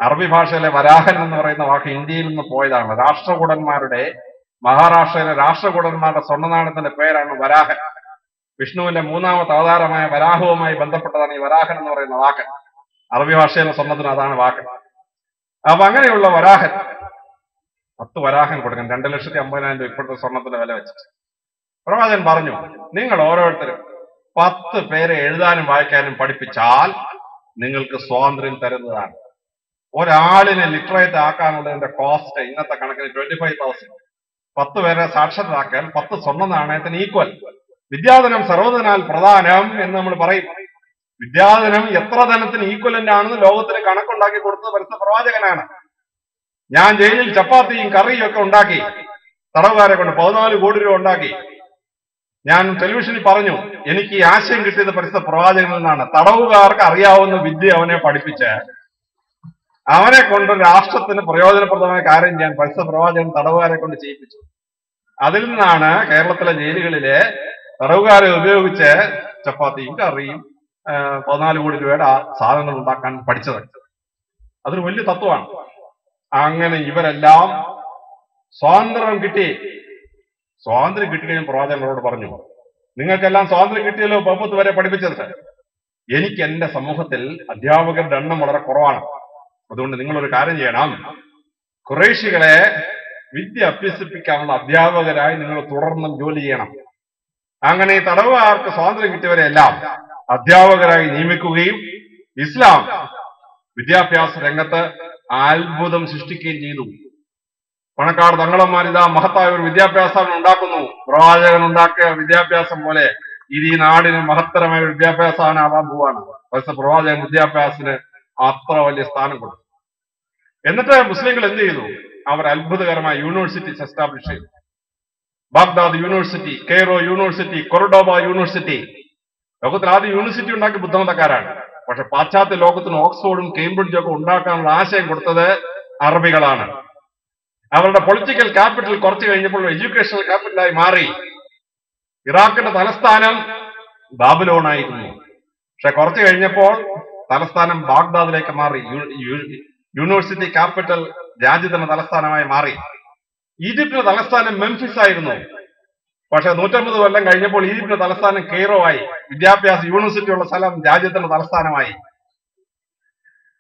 അറബി ഭാഷയിലെ വരാഹൻ എന്ന് പറയുന്ന വാക്ക് ഇന്ത്യയിൽ നിന്ന് പോയതാണ്. രാഷ്ട്രകൂടന്മാരുടെ മഹാരാഷ്ട്രയിലെ രാഷ്ട്രകൂടന്മാരുടെ സ്വർണ നാണയത്തിന്റെ പേരാണ് വരാഹൻ. വിഷ്ണുവിന്റെ മൂന്നാമത്തെ അവതാരമായ വരാഹവുമായി ബന്ധപ്പെട്ടതാണ് ഈ വരാഹൻ എന്ന് പറയുന്ന വാക്ക്. അറബി ഭാഷയിലെ സ്വർണത്തിന് അതാണ് വാക്ക്. അപ്പൊ അങ്ങനെയുള്ള വരാഹൻ പത്ത് വരാഹൻ കൊടുക്കണം. രണ്ട് ലക്ഷത്തി അമ്പതിനായിരം രൂപ ഇപ്പോഴത്തെ സ്വർണത്തിന്റെ വില വെച്ചിട്ട്. പ്രവാചകൻ പറഞ്ഞു നിങ്ങൾ ഓരോരുത്തരും പത്ത് പേരെ എഴുതാനും വായിക്കാനും പഠിപ്പിച്ചാൽ നിങ്ങൾക്ക് സ്വാതന്ത്ര്യം തരുന്നതാണ്. ഒരാളിനെ ലിറ്ററേറ്റ് ആക്കാനുള്ളതിന്റെ കോസ്റ്റ് ഇന്നത്തെ കണക്കിന് ട്വന്റി ഫൈവ് തൗസൻഡ് പത്ത് പേരെ സാക്ഷരരാക്കാൻ പത്ത് സ്വർണ നാണയത്തിന് ഈക്വൽ വിദ്യാധനം സർവതനാൽ പ്രധാനം എന്ന് നമ്മൾ പറയും. വിദ്യാധനം എത്ര ധനത്തിന് ഈക്വലന്റ് ആണെന്ന് ലോകത്തിന് കണക്കുണ്ടാക്കി കൊടുത്തത് പരസ്യ പ്രവാചകനാണ്. ഞാൻ ജയിലിൽ ചപ്പാത്തിയും കറിയും ഒക്കെ ഉണ്ടാക്കി. തടവുകാരെ കൊണ്ട് പതിനാല് കോടി രൂപ ഉണ്ടാക്കി. ഞാൻ ടെലിവിഷനിൽ പറഞ്ഞു എനിക്ക് ഈ ആശയം കിട്ടിയത് പരിസ്ഥ പ്രവാചകനിൽ നിന്നാണ്. തടവുകാർക്ക് അറിയാവുന്ന വിദ്യ അവനെ പഠിപ്പിച്ച്. അവനെ കൊണ്ട് രാഷ്ട്രത്തിന് പ്രയോജനപ്രദമായ കാര്യം ഞാൻ പരിസ്ഥ പ്രവാചകൻ തടവുകാരെ കൊണ്ട് ചെയ്യിപ്പിച്ചു. അതിൽ നിന്നാണ് കേരളത്തിലെ ജയിലുകളിലെ തടവുകാരെ ഉപയോഗിച്ച് ചപ്പാത്തിയും കറിയും പതിനാല് കോടി രൂപയുടെ സാധനങ്ങൾ ഉണ്ടാക്കാൻ പഠിച്ചത്. അതൊരു വലിയ തത്വമാണ്. അങ്ങനെ ഇവരെല്ലാം സ്വാതന്ത്ര്യം കിട്ടി. സ്വാതന്ത്ര്യം കിട്ടിക്കഴിഞ്ഞ പ്രവാചകങ്ങളോട് പറഞ്ഞു നിങ്ങൾക്കെല്ലാം സ്വാതന്ത്ര്യം കിട്ടിയല്ലോ പപ്പത്ത് വരെ പഠിപ്പിച്ചത്. എനിക്ക് എന്റെ സമൂഹത്തിൽ അധ്യാപകരുടെ എണ്ണം വളരെ കുറവാണ്. അതുകൊണ്ട് നിങ്ങളൊരു കാര്യം ചെയ്യണം. കുറേശികളെ വിദ്യ അഭ്യസിപ്പിക്കാനുള്ള അധ്യാപകരായി നിങ്ങൾ തുടർന്നും ജോലി ചെയ്യണം. അങ്ങനെ ഈ തടവുകാർക്ക് സ്വാതന്ത്ര്യം കിട്ടിയവരെല്ലാം അധ്യാപകരായി നിയമിക്കുകയും ഇസ്ലാം വിദ്യാഭ്യാസ രംഗത്ത് അത്ഭുതം സൃഷ്ടിക്കുകയും ചെയ്തു. പണക്കാട് തങ്ങളന്മാർ ഇതാ മഹത്തായ ഒരു വിദ്യാഭ്യാസം ഉണ്ടാക്കുന്നു. പ്രവാചകൻ ഉണ്ടാക്കിയ വിദ്യാഭ്യാസം പോലെ ഇത് ഈ നാടിന് മഹത്തരമായ വിദ്യാഭ്യാസമാണ് ആവാൻ പോവാണ്. പ്രവാചകൻ വിദ്യാഭ്യാസത്തിന് അത്ര വലിയ സ്ഥാനം കൊടുത്തു. എന്നിട്ട് മുസ്ലിങ്ങൾ എന്ത് ചെയ്തു? അവർ അത്ഭുതകരമായ യൂണിവേഴ്സിറ്റീസ് എസ്റ്റാബ്ലിഷ് ചെയ്തു. Baghdad university Cairo university Cordoba university ലോകത്തിൽ ആദ്യം യൂണിവേഴ്സിറ്റി ഉണ്ടാക്കി ബുദ്ധമതക്കാരാണ്. പക്ഷെ പാശ്ചാത്യ ലോകത്തിന് ഓക്സ്ഫോർഡും കേംബ്രിഡ്ജും ഒക്കെ ഉണ്ടാക്കാനുള്ള ആശയം കൊടുത്തത് അറബികളാണ്. അവരുടെ പൊളിറ്റിക്കൽ ക്യാപിറ്റൽ കുറച്ചു കഴിഞ്ഞപ്പോൾ എഡ്യൂക്കേഷണൽ ക്യാപിറ്റലായി മാറി. ഇറാഖിന്റെ തലസ്ഥാനം ബാബുലോണായിരുന്നു പക്ഷെ കുറച്ചു കഴിഞ്ഞപ്പോൾ തലസ്ഥാനം ബാഗ്ദാദിലേക്ക് മാറി. യൂണിവേഴ്സിറ്റി ക്യാപിറ്റൽ രാജ്യത്തിന്റെ തലസ്ഥാനമായി മാറി. ഈജിപ്തിന്റെ തലസ്ഥാനം മെംഫിസ് ആയിരുന്നു. പക്ഷെ നൂറ്റമ്പത് കൊല്ലം കഴിഞ്ഞപ്പോൾ ഈജിപ്തിന്റെ തലസ്ഥാനം കെയ്റോ ആയി വിദ്യാഭ്യാസ യൂണിവേഴ്സിറ്റി ഉള്ള സ്ഥലം രാജ്യത്തിന്റെ തലസ്ഥാനമായി.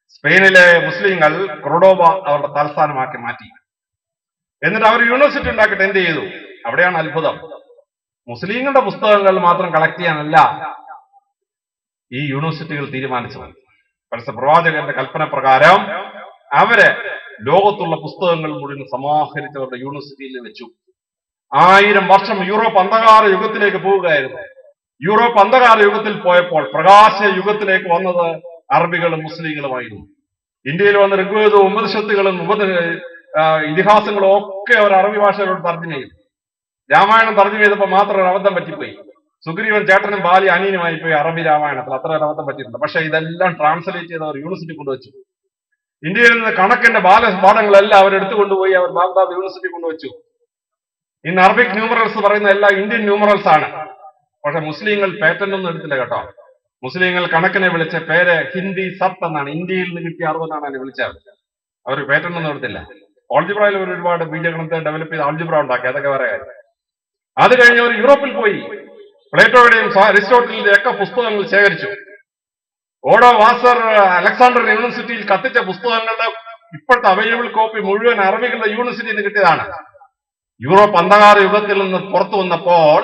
സ്പെയിനിലെ മുസ്ലിങ്ങൾ കൊറഡോബ അവരുടെ തലസ്ഥാനമാക്കി മാറ്റി. എന്നിട്ട് അവർ യൂണിവേഴ്സിറ്റി ഉണ്ടാക്കിട്ട് എന്ത് ചെയ്തു? അവിടെയാണ് അത്ഭുതം. മുസ്ലിങ്ങളുടെ പുസ്തകങ്ങൾ മാത്രം കളക്ട് ചെയ്യാനല്ല ഈ യൂണിവേഴ്സിറ്റികൾ തീരുമാനിച്ചത്. പരസ്യ പ്രവാചകന്റെ കൽപ്പന പ്രകാരം അവരെ ലോകത്തുള്ള പുസ്തകങ്ങൾ മുഴുവൻ സമാഹരിച്ചവരുടെ യൂണിവേഴ്സിറ്റിയിൽ വെച്ചു. ആയിരം വർഷം യൂറോപ്പ് അന്ധകാര യുഗത്തിലേക്ക് പോവുകയായിരുന്നു. യൂറോപ്പ് അന്ധകാര യുഗത്തിൽ പോയപ്പോൾ പ്രകാശ യുഗത്തിലേക്ക് വന്നത് അറബികളും മുസ്ലിങ്ങളുമായിരുന്നു. ഇന്ത്യയിൽ വന്ന ഋഗ്വേദവും ഉപനിഷത്തുകളും ഉപ ഇതിഹാസങ്ങളും ഒക്കെ അവർ അറബി ഭാഷയിലോട് തർജമ ചെയ്തു. രാമായണം തർജമ ചെയ്തപ്പോൾ മാത്രം ഒരു അബദ്ധം പറ്റിപ്പോയി. സുഗ്രീവൻ ചേട്ടനും ബാലി അനിയനുമായി പോയി അറബി രാമായണത്തിൽ അത്ര ഒരു അബദ്ധം പറ്റിയിട്ടുണ്ട്. പക്ഷെ ഇതെല്ലാം ട്രാൻസ്ലേറ്റ് ചെയ്ത് അവർ യൂണിവേഴ്സിറ്റി കൊണ്ടുവച്ചു. ഇന്ത്യയിൽ നിന്ന് കണക്കിന്റെ ബാല പാഠങ്ങളെല്ലാം അവർ എടുത്തുകൊണ്ടുപോയി അവർ ബാഗ്ദാദ് യൂണിവേഴ്സിറ്റി കൊണ്ടുവച്ചു. ഇന്ന് അറബിക് ന്യൂമറൽസ് പറയുന്ന എല്ലാം ഇന്ത്യൻ ന്യൂമറൽസ് ആണ്. പക്ഷെ മുസ്ലിങ്ങൾ പേറ്റന്റ് ഒന്നും എടുത്തില്ല കേട്ടോ. മുസ്ലിങ്ങൾ കണക്കിനെ വിളിച്ച പേര് ഹിന്ദി സത്ത് എന്നാണ്. ഇന്ത്യയിൽ നിന്ന് കിട്ടിയ അറിവെന്നാണ് അതിനെ വിളിച്ചത്. അവർ പേറ്റന്റ് ഒന്നും എടുത്തില്ല. ഓൾജിബ്രയിൽ അവർ ഒരുപാട് ബീജഗണത്തെ ഡെവലപ്പ് ചെയ്ത് ആൾജിബ്ര ഉണ്ടാക്കി. അതൊക്കെ വേറെ കാര്യം. അത് കഴിഞ്ഞ് അവർ യൂറോപ്പിൽ പോയി. പ്ലേറ്റോയുടെയും അരിസ്റ്റോട്ടലിന്റെയും അരിസ്റ്റോട്ടലിന്റെ ഒക്കെ പുസ്തകങ്ങൾ ശേഖരിച്ചു. ഓടോ വാസർ അലക്സാണ്ടർ യൂണിവേഴ്സിറ്റിയിൽ കത്തിച്ച പുസ്തകങ്ങളുടെ ഇപ്പോഴത്തെ അവൈലബിൾ കോപ്പി മുഴുവൻ അറബികളുടെ യൂണിവേഴ്സിറ്റിയിൽ നിന്ന് കിട്ടിയതാണ്. യൂറോപ്പ് അന്ധകാര യുഗത്തിൽ നിന്ന് പുറത്തു വന്നപ്പോൾ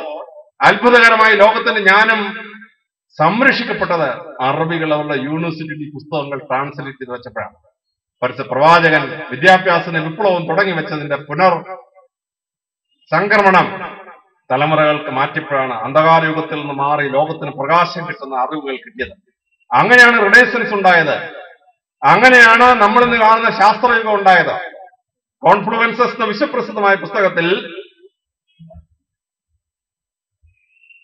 അത്ഭുതകരമായി ലോകത്തിന്റെ ജ്ഞാനം സംരക്ഷിക്കപ്പെട്ടത് അറബികൾ അവരുടെ യൂണിവേഴ്സിറ്റി പുസ്തകങ്ങൾ ട്രാൻസ്ലേറ്റ് ചെയ്ത് വെച്ചപ്പോഴാണ്. പരസ്യ പ്രവാചകൻ വിദ്യാഭ്യാസത്തിന് വിപ്ലവം തുടങ്ങി വെച്ചതിന്റെ പുനർ സംക്രമണം തലമുറകൾക്ക് മാറ്റിയപ്പോഴാണ് അന്ധകാര യുഗത്തിൽ നിന്ന് മാറി ലോകത്തിന് പ്രകാശം കിട്ടുന്ന അറിവുകൾ കിട്ടിയത്. അങ്ങനെയാണ് റിലേഷൻസ് ഉണ്ടായത്. അങ്ങനെയാണ് നമ്മൾ ഇന്ന് കാണുന്ന ശാസ്ത്രയുഗം ഉണ്ടായത്. കോൺഫ്ലുവൻസസ് എന്ന വിശ്വപ്രസിദ്ധമായ പുസ്തകത്തിൽ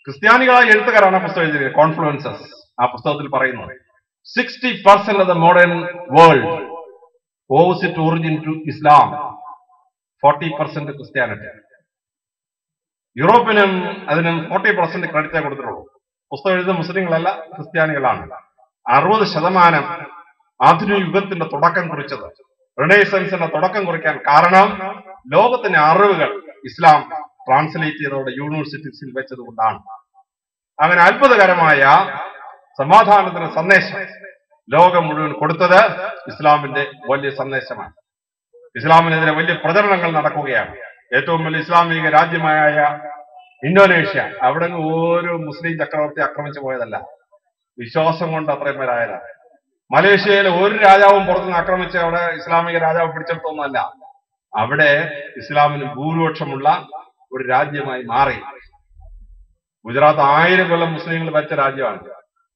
ക്രിസ്ത്യാനികളായ എഴുത്തുകാരാണ് പുസ്തകം എഴുതിയത്. കോൺഫ്ലുവൻസസ്. ആ പുസ്തകത്തിൽ പറയുന്നത് sixty percent of the modern world owes it origin to Islam forty percent Christianity. യൂറോപ്പിനും അതിന് ഫോർട്ടി പെർസെന്റ് ക്രെഡിറ്റേ കൊടുത്തിട്ടുള്ളൂ. പുസ്തകം എഴുതുന്ന മുസ്ലിങ്ങളല്ല ക്രിസ്ത്യാനികളാണ്. അറുപത് ശതമാനം ആധുനിക യുഗത്തിന്റെ തുടക്കം കുറിച്ചത്. റിനേസൻസിന്റെ തുടക്കം കുറിക്കാൻ കാരണം ലോകത്തിന്റെ അറിവുകൾ ഇസ്ലാം ട്രാൻസ്ലേറ്റ് ചെയ്തവരുടെ യൂണിവേഴ്സിറ്റീസിൽ വെച്ചതുകൊണ്ടാണ്. അങ്ങനെ അത്ഭുതകരമായ സമാധാനത്തിന്റെ സന്ദേശം ലോകം മുഴുവൻ കൊടുത്തത് ഇസ്ലാമിന്റെ വലിയ സന്ദേശമാണ്. ഇസ്ലാമിനെതിരെ വലിയ പ്രചരണങ്ങൾ നടക്കുകയാണ്. ഏറ്റവും വലിയ ഇസ്ലാമിക രാജ്യമായ ഇന്തോനേഷ്യ അവിടെ ഓരോ മുസ്ലിം ചക്രവർത്തി ആക്രമിച്ചു പോയതല്ല. വിശ്വാസം കൊണ്ട് അത്രയും പേരായതാണ്. മലേഷ്യയിലെ ഒരു രാജാവും പുറത്തുനിന്ന് ആക്രമിച്ച് അവിടെ ഇസ്ലാമിക രാജാവ് പിടിച്ചെടുത്തൊന്നുമല്ല അവിടെ ഇസ്ലാമിന് ഭൂരിപക്ഷമുള്ള ഒരു രാജ്യമായി മാറി. ഗുജറാത്ത് ആയിരം കൊല്ലം മുസ്ലിങ്ങൾ ഭരിച്ച രാജ്യമാണ്.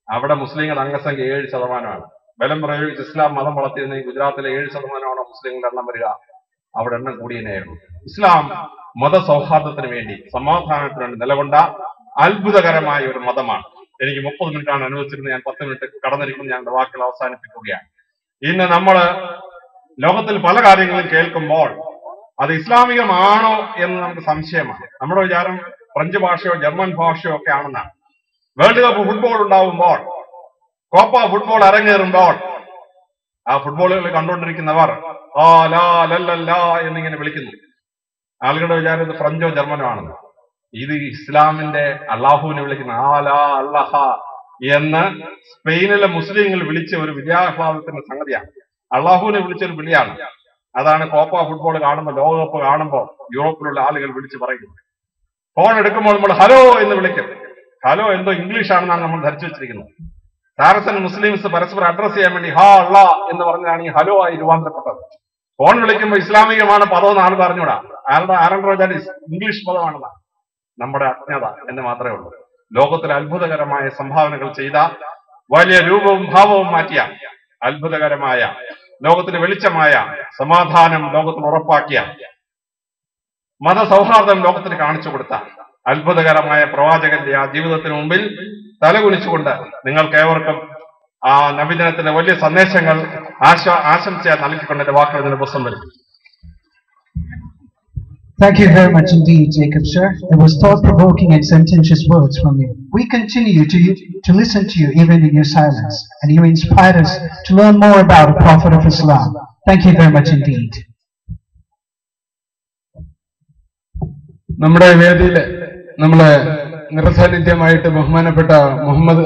അവിടെ മുസ്ലിങ്ങളുടെ അംഗസംഖ്യ ഏഴ് ശതമാനമാണ്. ബലം പ്രയോഗിച്ച് ഇസ്ലാം മതം വളർത്തിയിരുന്ന ഗുജറാത്തിലെ ഏഴ് ശതമാനമാണ് മുസ്ലിങ്ങളുടെ എണ്ണം വരിക. അവിടെ എണ്ണം കൂടിയനെയായിരുന്നു ഇസ്ലാം മതസൗഹാർദ്ദത്തിന് വേണ്ടി സമാധാനത്തിന് വേണ്ടി നിലകൊണ്ട അത്ഭുതകരമായ ഒരു മതമാണ്. എനിക്ക് മുപ്പത് മിനിറ്റാണ് അനുവദിച്ചിരുന്നത്. ഞാൻ പത്ത് മിനിറ്റ് കടന്നിരിക്കുന്നു. ഞാൻ വാക്കുകൾ അവസാനിപ്പിക്കുകയാണ്. ഇന്ന് നമ്മൾ ലോകത്തിൽ പല കാര്യങ്ങളും കേൾക്കുമ്പോൾ അത് ഇസ്ലാമികമാണോ എന്ന് നമുക്ക് സംശയമാണ്. നമ്മുടെ വിചാരം ഫ്രഞ്ച് ഭാഷയോ ജർമ്മൻ ഭാഷയോ ഒക്കെ ആണെന്നാണ്. വേൾഡ് കപ്പ് ഫുട്ബോൾ ഉണ്ടാവുമ്പോൾ കോപ്പ ഫുട്ബോൾ അരങ്ങേറുമ്പോൾ ആ ഫുട്ബോളുകൾ കണ്ടുകൊണ്ടിരിക്കുന്നവർ ആ ലാ ലല്ല എന്നിങ്ങനെ വിളിക്കുന്നു. ആളുകളുടെ വിചാരം ഇത് ഫ്രഞ്ചോ ജർമ്മനോ ആണെന്ന്. ഇത് ഇസ്ലാമിന്റെ അള്ളാഹുവിനെ വിളിക്കുന്ന ആലാ അള്ളഹ എന്ന് സ്പെയിനിലെ മുസ്ലിങ്ങൾ വിളിച്ച ഒരു വിദ്യാഭ്യാസത്തിന്റെ സംഗതിയാണ്. അള്ളാഹുവിനെ വിളിച്ച ഒരു വിളിയാണ്. അതാണ് കോപ്പ ഫുട്ബോൾ കാണുമ്പോൾ ലോകകപ്പ് കാണുമ്പോൾ യൂറോപ്പിലുള്ള ആളുകൾ വിളിച്ച് പറയുന്നത്. ഫോൺ എടുക്കുമ്പോൾ നമ്മൾ ഹലോ എന്ന് വിളിക്കും ഹലോ എന്തോ ഇംഗ്ലീഷ് ആണെന്നാണ് നമ്മൾ ധരിച്ചു വെച്ചിരിക്കുന്നത്. താരസൻ മുസ്ലിംസ് പരസ്പരം അഡ്രസ് ചെയ്യാൻ വേണ്ടി ഹാ അള്ള എന്ന് പറഞ്ഞാണ് ഈ ഹലോ ആയി രൂപാന്തരപ്പെട്ടത്. ഫോൺ വിളിക്കുമ്പോൾ ഇസ്ലാമികമാണ് പദമെന്ന് ആൾ പറഞ്ഞൂടാ ആരുടെ ആരണ്ടോ ഇംഗ്ലീഷ് പദമാണെന്നാണ് നമ്മുടെ അജ്ഞത എന്ന് മാത്രമേ ഉള്ളൂ. ലോകത്തിൽ അത്ഭുതകരമായ സംഭാവനകൾ ചെയ്ത വലിയ രൂപവും ഭാവവും മാറ്റിയ അത്ഭുതകരമായ ലോകത്തിന് വെളിച്ചമായ സമാധാനം ലോകത്തിന് ഉറപ്പാക്കിയ മതസൗഹാർദ്ദം ലോകത്തിന് കാണിച്ചു കൊടുത്ത അത്ഭുതകരമായ പ്രവാചകന്റെ ആ ജീവിതത്തിന് മുമ്പിൽ തലകുനിച്ചുകൊണ്ട് നിങ്ങൾക്ക് ഏവർക്കും ആ നബിദിനത്തിന്റെ വലിയ സന്ദേശങ്ങൾ ആശ ആശംസയാ നൽകിക്കൊണ്ട് വാക്കുകൾ ഇതിന് പുസ്തകം വരും. Thank you very much indeed, Jacob, sir. It was thought-provoking and sententious words from you. We continue to, to listen to you even in your silence, and you inspired us to learn more about the Prophet of Islam. Thank you very much indeed. നമ്മുടെ വേദിയിൽ നമ്മളെ നിറസാന്നിധ്യമായിട്ട് ബഹുമാനപ്പെട്ട Muhammad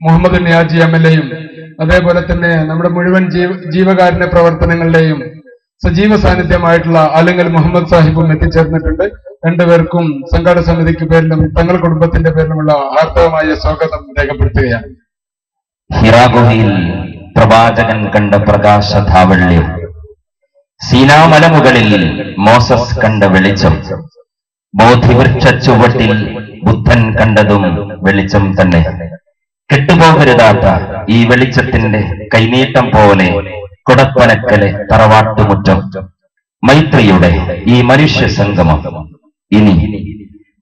Muhammad നിയാജി M L എയും അതേപോലെ തന്നെ നമ്മുടെ മുഴുവൻ ജീവ ജീവകാരുണ്യ പ്രവർത്തനങ്ങളുടെയും സജീവ സാന്നിധ്യമായിട്ടുള്ള ആലുങ്കൽ മുഹമ്മദ് സാഹിബും എത്തിച്ചേർന്നിട്ടുണ്ട്. രണ്ടുപേർക്കും സംഘാടക സമിതിക്ക് പേരിലും തങ്ങൾ കുടുംബത്തിന്റെ പേരിലുമുള്ള ആർത്തവമായ സ്വാഗതം രേഖപ്പെടുത്തുകയാണ്. ഹിറാഗുഹയിൽ പ്രവാചകൻ കണ്ട പ്രകാശധാവള്യം സീനാമലമുകളിൽ മോസസ് കണ്ട വെളിച്ചം. ബോധിവൃക്ഷ ചുവട്ടിൽ ബുദ്ധൻ കണ്ടതും വെളിച്ചം തന്നെ. കെട്ടുപോകരുതാത്ത ഈ വെളിച്ചത്തിന്റെ കൈനീട്ടം പോലെ കുടപ്പനക്കലെ തറവാട്ടുമുറ്റം. മൈത്രിയുടെ ഈ മനുഷ്യ സംഗമം. ഇനി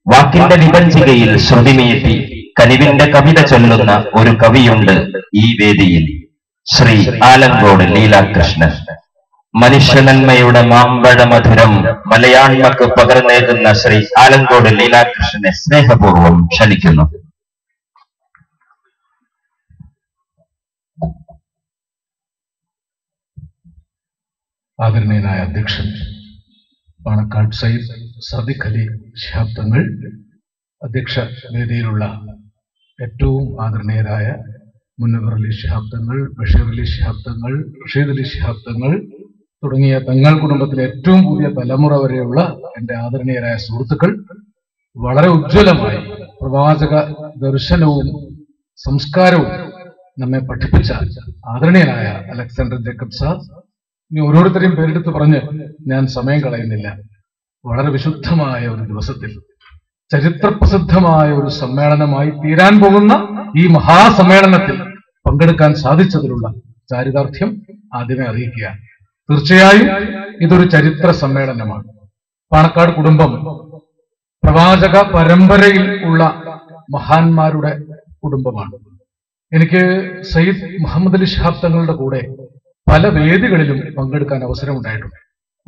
വാക്കിന്റെ വിഭജികയിൽ ശ്രുതിമീട്ടി കനിവിന്റെ കവിത ചൊല്ലുന്ന ഒരു കവിയുണ്ട് ഈ വേദിയിൽ. ശ്രീ ആലങ്കോട് ലീലാകൃഷ്ണൻ. മനുഷ്യനന്മയുടെ മാമ്പഴ മധുരം മലയാളികൾക്ക് പകർന്നേകുന്ന ശ്രീ ആലങ്കോട് ലീലാകൃഷ്ണനെ സ്നേഹപൂർവം ക്ഷണിക്കുന്നു. ആദരണീയനായ അധ്യക്ഷൻ പാണക്കാട് സയ്യിദ് സദിഖ് അലി ശിഹാബ് തങ്ങൾ അധ്യക്ഷ വേദിയിലുള്ള ഏറ്റവും ആദരണീയരായ മുന്നവർ അലി ശിഹാബ് തങ്ങൾ ബഷീർ അലി ശിഹാബ് തങ്ങൾ റഷീദ് അലി ശിഹാബ് തങ്ങൾ തുടങ്ങിയ തങ്ങൾ കുടുംബത്തിലെ ഏറ്റവും പുതിയ തലമുറ വരെയുള്ള എന്റെ ആദരണീയരായ സുഹൃത്തുക്കൾ വളരെ ഉജ്ജ്വലമായി പ്രവാചക ദർശനവും സംസ്കാരവും നമ്മെ പഠിപ്പിച്ച ആദരണീയനായ അലക്സാണ്ടർ ജേക്കബ് സാർ ഇനി ഓരോരുത്തരെയും പേരെടുത്ത് പറഞ്ഞ് ഞാൻ സമയം കളയുന്നില്ല. വളരെ വിശുദ്ധമായ ഒരു ദിവസത്തിൽ ചരിത്രപ്രസിദ്ധമായ ഒരു സമ്മേളനമായി തീരാൻ പോകുന്ന ഈ മഹാസമ്മേളനത്തിൽ പങ്കെടുക്കാൻ സാധിച്ചതിലുള്ള ചാരിതാർത്ഥ്യം ആദ്യമേ അറിയിക്കുക തീർച്ചയായും ഇതൊരു ചരിത്ര സമ്മേളനമാണ്. പാണക്കാട് കുടുംബം പ്രവാചക പരമ്പരയിൽ ഉള്ള മഹാന്മാരുടെ കുടുംബമാണ്. എനിക്ക് സയ്യിദ് മുഹമ്മദ് അലി ഷിഹാബ് തങ്ങളുടെ കൂടെ പല വേദികളിലും പങ്കെടുക്കാൻ അവസരമുണ്ടായിട്ടുണ്ട്.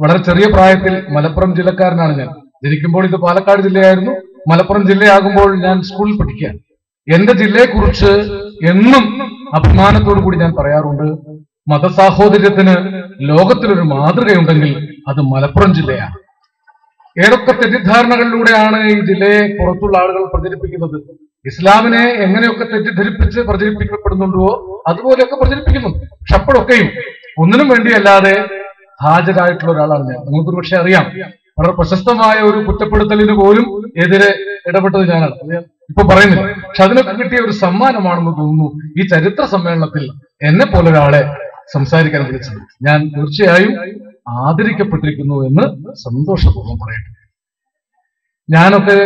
വളരെ ചെറിയ പ്രായത്തിൽ മലപ്പുറം ജില്ലക്കാരനാണ് ഞാൻ. ജനിക്കുമ്പോൾ ഇത് പാലക്കാട് ജില്ലയായിരുന്നു. മലപ്പുറം ജില്ലയാകുമ്പോൾ ഞാൻ സ്കൂളിൽ പഠിക്കുക എന്റെ ജില്ലയെക്കുറിച്ച് എന്നും അഭിമാനത്തോടു കൂടി ഞാൻ പറയാറുണ്ട്. മതസാഹോദര്യത്തിന് ലോകത്തിലൊരു മാതൃകയുണ്ടെങ്കിൽ അത് മലപ്പുറം ജില്ലയാണ്. ഏതൊക്കെ തെറ്റിദ്ധാരണകളിലൂടെയാണ് ഈ ജില്ലയെ പുറത്തുള്ള ആളുകൾ പ്രചരിപ്പിക്കുന്നത്? ഇസ്ലാമിനെ എങ്ങനെയൊക്കെ തെറ്റിദ്ധരിപ്പിച്ച് പ്രചരിപ്പിക്കപ്പെടുന്നുണ്ടോ അതുപോലെയൊക്കെ പ്രചരിപ്പിക്കുന്നു. പക്ഷെ അപ്പോഴൊക്കെയും ഒന്നിനും വേണ്ടിയല്ലാതെ ഹാജരായിട്ടുള്ള ഒരാളാണ് ഞാൻ. നിങ്ങൾക്ക് പക്ഷെ അറിയാം. വളരെ പ്രശസ്തമായ ഒരു കുറ്റപ്പെടുത്തലിന് പോലും എതിരെ ഇടപെട്ടത് ഞാനാണ്. ഇപ്പൊ പറയുന്നില്ല. പക്ഷെ അതിനൊക്കെ കിട്ടിയ ഒരു സമ്മാനമാണെന്ന് തോന്നുന്നു ഈ ചരിത്ര സമ്മേളനത്തിൽ എന്നെ പോലെ ഒരാളെ സംസാരിക്കാൻ വിളിച്ചത്. ഞാൻ തീർച്ചയായും ആദരിക്കപ്പെട്ടിരിക്കുന്നു എന്ന് സന്തോഷപൂർവം പറയട്ടെ. ഞാനൊക്കെ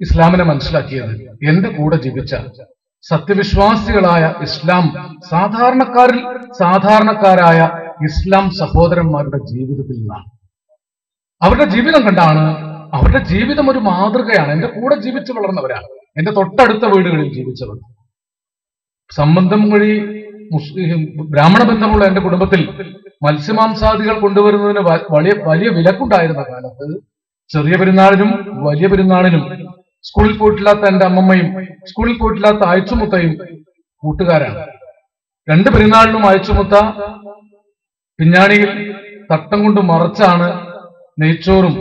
ഇസ്ലാമിനെ മനസ്സിലാക്കിയത്? എന്റെ കൂടെ ജീവിച്ച സത്യവിശ്വാസികളായ ഇസ്ലാം സാധാരണക്കാരിൽ സാധാരണക്കാരായ ഇസ്ലാം സഹോദരന്മാരുടെ ജീവിതത്തിൽ നിന്നാണ്. അവരുടെ ജീവിതം കണ്ടാണ് അവരുടെ ജീവിതം ഒരു മാതൃകയാണ്. എന്റെ കൂടെ ജീവിച്ചു വളർന്നവരാണ്. എന്റെ തൊട്ടടുത്ത വീടുകളിൽ ജീവിച്ചവർ. സംബന്ധം വഴി മുസ്ലിം ബ്രാഹ്മണ ബന്ധമുള്ള എന്റെ കുടുംബത്തിൽ മത്സ്യമാംസാദികൾ കൊണ്ടുവരുന്നതിന് വലിയ വലിയ വിലക്കുണ്ടായിരുന്ന കാലത്ത് ചെറിയ പെരുന്നാളിനും വലിയ പെരുന്നാളിനും സ്കൂളിൽ പോയിട്ടില്ലാത്ത എന്റെ അമ്മമ്മയും സ്കൂളിൽ പോയിട്ടില്ലാത്ത അയച്ചുമുത്തയും കൂട്ടുകാരാണ്. രണ്ട് പെരുന്നാളിനും അയച്ചുമുത്ത പിഞ്ഞാണിയിൽ തട്ടം കൊണ്ട് മറച്ചാണ് നെയ്ച്ചോറും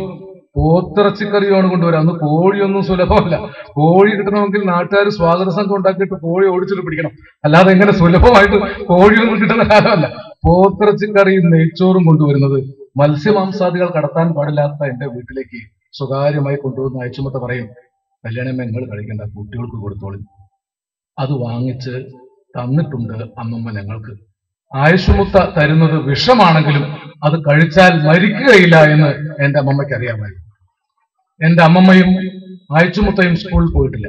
പോത്തിറച്ചിക്കറിയുമാണ് കൊണ്ടുവരാം അന്ന് കോഴിയൊന്നും സുലഭമല്ല. കോഴി കിട്ടണമെങ്കിൽ നാട്ടുകാർ സ്വാഗത സംഘം ഉണ്ടാക്കിയിട്ട് കോഴി ഓടിച്ചിട്ട് പിടിക്കണം. അല്ലാതെ എങ്ങനെ സുലഭമായിട്ട് കോഴിയൊന്നും കിട്ടുന്ന കാലമല്ല. പോത്തിറച്ചിക്കറിയും നെയ്ച്ചോറും കൊണ്ടുവരുന്നത് മത്സ്യമാംസാദികൾ കടത്താൻ പാടില്ലാത്ത എന്റെ വീട്ടിലേക്ക് സ്വകാര്യമായി കൊണ്ടുവന്ന് അയച്ചുമത്ത പറയും കല്യാണം നിങ്ങൾ കഴിക്കേണ്ട കുട്ടികൾക്ക് കൊടുത്തോളി. അത് വാങ്ങിച്ച് തന്നിട്ടുണ്ട് അമ്മമ്മ ഞങ്ങൾക്ക്. ആയുഷ്മുത്ത തരുന്നത് വിഷമാണെങ്കിലും അത് കഴിച്ചാൽ മരിക്കുകയില്ല എന്ന് എന്റെ അമ്മമ്മയ്ക്ക് അറിയാമായിരുന്നു. എന്റെ അമ്മമ്മയും ആയുച്ചുമുത്തയും സ്കൂളിൽ പോയിട്ടില്ല.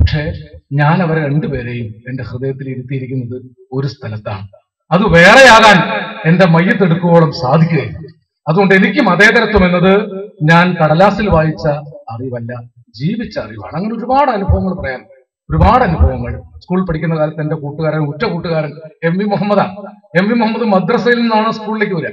പക്ഷേ ഞാൻ അവരെ രണ്ടുപേരെയും എന്റെ ഹൃദയത്തിൽ ഇരുത്തിയിരിക്കുന്നത് ഒരു സ്ഥലത്താണ്. അത് വേറെയാകാൻ എന്റെ മയ്യത്തെടുക്കുവോളം സാധിക്കുകയില്ല. അതുകൊണ്ട് എനിക്ക് മതേതരത്വം എന്നത് ഞാൻ കടലാസിൽ വായിച്ച അറിവല്ല. ജീവിച്ച അറിവാണ് അങ്ങനെ ഒരുപാട് അനുഭവങ്ങൾ പറയാൻ ഒരുപാട് അനുഭവങ്ങൾ. സ്കൂളിൽ പഠിക്കുന്ന കാലത്ത് എന്റെ കൂട്ടുകാരൻ ഉറ്റ കൂട്ടുകാരൻ എം വി മുഹമ്മദാണ്. എം വി മുഹമ്മദ് മദ്രസയിൽ നിന്നാണ് സ്കൂളിലേക്ക് വരിക.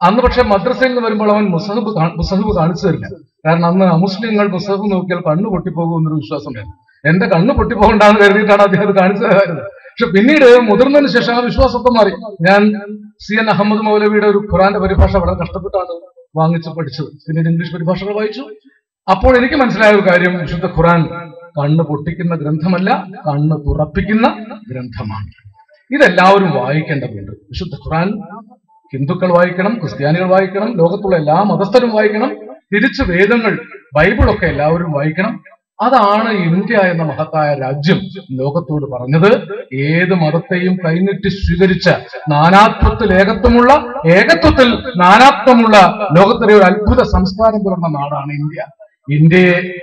അന്ന് പക്ഷെ മദ്രസയിൽ നിന്ന് വരുമ്പോൾ അവൻ മുസഹബ് മുസഹബ് കാണിച്ചു തരില്ല. കാരണം അന്ന് അമുസ്ലിങ്ങൾ മുസഹബ് നോക്കിയാൽ കണ്ണു പൊട്ടിപ്പോകും എന്നൊരു വിശ്വാസം വേണം എന്റെ കണ്ണു പൊട്ടിപ്പോകണ്ടെന്ന് കരുതിയിട്ടാണ് അദ്ദേഹം അത് കാണിച്ചു തരുന്നത്. പക്ഷെ പിന്നീട് മുതിർന്നതിന് ശേഷം ആ വിശ്വാസത്തെ മാറി. ഞാൻ സി എൻ അഹമ്മദ് മൗലവിയുടെ ഒരു ഖുറാന്റെ പരിഭാഷ വളരെ കഷ്ടപ്പെട്ടാണ് വാങ്ങിച്ച് പഠിച്ചത്. പിന്നീട് ഇംഗ്ലീഷ് പരിഭാഷകൾ വായിച്ചു. അപ്പോൾ എനിക്ക് മനസ്സിലായ ഒരു കാര്യം വിശുദ്ധ ഖുറാൻ കണ്ണ് പൊട്ടിക്കുന്ന ഗ്രന്ഥമല്ല കണ്ണ് തുറപ്പിക്കുന്ന ഗ്രന്ഥമാണ്. ഇതെല്ലാവരും വായിക്കേണ്ടതുണ്ട്. വിശുദ്ധ ഖുറാൻ ഹിന്ദുക്കൾ വായിക്കണം ക്രിസ്ത്യാനികൾ വായിക്കണം ലോകത്തുള്ള എല്ലാ മതസ്ഥരും വായിക്കണം തിരിച്ച് വേദങ്ങൾ ബൈബിളൊക്കെ എല്ലാവരും വായിക്കണം. അതാണ് ഇന്ത്യ എന്ന മഹത്തായ രാജ്യം ലോകത്തോട് പറഞ്ഞത്. ഏത് മതത്തെയും കൈനീട്ടി സ്വീകരിച്ച നാനാത്വത്തിൽ ഏകത്വമുള്ള ഏകത്വത്തിൽ നാനാത്വമുള്ള ലോകത്തിലെ ഒരു അത്ഭുത സംസ്കാരം തുറന്ന നാടാണ് ഇന്ത്യ. ഇന്ത്യയെ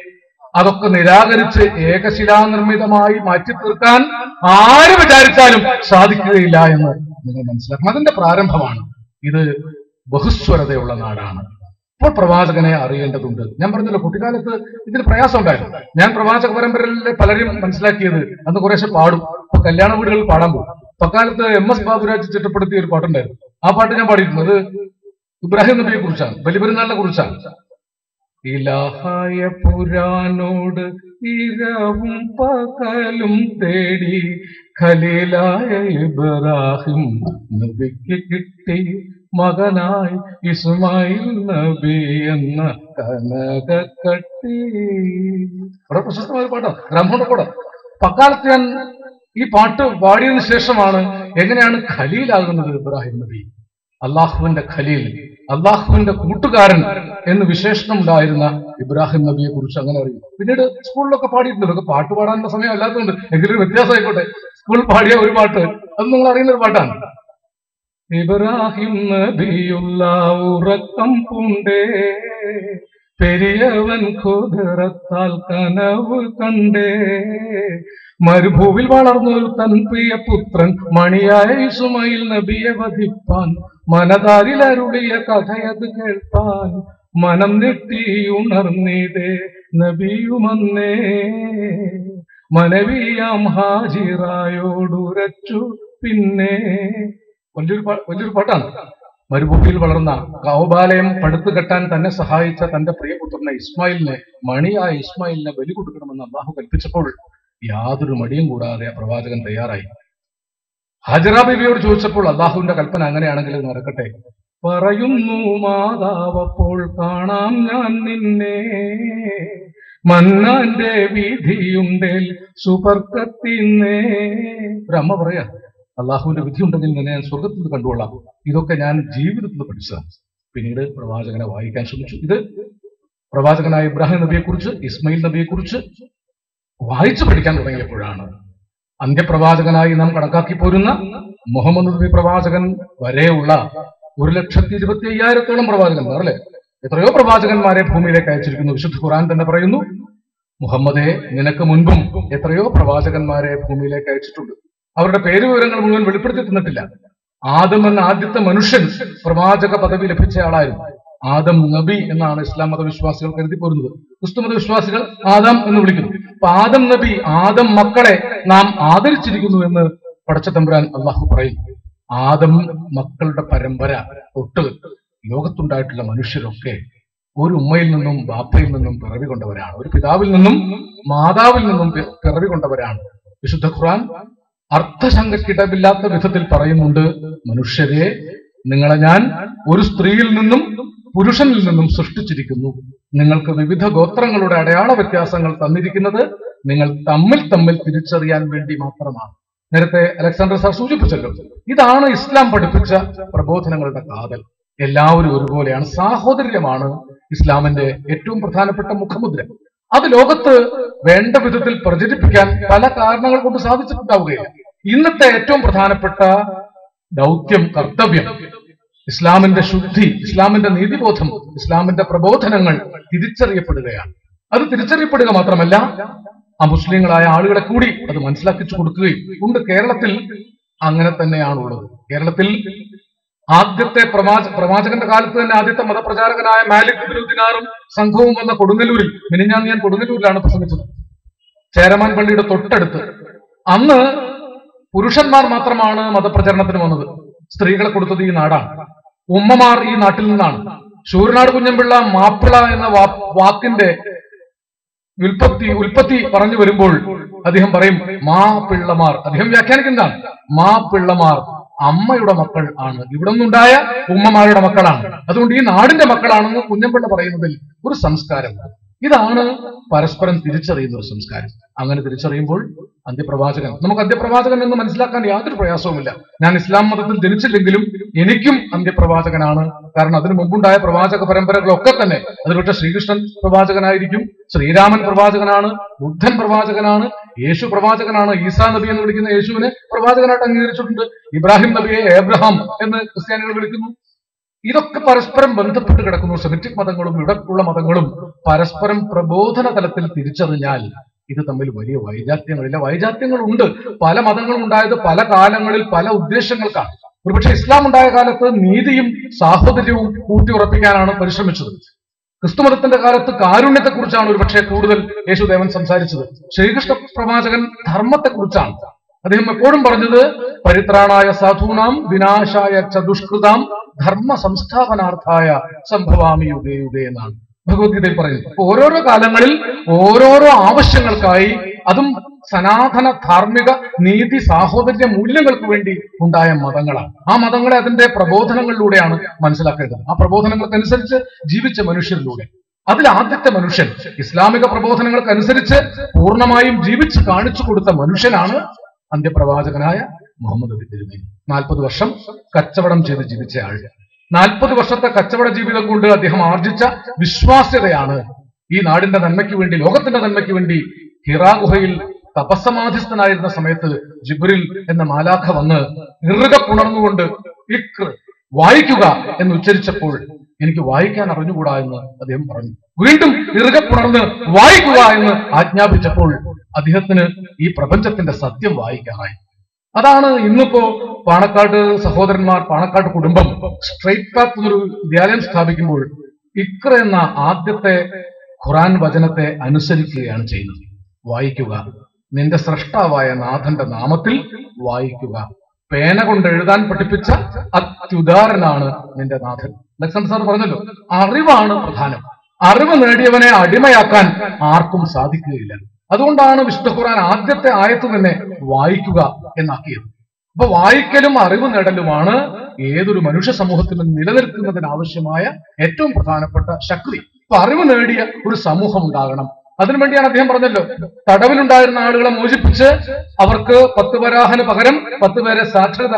അതൊക്കെ നിരാകരിച്ച് ഏകശിലാനിർമ്മിതമായി മാറ്റി തീർക്കാൻ ആര് വിചാരിച്ചാലും സാധിക്കുകയില്ല എന്ന് നിങ്ങൾ മനസ്സിലാക്കണം. അതിന്റെ പ്രാരംഭമാണ്. ഇത് ബഹുസ്വരതയുള്ള നാടാണ്. ഇപ്പോൾ പ്രവാചകനെ അറിയേണ്ടതുണ്ട്. ഞാൻ പറഞ്ഞല്ലോ കുട്ടിക്കാലത്ത് ഇതിന് പ്രയാസം ഉണ്ടായിരുന്നു ഞാൻ പ്രവാചക പരമ്പരയിലെ പലരും മനസ്സിലാക്കിയത് അന്ന് കുറേശ്ശെ പാടും. ഇപ്പൊ കല്യാണ വീടുകളിൽ പാടാൻ പോകും. അക്കാലത്ത് എം എസ് ബാബുരാജ് ചിട്ടപ്പെടുത്തിയ ഒരു പാട്ടുണ്ടായിരുന്നു. ആ പാട്ട് ഞാൻ പാടിയിട്ടുണ്ട്. അത് ഇബ്രാഹിം നബിയെ കുറിച്ചാണ് ബലിപെരുന്നാളിനെ കുറിച്ചാണ്. ഇലാഹായ പുരാനോട് ഇരവും പകലും തേടി ഖലീലായ ഇബ്രാഹിം നബിക്ക് കിട്ടി മകനായി ഇസ്മായിൽ നബി എന്ന കനകക്കട്ടി വളരെ പ്രശസ്തമായ പാട്ടാണ്. ബ്രഹ്മണ പാടാം പക്കാലത്ത് ഞാൻ ഈ പാട്ട് പാടിയതിനു ശേഷമാണ് എങ്ങനെയാണ് ഖലീലാകുന്നത് ഇബ്രാഹിം നബി? അള്ളാഹുവിന്റെ ഖലീൽ അള്ളാഹുവിന്റെ കൂട്ടുകാരൻ എന്ന് വിശേഷണം ഉണ്ടായിരുന്ന ഇബ്രാഹിം നബിയെ കുറിച്ച് അങ്ങനെ അറിയും പിന്നീട് സ്കൂളിലൊക്കെ പാടിയിട്ടുണ്ട് ഇതൊക്കെ പാട്ട് പാടാനുള്ള സമയം അല്ലാത്തതുകൊണ്ട് എങ്കിലും വ്യത്യാസമായിക്കോട്ടെ. സ്കൂളിൽ പാടിയ ഒരു പാട്ട് അത് നിങ്ങൾ അറിയുന്ന ഒരു പാട്ടാണ്. ഇബ്രാഹിം നബിയുള്ള ഉറക്കം പൂണ്ടേ പെരിയവൻ കനവ് കണ്ടേ മരുഭൂവിൽ വളർന്നൊരു തൻ പ്രിയ പുത്രൻ മണിയായ ഇസുമയിൽ നബിയെ വധിപ്പാൻ മനതാരിൽ അരുളിയ കഥയത് കേൾപ്പാൻ മനം നെട്ടി ഉണർന്നിതേ നബിയുമന്നേ. മനവിയാം ഹാജിറായോടുരച്ചു പിന്നെ. വലിയൊരു വലിയൊരു പാട്ടാണ്. മരുഭൂമിയിൽ വളർന്ന കൗബാലയം പടുത്തു കെട്ടാൻ തന്നെ സഹായിച്ച തന്റെ പ്രിയപുത്രനെ ഇസ്മായിലിനെ മണിയായ ഇസ്മായിലിനെ ബലി കൊടുക്കണമെന്ന് അള്ളാഹു കൽപ്പിച്ചപ്പോൾ യാതൊരു മടിയും കൂടാതെ ആ പ്രവാചകൻ തയ്യാറായി. ഹജറ ബിബിയോട് ചോദിച്ചപ്പോൾ അള്ളാഹുവിന്റെ കൽപ്പന അങ്ങനെയാണെങ്കിൽ നടക്കട്ടെ. പറയുന്നു മാതാവപ്പോൾ കാണാം ഞാൻ നിന്നെ. മന്നാന്റെ വിധിയുണ്ടേൽ സുപർക്കത്തിന്നേ. ഒരമ്മ പറയാ അള്ളാഹുവിന്റെ വിധി ഉണ്ടെങ്കിൽ നിന്നെ ഞാൻ സ്വർഗത്തിൽ കണ്ടുകൊള്ളാം. ഇതൊക്കെ ഞാൻ ജീവിതത്തിൽ പഠിച്ചതാണ്. പിന്നീട് പ്രവാചകനെ വായിക്കാൻ ശ്രമിച്ചു. ഇത് പ്രവാചകനായ ഇബ്രാഹിം നബിയെക്കുറിച്ച് ഇസ്മയിൽ നബിയെ കുറിച്ച് വായിച്ചു പഠിക്കാൻ തുടങ്ങിയപ്പോഴാണ് അന്ത്യപ്രവാചകനായി നാം കണക്കാക്കി പോരുന്ന മുഹമ്മദ് നബി പ്രവാചകൻ വരെയുള്ള ഒരു ലക്ഷത്തി ഇരുപത്തി അയ്യായിരത്തോളം പ്രവാചകന്മാർ അല്ലെ? എത്രയോ പ്രവാചകന്മാരെ ഭൂമിയിലേക്ക് അയച്ചിരിക്കുന്നു. വിശുദ്ധ ഖുറാൻ തന്നെ പറയുന്നു മുഹമ്മദെ നിനക്ക് മുൻപും എത്രയോ പ്രവാചകന്മാരെ ഭൂമിയിലേക്ക് അയച്ചിട്ടുണ്ട്. അവരുടെ പേര് വിവരങ്ങൾ മുഴുവൻ വെളിപ്പെടുത്തി തന്നിട്ടില്ല. ആദം എന്ന ആദ്യത്തെ മനുഷ്യൻ പ്രവാചക പദവി ലഭിച്ച ആളായിരുന്നു. ആദം നബി എന്നാണ് ഇസ്ലാം മത വിശ്വാസികൾ കരുതി പോരുന്നത് ക്രിസ്തു മത വിശ്വാസികൾ ആദം എന്ന് വിളിക്കുന്നു. അപ്പൊ ആദം നബി ആദം മക്കളെ നാം ആദരിച്ചിരിക്കുന്നു എന്ന് പടച്ച തമ്പുരാൻ അള്ളാഹു പറയുന്നു. ആദം മക്കളുടെ പരമ്പര തൊട്ട് ലോകത്തുണ്ടായിട്ടുള്ള മനുഷ്യരൊക്കെ ഒരു ഉമ്മയിൽ നിന്നും ബാപ്പയിൽ നിന്നും പിറവി കൊണ്ടവരാണ്. ഒരു പിതാവിൽ നിന്നും മാതാവിൽ നിന്നും പിറവി കൊണ്ടവരാണ്. വിശുദ്ധ ഖുർആൻ അർത്ഥശങ്കക്കിടമില്ലാത്ത വിധത്തിൽ പറയുന്നുണ്ട് മനുഷ്യരെ നിങ്ങളെ ഞാൻ ഒരു സ്ത്രീയിൽ നിന്നും പുരുഷനിൽ നിന്നും സൃഷ്ടിച്ചിരിക്കുന്നു. നിങ്ങൾക്ക് വിവിധ ഗോത്രങ്ങളുടെ അടയാള വ്യത്യാസങ്ങൾ തന്നിരിക്കുന്നത് നിങ്ങൾ തമ്മിൽ തമ്മിൽ തിരിച്ചറിയാൻ വേണ്ടി മാത്രമാണ്. നേരത്തെ അലക്സാണ്ടർ സാർ സൂചിപ്പിച്ചല്ലോ ഇതാണ് ഇസ്ലാം പഠിപ്പിച്ച പ്രബോധനങ്ങളുടെ കാതൽ. എല്ലാവരും ഒരുപോലെയാണ് സാഹോദര്യമാണ് ഇസ്ലാമിന്റെ ഏറ്റവും പ്രധാനപ്പെട്ട മുഖമുദ്ര. അത് ലോകത്ത് വേണ്ട വിധത്തിൽ പ്രചരിപ്പിക്കാൻ പല കാരണങ്ങൾ കൊണ്ട് സാധിച്ചിട്ടുണ്ടാവുകയില്ല. ഇന്നത്തെ ഏറ്റവും പ്രധാനപ്പെട്ട ദൗത്യം കർത്തവ്യം ഇസ്ലാമിന്റെ ശുദ്ധി ഇസ്ലാമിന്റെ നീതിബോധം ഇസ്ലാമിന്റെ പ്രബോധനങ്ങൾ തിരിച്ചറിയപ്പെടുകയാണ്. അത് തിരിച്ചറിയപ്പെടുക മാത്രമല്ല ആ മുസ്ലിങ്ങളായ ആളുകളെ കൂടി അത് മനസ്സിലാക്കിച്ചു കൊടുക്കുകയും ഉണ്ട്. കേരളത്തിൽ അങ്ങനെ തന്നെയാണുള്ളത്. കേരളത്തിൽ ആദ്യത്തെ പ്രവാച പ്രവാചകന്റെ കാലത്ത് തന്നെ ആദ്യത്തെ മതപ്രചാരകനായ മാലിക് ബിരുദ്ദിനാറും സംഘവും വന്ന കൊടുങ്ങല്ലൂരിൽ മിനിഞ്ഞാൻ ഞാൻ കൊടുങ്ങല്ലൂരിലാണ് പ്രസംഗിച്ചത്. ചേരമാൻ പള്ളിയുടെ തൊട്ടടുത്ത്. അന്ന് പുരുഷന്മാർ മാത്രമാണ് മതപ്രചരണത്തിന് വന്നത്. സ്ത്രീകളെ കൊടുത്തത് ഈ നാടാണ്. ഉമ്മമാർ ഈ നാട്ടിൽ നിന്നാണ്. ശൂരനാട് കുഞ്ഞമ്പിള്ള മാപ്പിള എന്ന വാക്കിന്റെ ഉൽപ്പത്തി ഉൽപ്പത്തി പറഞ്ഞു വരുമ്പോൾ അദ്ദേഹം പറയും മാ പിള്ളമാർ. അദ്ദേഹം വ്യാഖ്യാനിക്കുന്നതാണ് മാ പിള്ളമാർ അമ്മയുടെ മക്കൾ ആണ്. ഇവിടെ നിന്നുണ്ടായ ഉമ്മമാരുടെ മക്കളാണ്. അതുകൊണ്ട് ഈ നാടിന്റെ മക്കളാണെന്ന് കുഞ്ഞമ്പിള്ള പറയുന്നതിൽ ഒരു സംസ്കാരം ഇതാണ് പരസ്പരം തിരിച്ചറിയുന്ന ഒരു സംസ്കാരം. അങ്ങനെ തിരിച്ചറിയുമ്പോൾ അന്ത്യപ്രവാചകൻ. നമുക്ക് അന്ത്യപ്രവാചകൻ എന്ന് മനസ്സിലാക്കാൻ യാതൊരു പ്രയാസവുമില്ല. ഞാൻ ഇസ്ലാം മതത്തിൽ ജനിച്ചില്ലെങ്കിലും എനിക്കും അന്ത്യപ്രവാചകനാണ്. കാരണം അതിനു മുമ്പുണ്ടായ പ്രവാചക പരമ്പരകളൊക്കെ തന്നെ അതിലൊക്കെ ശ്രീകൃഷ്ണൻ പ്രവാചകനായിരിക്കും ശ്രീരാമൻ പ്രവാചകനാണ് ബുദ്ധൻ പ്രവാചകനാണ് യേശു പ്രവാചകനാണ് ഈസാ നബി എന്ന് വിളിക്കുന്ന യേശുവിനെ പ്രവാചകനായിട്ട് അംഗീകരിച്ചിട്ടുണ്ട്. ഇബ്രാഹിം നബിയെ ഏബ്രഹാം എന്ന് ക്രിസ്ത്യാനികൾ വിളിക്കുന്നു. ഇതൊക്കെ പരസ്പരം ബന്ധപ്പെട്ട് കിടക്കുന്നു. സെമിറ്റിക് മതങ്ങളും ഇടക്കുള്ള മതങ്ങളും പരസ്പരം പ്രബോധന തലത്തിൽ തിരിച്ചറിഞ്ഞാൽ ഇത് തമ്മിൽ വലിയ വൈജാത്യങ്ങളില്ല. വൈജാത്യങ്ങളുണ്ട്. പല മതങ്ങളും ഉണ്ടായത് പല കാലങ്ങളിൽ പല ഉദ്ദേശങ്ങൾക്കാണ്. ഒരുപക്ഷെ ഇസ്ലാം ഉണ്ടായ കാലത്ത് നീതിയും സാഹോദര്യവും ഊട്ടിയുറപ്പിക്കാനാണ് പരിശ്രമിച്ചത്. ക്രിസ്തുമതത്തിന്റെ കാലത്ത് കാരുണ്യത്തെക്കുറിച്ചാണ് ഒരുപക്ഷെ കൂടുതൽ യേശുദേവൻ സംസാരിച്ചത്. ശ്രീകൃഷ്ണ പ്രവാചകൻ ധർമ്മത്തെക്കുറിച്ചാണ്. അദ്ദേഹം എപ്പോഴും പറഞ്ഞത് പരിത്രാണായ സാധൂനാം വിനാശായ ച ദുഷ്കൃതാം ധർമ്മ സംസ്ഥാപനാർത്ഥായ സംഭവാമി യുഗേ എന്നാണ്. ഭഗവത്ഗീതയിൽ പറയുന്നത് ഓരോരോ കാലങ്ങളിൽ ഓരോരോ ആവശ്യങ്ങൾക്കായി അതും സനാതന ധാർമ്മിക നീതി സാഹോദര്യ മൂല്യങ്ങൾക്ക് വേണ്ടി ഉണ്ടായ മതങ്ങളാണ്. ആ മതങ്ങളെ അതിന്റെ പ്രബോധനങ്ങളിലൂടെയാണ് മനസ്സിലാക്കേണ്ടത്. ആ പ്രബോധനങ്ങൾക്കനുസരിച്ച് ജീവിച്ച മനുഷ്യരിലൂടെ. അതിൽ ആദ്യത്തെ മനുഷ്യൻ ഇസ്ലാമിക പ്രബോധനങ്ങൾക്കനുസരിച്ച് പൂർണമായും ജീവിച്ച് കാണിച്ചു കൊടുത്ത മനുഷ്യനാണ് അന്ത്യപ്രവാചകനായ മുഹമ്മദ് നബി തിരുമേനി. നാൽപ്പത് വർഷം കച്ചവടം ചെയ്ത് ജീവിച്ച ആൾ. നാൽപ്പത് വർഷത്തെ കച്ചവട ജീവിതം കൊണ്ട് അദ്ദേഹം ആർജിച്ച വിശ്വാസ്യതയാണ് ഈ നാടിന്റെ നന്മയ്ക്ക് വേണ്ടി ലോകത്തിന്റെ നന്മയ്ക്ക് വേണ്ടി ഹിറാ ഗുഹയിൽ തപസ്സമാധിസ്ഥനായിരുന്ന സമയത്ത് ജിബ്രിൽ എന്ന മാലാഖ വന്ന് ഇറുക പുണർന്നുകൊണ്ട് ഇക്ർ വായിക്കുക എന്ന് ഉച്ചരിച്ചപ്പോൾ എനിക്ക് വായിക്കാൻ അറിഞ്ഞുകൂടാ എന്ന് അദ്ദേഹം പറഞ്ഞു. വീണ്ടും ഇറുകെ പുണർന്ന് വായിക്കുക എന്ന് ആജ്ഞാപിച്ചപ്പോൾ അദ്ദേഹത്തിന് ഈ പ്രപഞ്ചത്തിന്റെ സത്യം വായിക്കാറായി അതാണ് ഇന്നിപ്പോ പാണക്കാട് സഹോദരന്മാർ പാണക്കാട് കുടുംബം സ്ട്രൈറ്റ് പാത്ത് ഒരു വിദ്യാലയം സ്ഥാപിക്കുമ്പോൾ ഇക്ര എന്ന ആദ്യത്തെ ഖുറാൻ വചനത്തെ അനുസരിക്കുകയാണ് ചെയ്യുന്നത്. വായിക്കുക. നിന്റെ സ്രഷ്ടാവായ നാഥന്റെ നാമത്തിൽ വായിക്കുക. പേന കൊണ്ട് എഴുതാൻ പഠിപ്പിച്ച അത്യുദാരനാണ് നിന്റെ നാഥൻ. ലക്ഷ്മൺ സാർ പറഞ്ഞല്ലോ അറിവാണ് പ്രധാനം. അറിവ് നേടിയവനെ അടിമയാക്കാൻ ആർക്കും സാധിക്കുകയില്ല. അതുകൊണ്ടാണ് വിശുദ്ധ ഖുർആൻ ആദ്യത്തെ ആയത്ത് തന്നെ വായിക്കുക എന്നാക്കിയത്. അപ്പൊ വായിക്കലും അറിവ് നേടലുമാണ് ഏതൊരു മനുഷ്യ സമൂഹത്തിനും നിലനിൽക്കുന്നതിന് ആവശ്യമായ ഏറ്റവും പ്രധാനപ്പെട്ട ശക്തി. അപ്പൊ അറിവ് നേടിയ ഒരു സമൂഹം ഉണ്ടാകണം. അതിനുവേണ്ടിയാണ് അദ്ദേഹം പറഞ്ഞല്ലോ തടവിലുണ്ടായിരുന്ന ആളുകളെ മോചിപ്പിച്ച് അവർക്ക് പത്ത് വരാഹന് പകരം പത്ത് പേരെ സാക്ഷരത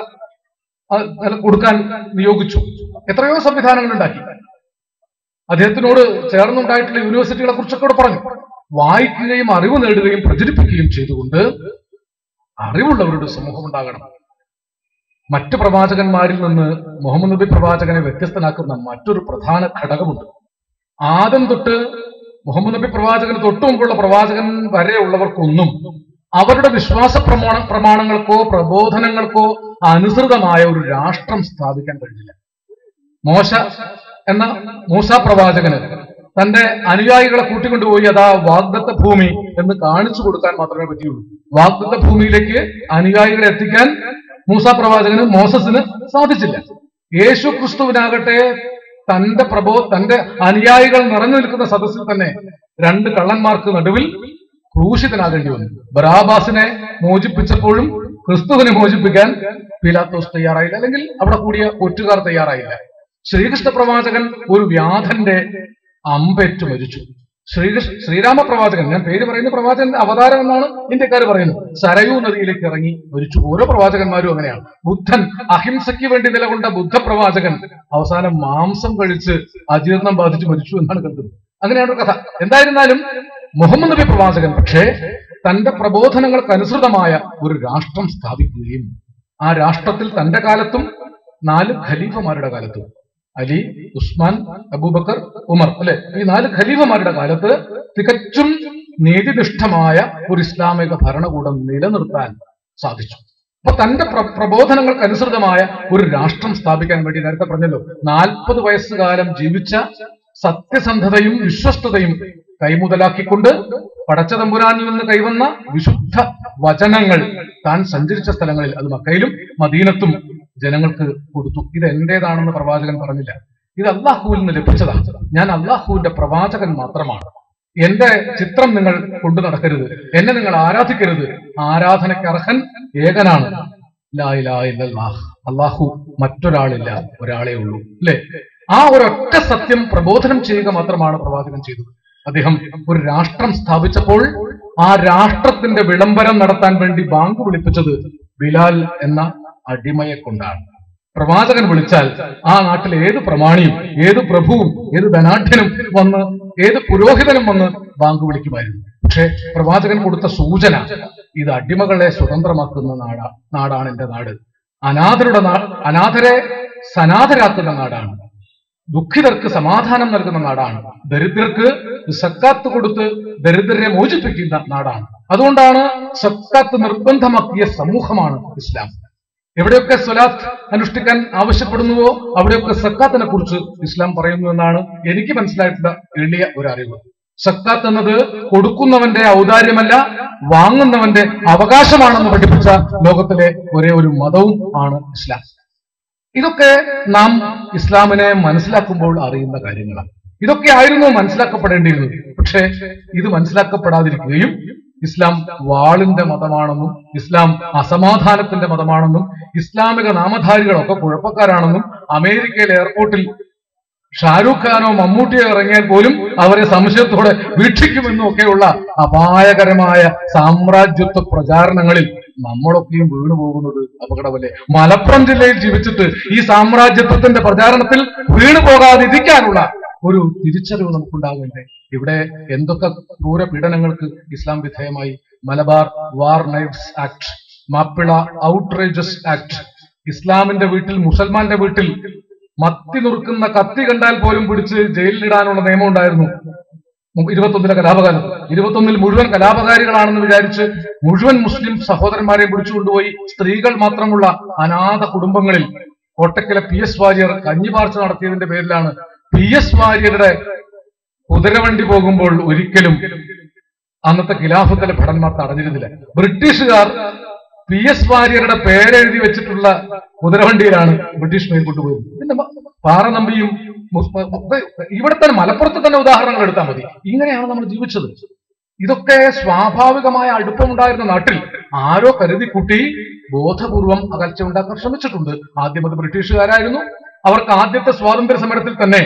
കൊടുക്കാൻ നിയോഗിച്ചു. എത്രയോ സംവിധാനങ്ങൾ ഉണ്ടാക്കി. അദ്ദേഹത്തിനോട് ചേർന്നുണ്ടായിട്ടുള്ള യൂണിവേഴ്സിറ്റികളെ കുറിച്ചൊക്കെ പറഞ്ഞു. വായിക്കുകയും അറിവ് നേടുകയും പ്രചരിപ്പിക്കുകയും ചെയ്തുകൊണ്ട് അറിവുള്ളവരുടെ സമൂഹം ഉണ്ടാകണം. മറ്റു പ്രവാചകന്മാരിൽ നിന്ന് മുഹമ്മദ് നബി പ്രവാചകനെ വ്യത്യസ്തനാക്കുന്ന മറ്റൊരു പ്രധാന ഘടകമുണ്ട്. ആദ്യം തൊട്ട് മുഹമ്മദ് നബി പ്രവാചകന് തൊട്ടു മുമ്പുള്ള പ്രവാചകൻ വരെയുള്ളവർക്കൊന്നും അവരുടെ വിശ്വാസ പ്രമാണ പ്രമാണങ്ങൾക്കോ പ്രബോധനങ്ങൾക്കോ അനുസൃതമായ ഒരു രാഷ്ട്രം സ്ഥാപിക്കാൻ കഴിഞ്ഞില്ല. മോശ എന്ന മൂസ പ്രവാചകന് തന്റെ അനുയായികളെ കൂട്ടിക്കൊണ്ടുപോയി അതാ വാഗ്ദത്ത ഭൂമി എന്ന് കാണിച്ചു കൊടുക്കാൻ മാത്രമേ പറ്റിയുള്ളൂ. വാഗ്ദത്ത ഭൂമിയിലേക്ക് അനുയായികളെ എത്തിക്കാൻ മൂസ പ്രവാചകന് മോസസിന് സാധിച്ചില്ല. യേശു ക്രിസ്തുവിനാകട്ടെ തന്റെ പ്രബോ തന്റെ അനുയായികൾ നിറഞ്ഞു നിൽക്കുന്ന സദസ്സിൽ തന്നെ രണ്ട് കള്ളന്മാർക്ക് നടുവിൽ ക്രൂശിതനാകേണ്ടി വന്നു. ബറാബാസിനെ മോചിപ്പിച്ചപ്പോഴും ക്രിസ്തുവിനെ മോചിപ്പിക്കാൻ പിലാത്തോസ് തയ്യാറായില്ല അല്ലെങ്കിൽ അവിടെ കൂടിയ ഒറ്റുകാർ തയ്യാറായില്ല. ശ്രീകൃഷ്ണ പ്രവാചകൻ ഒരു വ്യാധന്റെ അമ്പേറ്റ് മരിച്ചു. ശ്രീകൃഷ്ണ ശ്രീരാമ പ്രവാചകൻ ഞാൻ പേര് പറയുന്ന പ്രവാചകൻ അവതാരം എന്നാണ് ഇന്ത്യക്കാർ പറയുന്നത്. സരയൂ നദിയിലേക്ക് ഇറങ്ങി മരിച്ചു. ഓരോ പ്രവാചകന്മാരും അങ്ങനെയാണ്. ബുദ്ധൻ അഹിംസയ്ക്ക് വേണ്ടി നിലകൊണ്ട ബുദ്ധ പ്രവാചകൻ അവസാനം മാംസം കഴിച്ച് അജീർണം ബാധിച്ച് മരിച്ചു എന്നാണ് കരുതുന്നത് അങ്ങനെയാണ് കഥ. എന്തായിരുന്നാലും മുഹമ്മദ് നബി പ്രവാചകൻ. പക്ഷേ തന്റെ പ്രബോധനങ്ങൾക്ക് അനുസൃതമായ ഒരു രാഷ്ട്രം സ്ഥാപിക്കുകയും ആ രാഷ്ട്രത്തിൽ തന്റെ കാലത്തും നാല് ഖലീഫമാരുടെ കാലത്തും. അലി ഉസ്മാൻ അബൂബക്കർ ഉമർ അല്ലെ? ഈ നാല് ഖലീഫമാരുടെ കാലത്ത് തികച്ചും നീതിനിഷ്ഠമായ ഒരു ഇസ്ലാമിക ഭരണകൂടം നിലനിർത്താൻ സാധിച്ചു. അപ്പൊ തന്റെ പ്ര പ്രബോധനങ്ങൾക്ക് അനുസൃതമായ ഒരു രാഷ്ട്രം സ്ഥാപിക്കാൻ വേണ്ടി നേരത്തെ പറഞ്ഞല്ലോ നാൽപ്പത് വയസ്സുകാലം ജീവിച്ച സത്യസന്ധതയും വിശ്വസ്തതയും കൈമുതലാക്കിക്കൊണ്ട് പടച്ചതമ്പുരാനിൽ നിന്ന് കൈവന്ന വിശുദ്ധ വചനങ്ങൾ താൻ സഞ്ചരിച്ച സ്ഥലങ്ങളിൽ അത് മക്കയിലും മദീനത്തും ജനങ്ങൾക്ക് കൊടുത്തു. ഇത് എന്റേതാണെന്ന് പ്രവാചകൻ പറഞ്ഞില്ല. ഇത് അള്ളാഹുവിൽ നിന്ന് ലഭിച്ചതാണ് ഞാൻ അള്ളാഹുവിന്റെ പ്രവാചകൻ മാത്രമാണ്. എന്റെ ചിത്രം നിങ്ങൾ കൊണ്ടു നടക്കരുത്. എന്നെ നിങ്ങൾ ആരാധിക്കരുത്. ആരാധനയ്ക്ക് അർഹൻ ഏകനാണ്. അള്ളാഹു മറ്റൊരാളില്ല ഒരാളേ ഉള്ളൂ. അല്ലെ? ആ ഒരൊറ്റ സത്യം പ്രബോധനം ചെയ്യുക മാത്രമാണ് പ്രവാചകൻ ചെയ്തത്. അദ്ദേഹം ഒരു രാഷ്ട്രം സ്ഥാപിച്ചപ്പോൾ ആ രാഷ്ട്രത്തിന്റെ വിളംബരം നടത്താൻ വേണ്ടി ബാങ്ക് വിളിപ്പിച്ചത് ബിലാൽ എന്ന അടിമയെ കൊണ്ടാണ്. പ്രവാചകൻ വിളിച്ചാൽ ആ നാട്ടിലെ ഏത് പ്രമാണിയും ഏത് പ്രഭുവും ഏത് ധനാഢ്യനും വന്ന് ഏത് പുരോഹിതനും വന്ന് ബാങ്ക് വിളിക്കുമായിരുന്നു. പക്ഷെ പ്രവാചകൻ കൊടുത്ത സൂചന ഇത് അടിമകളെ സ്വതന്ത്രമാക്കുന്ന നാടാ നാടാണ് എന്റെ നാട്. അനാഥരുടെ നാ അനാഥരെ സനാഥരാക്കുന്ന നാടാണ്. ദുഃഖിതർക്ക് സമാധാനം നൽകുന്ന നാടാണ്. ദരിദ്രർക്ക് സക്കാത്ത് കൊടുത്ത് ദരിദ്രരെ മോചിപ്പിക്കുന്ന നാടാണ്. അതുകൊണ്ടാണ് സക്കാത്ത് നിർബന്ധമാക്കിയ സമൂഹമാണ് ഇസ്ലാം. എവിടെയൊക്കെ സ്വലാത്ത് അനുഷ്ഠിക്കാൻ ആവശ്യപ്പെടുന്നുവോ അവിടെയൊക്കെ സക്കാത്തിനെ കുറിച്ച് ഇസ്ലാം പറയുന്നു എന്നാണ് എനിക്ക് മനസ്സിലായിട്ടുള്ള എളിയ ഒരു അറിവ്. സക്കാത്ത് എന്നത് കൊടുക്കുന്നവന്റെ ഔദാര്യമല്ല വാങ്ങുന്നവന്റെ അവകാശമാണെന്ന് പഠിപ്പിച്ച ലോകത്തിലെ ഒരേ ഒരു മതവും ആണ് ഇസ്ലാം. ഇതൊക്കെ നാം ഇസ്ലാമിനെ മനസ്സിലാക്കുമ്പോൾ അറിയുന്ന കാര്യങ്ങളാണ്. ഇതൊക്കെ ആയിരുന്നു മനസ്സിലാക്കപ്പെടേണ്ടിയിരുന്നത്. പക്ഷേ ഇത് മനസ്സിലാക്കപ്പെടാതിരിക്കുകയും ഇസ്ലാം വാളിന്റെ മതമാണെന്നും ഇസ്ലാം അസമാധാനത്തിന്റെ മതമാണെന്നും ഇസ്ലാമിക നാമധാരികളൊക്കെ കുഴപ്പക്കാരാണെന്നും അമേരിക്കയിലെ എയർപോർട്ടിൽ ഷാരൂഖ് ഖാനോ മമ്മൂട്ടിയോ ഇറങ്ങിയാൽ പോലും അവരെ സംശയത്തോടെ വീക്ഷിക്കുമെന്നും ഒക്കെയുള്ള അപായകരമായ സാമ്രാജ്യത്വ പ്രചാരണങ്ങളിൽ നമ്മളൊക്കെയും വീണു പോകുന്നത് അപകടമല്ലേ? മലപ്പുറം ജില്ലയിൽ ജീവിച്ചിട്ട് ഈ സാമ്രാജ്യത്വത്തിന്റെ പ്രചാരണത്തിൽ വീണു പോകാതിരിക്കാനുള്ള ഒരു തിരിച്ചറിവ് നമുക്കുണ്ടാകണ്ടേ? ഇവിടെ എന്തൊക്കെ ക്രൂര പീഡനങ്ങൾക്ക് ഇസ്ലാം വിധേയമായി? Malabar war knives act Mappila outrages act ഇസ്ലാമിന്റെ വീട്ടിൽ മുസൽമാന്റെ വീട്ടിൽ മത്തി നുറുക്കുന്ന കത്തി കണ്ടാൽ പോലും പിടിച്ച് ജയിലിലിടാനുള്ള നിയമം ഉണ്ടായിരുന്നു. ഇരുപത്തൊന്നിലെ കലാപകാലം. ഇരുപത്തൊന്നിൽ മുഴുവൻ കലാപകാരികളാണെന്ന് വിചാരിച്ച് മുഴുവൻ മുസ്ലിം സഹോദരന്മാരെ പിടിച്ചുകൊണ്ടുപോയി സ്ത്രീകൾ മാത്രമുള്ള അനാഥ കുടുംബങ്ങളിൽ കോട്ടക്കലെ പി എസ് വാര്യർ കഞ്ഞിപാർച്ച നടത്തിയതിന്റെ പേരിലാണ് പി എസ് വാര്യരുടെ കുതിരവണ്ടി പോകുമ്പോൾ ഒരിക്കലും അന്നത്തെ ഖിലാഫത്തിലെ ഭടന്മാർ തടഞ്ഞിരുന്നില്ല. ബ്രിട്ടീഷുകാർ പി എസ് വാര്യരുടെ പേരെഴുതി വെച്ചിട്ടുള്ള കുതിരവണ്ടിയിലാണ് ബ്രിട്ടീഷ് മേൽക്കൊണ്ടുപോയത് പിന്നെ പാറനമ്പിയും ഇവിടെ തന്നെ മലപ്പുറത്ത് തന്നെ ഉദാഹരണങ്ങൾ എടുത്താൽ മതി. ഇങ്ങനെയാണ് നമ്മൾ ജീവിച്ചത്. ഇതൊക്കെ സ്വാഭാവികമായ അടുപ്പമുണ്ടായിരുന്ന നാട്ടിൽ ആരോ കരുതി കുട്ടി ബോധപൂർവം അകൽച്ച ഉണ്ടാക്കാൻ ശ്രമിച്ചിട്ടുണ്ട്. ആദ്യം അത് ബ്രിട്ടീഷുകാരായിരുന്നു. അവർക്ക് ആദ്യത്തെ സ്വാതന്ത്ര്യ സമരത്തിൽ തന്നെ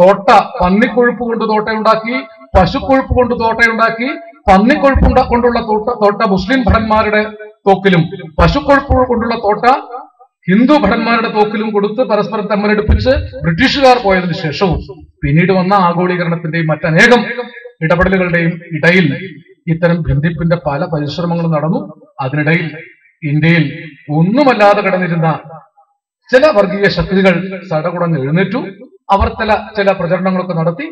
തോട്ട പന്നിക്കൊഴുപ്പ് കൊണ്ട് തോട്ടയുണ്ടാക്കി പശുക്കൊഴുപ്പ് കൊണ്ട് തോട്ടയുണ്ടാക്കി പന്നിക്കൊഴുപ്പ് കൊണ്ടുള്ള തോട്ട തോട്ട മുസ്ലിം ഭടന്മാരുടെ തോക്കിലും പശുക്കൊഴുപ്പ് കൊണ്ടുള്ള തോട്ട ഹിന്ദു ഭടന്മാരുടെ തോക്കിലും കൊടുത്ത് പരസ്പരം തമ്മിലടുപ്പിച്ച് ബ്രിട്ടീഷുകാർ പോയതിനു ശേഷവും പിന്നീട് വന്ന ആഗോളീകരണത്തിന്റെയും മറ്റനേകം ഇടപെടലുകളുടെയും ഇടയിൽ ഇത്തരം ബന്ധിപ്പിന്റെ പല പരിശ്രമങ്ങളും നടന്നു. അതിനിടയിൽ ഇന്ത്യയിൽ ഒന്നുമല്ലാതെ കടന്നിരുന്ന ചില വർഗീയ ശക്തികൾ സടകുടഞ്ഞ് എഴുന്നേറ്റു. അവർ ചില ചില പ്രചരണങ്ങളൊക്കെ നടത്തി.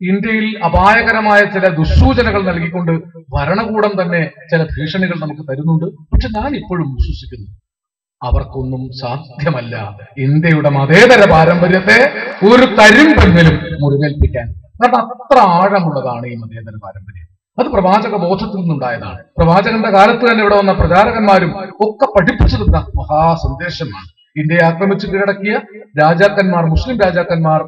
ഇന്ത്യയിൽ അപായകരമായ ചില ദുസ്സൂചനകൾ നൽകിക്കൊണ്ട് ഭരണകൂടം തന്നെ ചില ഭീഷണികൾ നമുക്ക് തരുന്നുണ്ട്. പക്ഷെ ഞാൻ ഇപ്പോഴും വിശ്വസിക്കുന്നു. അവർക്കൊന്നും സാധ്യമല്ല. ഇന്ത്യയുടെ മതേതര പാരമ്പര്യത്തെ ഒരു തരിമ്പെങ്കിലും മുറിവേൽപ്പിക്കാൻ. കാരണം അത്ര ആഴമുള്ളതാണ് ഈ മതേതര പാരമ്പര്യം. അത് പ്രവാചക ബോധത്തിൽ നിന്നുണ്ടായതാണ്. പ്രവാചകന്റെ കാലത്ത് തന്നെ ഇവിടെ വന്ന പ്രചാരകന്മാരും ഒക്കെ പഠിപ്പിച്ചിരുന്ന മഹാസന്ദേശമാണ്. ഇന്ത്യയെ ആക്രമിച്ച് കീഴടക്കിയ രാജാക്കന്മാർ മുസ്ലിം രാജാക്കന്മാർ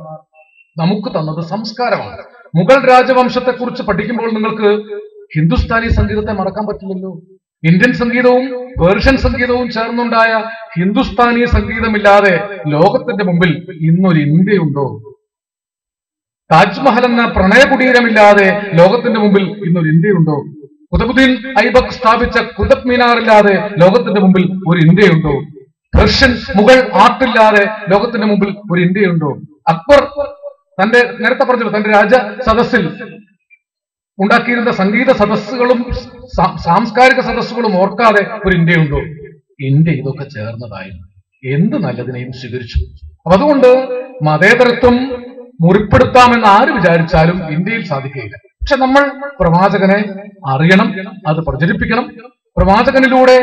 നമുക്ക് തന്നത് സംസ്കാരമാണ്. മുഗൾ രാജവംശത്തെക്കുറിച്ച് പഠിക്കുമ്പോൾ നിങ്ങൾക്ക് ഹിന്ദുസ്ഥാനി സംഗീതത്തെ മറക്കാൻ പറ്റില്ലല്ലോ. ഇന്ത്യൻ സംഗീതവും പേർഷ്യൻ സംഗീതവും ചേർന്നുണ്ടായ ഹിന്ദുസ്ഥാനി സംഗീതമില്ലാതെ ലോകത്തിന്റെ മുമ്പിൽ ഇന്നൊരു ഇന്ത്യയുണ്ടോ? താജ്മഹൽ എന്ന പ്രണയകുടീരമില്ലാതെ ലോകത്തിന്റെ മുമ്പിൽ ഇന്നൊരു ഇന്ത്യയുണ്ടോ? കുതബുദ്ദീൻ ഐബക് സ്ഥാപിച്ച കുതബ് ഇല്ലാതെ ലോകത്തിന്റെ മുമ്പിൽ ഒരു ഇന്ത്യയുണ്ടോ? പെർഷ്യൻ മുഗൾ ആർട്ടില്ലാതെ ലോകത്തിന്റെ മുമ്പിൽ ഒരു ഇന്ത്യയുണ്ടോ? അക്ബർ തന്റെ നേരത്തെ പറഞ്ഞല്ലോ തന്റെ രാജ സദസ്സിൽ ഉണ്ടാക്കിയിരുന്ന സംഗീത സദസ്സുകളും സാംസ്കാരിക സദസ്സുകളും ഓർക്കാതെ ഒരു ഇന്ത്യയുണ്ടോ? ഇന്ത്യ ഇതൊക്കെ ചേർന്നതായിരുന്നു. എന്ത് നല്ലതിനെയും സ്വീകരിച്ചു. അപ്പൊ അതുകൊണ്ട് മതേതരത്വം മുറിപ്പെടുത്താമെന്ന് ആര് വിചാരിച്ചാലും ഇന്ത്യയിൽ സാധിക്കുകയില്ല. പക്ഷെ നമ്മൾ പ്രവാചകനെ അറിയണം അത് പ്രചരിപ്പിക്കണം. പ്രവാചകനിലൂടെ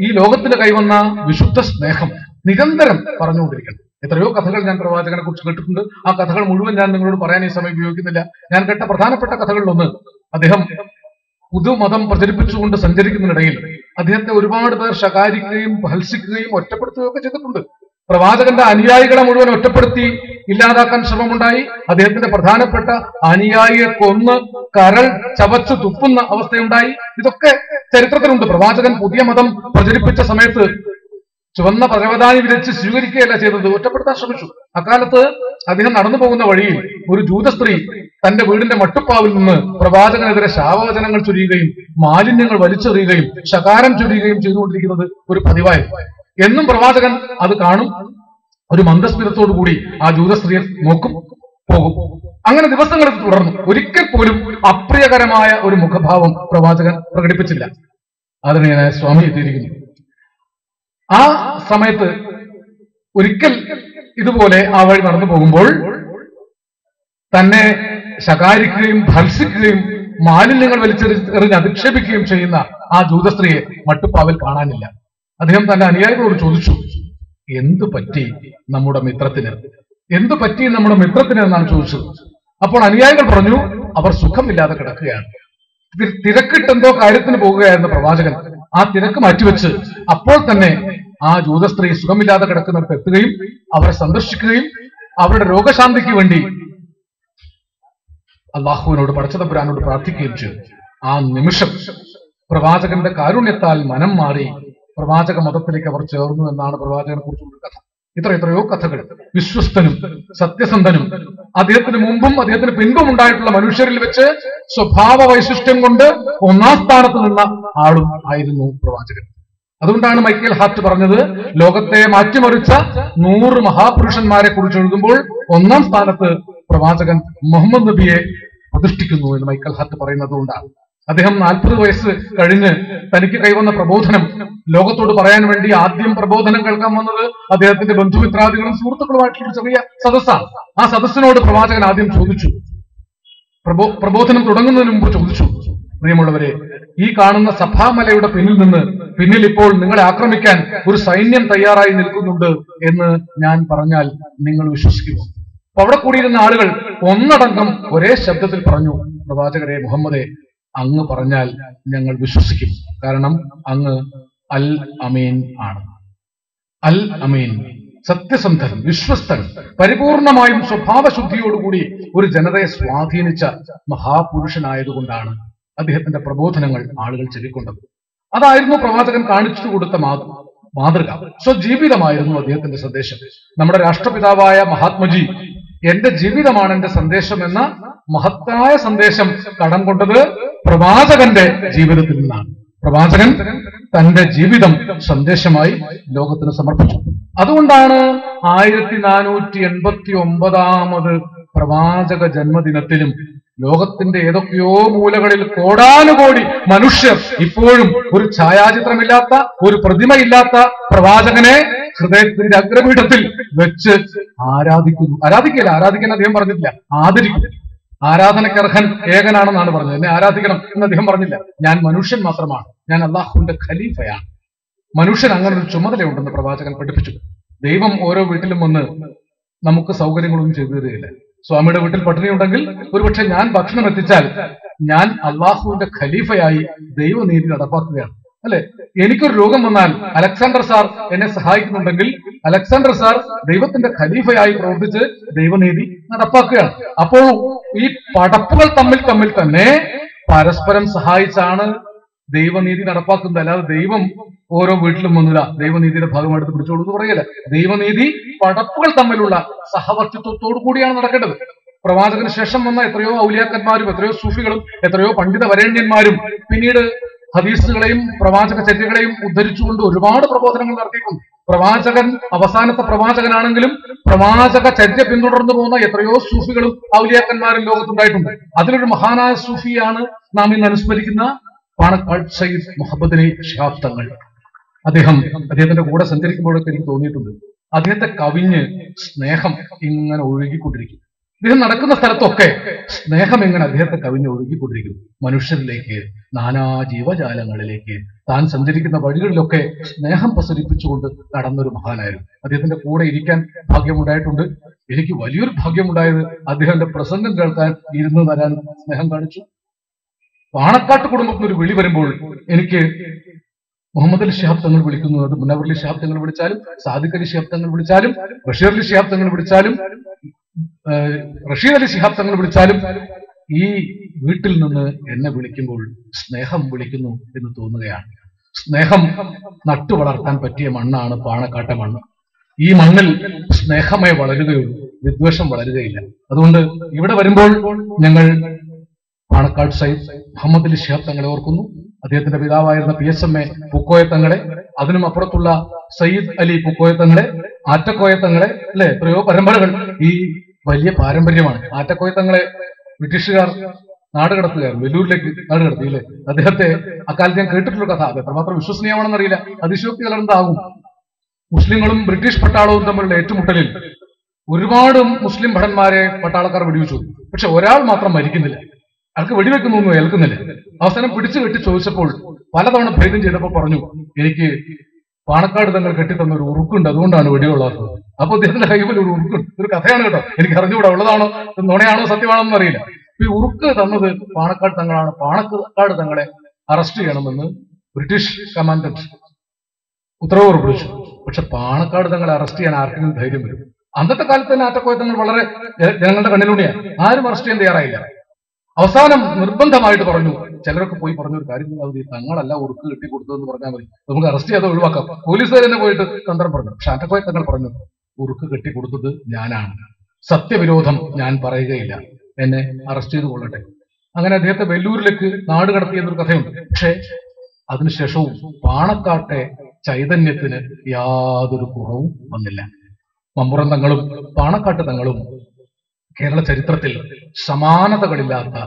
ഈ ലോകത്തിന് കൈവന്ന വിശുദ്ധ സ്നേഹം നിരന്തരം പറഞ്ഞുകൊണ്ടിരിക്കണം. എത്രയോ കഥകൾ ഞാൻ പ്രവാചകനെ കുറിച്ച് കേട്ടിട്ടുണ്ട്. ആ കഥകൾ മുഴുവൻ ഞാൻ നിങ്ങളോട് പറയാൻ ഈ സമയം ഉപയോഗിക്കുന്നില്ല. ഞാൻ കേട്ട പ്രധാനപ്പെട്ട കഥകളിലൊന്ന് അദ്ദേഹം പുതുമതം പ്രചരിപ്പിച്ചുകൊണ്ട് സഞ്ചരിക്കുന്നതിനിടയിൽ അദ്ദേഹത്തെ ഒരുപാട് പേർ ശകാരിക്കുകയും ഹൽസിക്കുകയും ഒറ്റപ്പെടുത്തുകയും ഒക്കെ ചെയ്തിട്ടുണ്ട്. പ്രവാചകന്റെ അനുയായികളെ മുഴുവൻ ഒറ്റപ്പെടുത്തി ഇല്ലാതാക്കാൻ ശ്രമമുണ്ടായി. അദ്ദേഹത്തിന്റെ പ്രധാനപ്പെട്ട അനുയായിയെ കൊന്ന് കരൾ ചവച്ച് തുപ്പുന്ന അവസ്ഥയുണ്ടായി. ഇതൊക്കെ ചരിത്രത്തിലുണ്ട്. പ്രവാചകൻ പുതിയ മതം പ്രചരിപ്പിച്ച സമയത്ത് ചുവന്ന പരവതാനി വിരച്ച് സ്വീകരിക്കുകയല്ല ചെയ്തത്. ഒറ്റപ്പെടുത്താൻ ശ്രമിച്ചു. അക്കാലത്ത് അദ്ദേഹം നടന്നു പോകുന്ന വഴിയിൽ ഒരു ജൂത സ്ത്രീ തന്റെ വീടിന്റെ മട്ടുപ്പാവിൽ നിന്ന് പ്രവാചകനെതിരെ ശാവവചനങ്ങൾ ചൊരിയുകയും മാലിന്യങ്ങൾ വലിച്ചെറിയുകയും ശകാരം ചൊരിയുകയും ചെയ്തുകൊണ്ടിരിക്കുന്നത് ഒരു പതിവായിരുന്നു. എന്നും പ്രവാചകൻ അത് കാണും. ഒരു മന്ദസ്മിതത്തോടു കൂടി ആ ജൂത സ്ത്രീയെ നോക്കും പോകും. അങ്ങനെ ദിവസങ്ങൾ തുടർന്നു. ഒരിക്കൽ പോലും അപ്രിയകരമായ ഒരു മുഖഭാവം പ്രവാചകൻ പ്രകടിപ്പിച്ചില്ല. അതിനെ സ്വാമി എത്തിയിരിക്കുന്നു. ആ സമയത്ത് ഒരിക്കൽ ഇതുപോലെ ആ വഴി നടന്നു പോകുമ്പോൾ തന്നെ ശകാരിക്കുകയും ഭത്സിക്കുകയും മാലിന്യങ്ങൾ വലിച്ചെറിഞ്ഞ് അധിക്ഷേപിക്കുകയും ചെയ്യുന്ന ആ ജൂതസ്ത്രീയെ മട്ടുപ്പാവിൽ കാണാനില്ല. അദ്ദേഹം തന്റെ അനുയായികളോട് ചോദിച്ചു എന്തു പറ്റി നമ്മുടെ മിത്രത്തിന്? എന്തു പറ്റി നമ്മുടെ മിത്രത്തിന് എന്നാണ് ചോദിച്ചത്? അപ്പോൾ അനുയായികൾ പറഞ്ഞു അവർ സുഖമില്ലാതെ കിടക്കുകയാണ്. തിരക്കിട്ടെന്തോ കാര്യത്തിന് പോവുകയായിരുന്ന പ്രവാചകൻ ആ തിരക്ക് മാറ്റിവെച്ച് അപ്പോൾ തന്നെ ആ ജൂതസ്ത്രീ സുഖമില്ലാതെ കിടക്കുന്നവർക്ക് എത്തുകയും അവരെ സന്ദർശിക്കുകയും അവരുടെ രോഗശാന്തിക്ക് വേണ്ടി അള്ളാഹുവിനോട് പടച്ചതപുരാനോട് പ്രാർത്ഥിക്കുകയും ചെയ്തു. ആ നിമിഷം പ്രവാചകന്റെ കാരുണ്യത്താൽ മനം മാറി പ്രവാചക മതത്തിലേക്ക് അവർ ചേർന്നു എന്നാണ് പ്രവാചകനെ കുറിച്ചുള്ള കഥ. ഇത്ര എത്രയോ കഥകൾ. വിശ്വസ്തനും സത്യസന്ധനും. അദ്ദേഹത്തിന് മുമ്പും അദ്ദേഹത്തിന് പിൻപും ഉണ്ടായിട്ടുള്ള മനുഷ്യരിൽ വെച്ച് സ്വഭാവ വൈശിഷ്ട്യം കൊണ്ട് ഒന്നാം സ്ഥാനത്ത് നിന്ന ആളും ആയിരുന്നു പ്രവാചകൻ. അതുകൊണ്ടാണ് മൈക്കേൽ ഹാർട്ട് പറഞ്ഞത് ലോകത്തെ മാറ്റിമറിച്ച നൂറ് മഹാപുരുഷന്മാരെ കുറിച്ച് എഴുതുമ്പോൾ ഒന്നാം സ്ഥാനത്ത് പ്രവാചകൻ മുഹമ്മദ് നബിയെ പ്രതിഷ്ഠിക്കുന്നു എന്ന് മൈക്കൽ ഹാർട്ട് പറയുന്നത് കൊണ്ടാണ്. അദ്ദേഹം നാൽപ്പത് വയസ്സ് കഴിഞ്ഞ് തനിക്ക് കൈവന്ന പ്രബോധനം. ലോകത്തോട് പറയാൻ വേണ്ടി ആദ്യം പ്രബോധനം കേൾക്കാൻ വന്നത് അദ്ദേഹത്തിന്റെ ബന്ധുമിത്രാദികളും സുഹൃത്തുക്കളുമായിട്ടുള്ള ചെറിയ സദസ്സാണ് ആ സദസ്സിനോട് പ്രവാചകൻ ആദ്യം ചോദിച്ചു. പ്രബോ പ്രബോധനം തുടങ്ങുന്നതിന് മുമ്പ് ചോദിച്ചു. പ്രിയമുള്ളവരെ ഈ കാണുന്ന സഭാമലയുടെ പിന്നിൽ നിന്ന് പിന്നിൽ ഇപ്പോൾ നിങ്ങളെ ആക്രമിക്കാൻ ഒരു സൈന്യം തയ്യാറായി നിൽക്കുന്നുണ്ട് എന്ന് ഞാൻ പറഞ്ഞാൽ നിങ്ങൾ വിശ്വസിക്കുമോ? അപ്പൊ അവിടെ കൂടിയിരുന്ന ആളുകൾ ഒന്നടങ്കം ഒരേ ശബ്ദത്തിൽ പറഞ്ഞു പ്രവാചകരെ മുഹമ്മദെ അങ്ങ് പറഞ്ഞാൽ ഞങ്ങൾ വിശ്വസിക്കും. കാരണം അങ്ങ് അൽ അമീൻ ആണ്. അൽ അമീൻ സത്യസന്ധൻ വിശ്വസ്തൻ പരിപൂർണമായും സ്വഭാവശുദ്ധിയോടുകൂടി ഒരു ജനതയെ സ്വാധീനിച്ച മഹാപുരുഷനായതുകൊണ്ടാണ് അദ്ദേഹത്തിന്റെ പ്രബോധനങ്ങൾ ആളുകൾ ചെവിക്കൊണ്ടത് അതായിരുന്നു പ്രവാചകൻ കാണിച്ചു കൊടുത്ത മാതൃ മാതൃക. സ്വജീവിതമായിരുന്നു അദ്ദേഹത്തിന്റെ സന്ദേശം. നമ്മുടെ രാഷ്ട്രപിതാവായ മഹാത്മജി എന്റെ ജീവിതമാണ് എന്റെ സന്ദേശം എന്ന മഹത്തായ സന്ദേശം കടം കൊണ്ടത് പ്രവാചകന്റെ ജീവിതത്തിൽ നിന്നാണ്. പ്രവാചകൻ തന്റെ ജീവിതം സന്ദേശമായി ലോകത്തിന് സമർപ്പിച്ചു. അതുകൊണ്ടാണ് ആയിരത്തി നാനൂറ്റി എൺപത്തി ഒമ്പതാമത് പ്രവാചക ജന്മദിനത്തിലും ലോകത്തിന്റെ ഏതൊക്കെയോ മൂലകളിൽ കോടാനുകോടി മനുഷ്യർ ഇപ്പോഴും ഒരു ഛായാചിത്രമില്ലാത്ത ഒരു പ്രതിമയില്ലാത്ത പ്രവാചകനെ ഹൃദയത്തിന്റെ അഗ്രപീഠത്തിൽ വെച്ച് ആരാധിക്കുന്നു. ആരാധിക്കില്ല ആരാധിക്കാൻ അദ്ദേഹം പറഞ്ഞിട്ടില്ല. ആദരിക്കുന്നു. ആരാധനക്കർഹൻ ഏകനാണെന്നാണ് പറഞ്ഞത്. എന്നെ ആരാധിക്കണം എന്ന് അദ്ദേഹം പറഞ്ഞില്ല. ഞാൻ മനുഷ്യൻ മാത്രമാണ്. ഞാൻ അള്ളാഹുവിന്റെ ഖലീഫയാണ്. മനുഷ്യൻ അങ്ങനെ ഒരു ചുമതലയുണ്ടെന്ന് പ്രവാചകൻ പഠിപ്പിച്ചു. ദൈവം ഓരോ വീട്ടിലും വന്ന് നമുക്ക് സൗകര്യങ്ങളൊന്നും ചെയ്തു തരികയില്ല. സ്വാമിയുടെ വീട്ടിൽ പട്ടിണി ഉണ്ടെങ്കിൽ ഒരുപക്ഷെ ഞാൻ ഭക്ഷണം എത്തിച്ചാൽ ഞാൻ അള്ളാഹുവിന്റെ ഖലീഫയായി ദൈവനീതി നടപ്പാക്കുകയാണ്. അല്ലെ? എനിക്കൊരു രോഗം വന്നാൽ അലക്സാണ്ടർ സാർ എന്നെ സഹായിക്കുന്നുണ്ടെങ്കിൽ അലക്സാണ്ടർ സാർ ദൈവത്തിന്റെ ഖലീഫയായി പ്രവർത്തിച്ച് ദൈവനീതി നടപ്പാക്കുകയാണ്. അപ്പോൾ ഈ പടപ്പുകൾ തമ്മിൽ തമ്മിൽ തന്നെ പരസ്പരം സഹായിച്ചാണ് ദൈവനീതി നടപ്പാക്കുന്നത് അല്ലാതെ ദൈവം ഓരോ വീട്ടിലും വന്നില്ല ദൈവനീതിയുടെ ഭാഗമായിട്ട് പിടിച്ചോളൂ എന്ന് പറയല്ല? ദൈവനീതി പടപ്പുകൾ തമ്മിലുള്ള സഹവർത്തിത്വത്തോടു കൂടിയാണ് നടക്കേണ്ടത്. പ്രവാചകന് ശേഷം വന്ന എത്രയോ ഔലിയാക്കന്മാരും എത്രയോ സൂഫികളും എത്രയോ പണ്ഡിത വരേണ്യന്മാരും പിന്നീട് ഹദീസുകളെയും പ്രവാചക ചര്യകളെയും ഉദ്ധരിച്ചുകൊണ്ട് ഒരുപാട് പ്രബോധനങ്ങൾ നടത്തിയിട്ടുണ്ട്. പ്രവാചകൻ അവസാനത്തെ പ്രവാചകനാണെങ്കിലും പ്രവാചക ചര്യ പിന്തുടർന്നു പോകുന്ന എത്രയോ സൂഫികളും ഔലിയാക്കന്മാരും ലോകത്തുണ്ടായിട്ടുണ്ട്. അതിലൊരു മഹാനായ സൂഫിയാണ് നാം ഇന്ന് അനുസ്മരിക്കുന്ന പാണക്കാട് സയ്യിദ് മുഹമ്മദ് അലി ഷിഹാബ് തങ്ങൾ അദ്ദേഹം അദ്ദേഹത്തിന്റെ കൂടെ സഞ്ചരിക്കുമ്പോഴൊക്കെ എനിക്ക് തോന്നിയിട്ടുണ്ട്. അദ്ദേഹത്തെ കവിഞ്ഞ് സ്നേഹം ഇങ്ങനെ ഒഴുകിക്കൊണ്ടിരിക്കും. അദ്ദേഹം നടക്കുന്ന സ്ഥലത്തൊക്കെ സ്നേഹം എങ്ങനെ അദ്ദേഹത്തെ കവിഞ്ഞ് ഒഴുകിക്കൊണ്ടിരിക്കും. മനുഷ്യരിലേക്ക് നാനാ ജീവജാലങ്ങളിലേക്ക് താൻ സഞ്ചരിക്കുന്ന വഴികളിലൊക്കെ സ്നേഹം പ്രസരിപ്പിച്ചുകൊണ്ട് നടന്നൊരു മഹാനായിരുന്നു. അദ്ദേഹത്തിന്റെ കൂടെ ഇരിക്കാൻ ഭാഗ്യമുണ്ടായിട്ടുണ്ട്. എനിക്ക് വലിയൊരു ഭാഗ്യമുണ്ടായത് അദ്ദേഹത്തിന്റെ പ്രസംഗം കേൾക്കാൻ ഇരുന്ന് തരാൻ സ്നേഹം കാണിച്ചു. പാണക്കാട്ട് കുടുംബത്തിന് ഒരു വിളി വരുമ്പോൾ എനിക്ക് മുഹമ്മദ് അലി ഷിഹാബ് തങ്ങൾ വിളിക്കുന്നത് മുനവർ അലി തങ്ങൾ വിളിച്ചാലും സാദിഖ് അലി ഷിഹാബ് തങ്ങൾ വിളിച്ചാലും ബഷീർ അലി ഷിഹാബ് തങ്ങൾ വിളിച്ചാലും റഷീദ് അലി ഷിഹാബ് തങ്ങൾ വിളിച്ചാലും ഈ വീട്ടിൽ നിന്ന് എന്നെ വിളിക്കുമ്പോൾ സ്നേഹം വിളിക്കുന്നു എന്ന് തോന്നുകയാണ്. സ്നേഹം നട്ടു വളർത്താൻ പറ്റിയ മണ്ണാണ് പാണക്കാട്ടെ മണ്ണ്. ഈ മണ്ണിൽ സ്നേഹമേ വളരുകയുള്ളൂ വിദ്വേഷം വളരുകയില്ല. അതുകൊണ്ട് ഇവിടെ വരുമ്പോൾ ഞങ്ങൾ പാണക്കാട് സയ്യിദ് മുഹമ്മദ് അലി ഷിഹാബ് തങ്ങളെ ഓർക്കുന്നു. അദ്ദേഹത്തിന്റെ പിതാവായിരുന്ന P S M A Pookoya തങ്ങളെ അതിനും അപ്പുറത്തുള്ള സയ്യിദ് അലി പൂക്കോയ തങ്ങളെ ആറ്റക്കോയ തങ്ങളെ അല്ലെ? എത്രയോ പരമ്പരകൾ ഈ വലിയ പാരമ്പര്യമാണ്. ആറ്റക്കോയ തങ്ങളെ ബ്രിട്ടീഷുകാർ നാടുകടത്തുകയായിരുന്നു വെല്ലൂരിലേക്ക് നാട് കടത്തി അല്ലേ? അദ്ദേഹത്തെ അക്കാലത്ത് ഞാൻ കേട്ടിട്ടുള്ള കഥ. അത് എത്രമാത്രം വിശ്വസനീയമാണെന്ന് അറിയില്ല. അതിശോക്തി കലർന്നതാകും. മുസ്ലിങ്ങളും ബ്രിട്ടീഷ് പട്ടാളവും തമ്മിലുള്ള ഏറ്റുമുട്ടലിൽ ഒരുപാട് മുസ്ലിം ഭടന്മാരെ പട്ടാളക്കാർ വെടിവെച്ചു. പക്ഷെ ഒരാൾ മാത്രം മരിക്കുന്നില്ല. അയാൾക്ക് വെടിവെക്കുന്നൊന്നും ഏൽക്കുന്നില്ല. അവസാനം പിടിച്ചു കെട്ടി ചോദിച്ചപ്പോൾ പലതവണ ഭേദം ചെയ്തപ്പോൾ പറഞ്ഞു എനിക്ക് പാണക്കാട് തങ്ങൾ കെട്ടിത്തന്ന ഒരു ഉറുക്കുണ്ട് അതുകൊണ്ടാണ് വെടികൊള്ളാത്തത്. അപ്പൊ അദ്ദേഹത്തിന്റെ കൈവിൽ ഒരു ഉറുക്കുണ്ട് ഒരു കഥയാണ് കേട്ടോ. എനിക്ക് അറിഞ്ഞുകൂടാ ഉള്ളതാണോ? നുണയാണോ? സത്യമാണോ എന്ന് അറിയില്ല ഈ ഉറുക്ക് തന്നത് പാണക്കാട് തങ്ങളാണ്. പാണക്കാട് തങ്ങളെ അറസ്റ്റ് ചെയ്യണമെന്ന് ബ്രിട്ടീഷ് കമാൻഡന്റ് ഉത്തരവ് പുറപ്പെടുവിച്ചു പക്ഷെ പാണക്കാട് തങ്ങളെ അറസ്റ്റ് ചെയ്യാൻ ആർക്കെങ്കിലും ധൈര്യം വരും? അന്നത്തെ കാലത്ത് തന്നെ ആറ്റക്കോയത്തങ്ങൾ വളരെ ജനങ്ങളുടെ കണ്ണിലൂടെയാണ് ആരും അറസ്റ്റ് ചെയ്യാൻ തയ്യാറായില്ല. അവസാനം നിർബന്ധമായിട്ട് പറഞ്ഞു. ചിലരൊക്കെ പോയി പറഞ്ഞ ഒരു കാര്യം മതി തങ്ങളല്ല ഉറുക്ക് കെട്ടി കൊടുത്തതെന്ന് പറഞ്ഞാൽ മതി. നമുക്ക് അറസ്റ്റ് ചെയ്യാതെ ഒഴിവാക്കാം. പോലീസുകാർ തന്നെ പോയിട്ട് തന്ത്രം പറഞ്ഞു. പക്ഷെ പോയി തങ്ങൾ പറഞ്ഞു. ഉറുക്ക് കെട്ടി കൊടുത്തത് ഞാനാണ്. സത്യവിരോധം ഞാൻ പറയുകയില്ല. എന്നെ അറസ്റ്റ് ചെയ്ത് കൊള്ളട്ടെ. അങ്ങനെ അദ്ദേഹത്തെ വെല്ലൂരിലേക്ക് നാട് കടത്തി എന്നൊരു കഥയുണ്ട്. പക്ഷേ അതിനുശേഷവും പാണക്കാട്ടെ ചൈതന്യത്തിന് യാതൊരു കുറവും വന്നില്ല. മമ്പുറം തങ്ങളും പാണക്കാട്ട് തങ്ങളും കേരള ചരിത്രത്തിൽ സമാനതകളില്ലാത്ത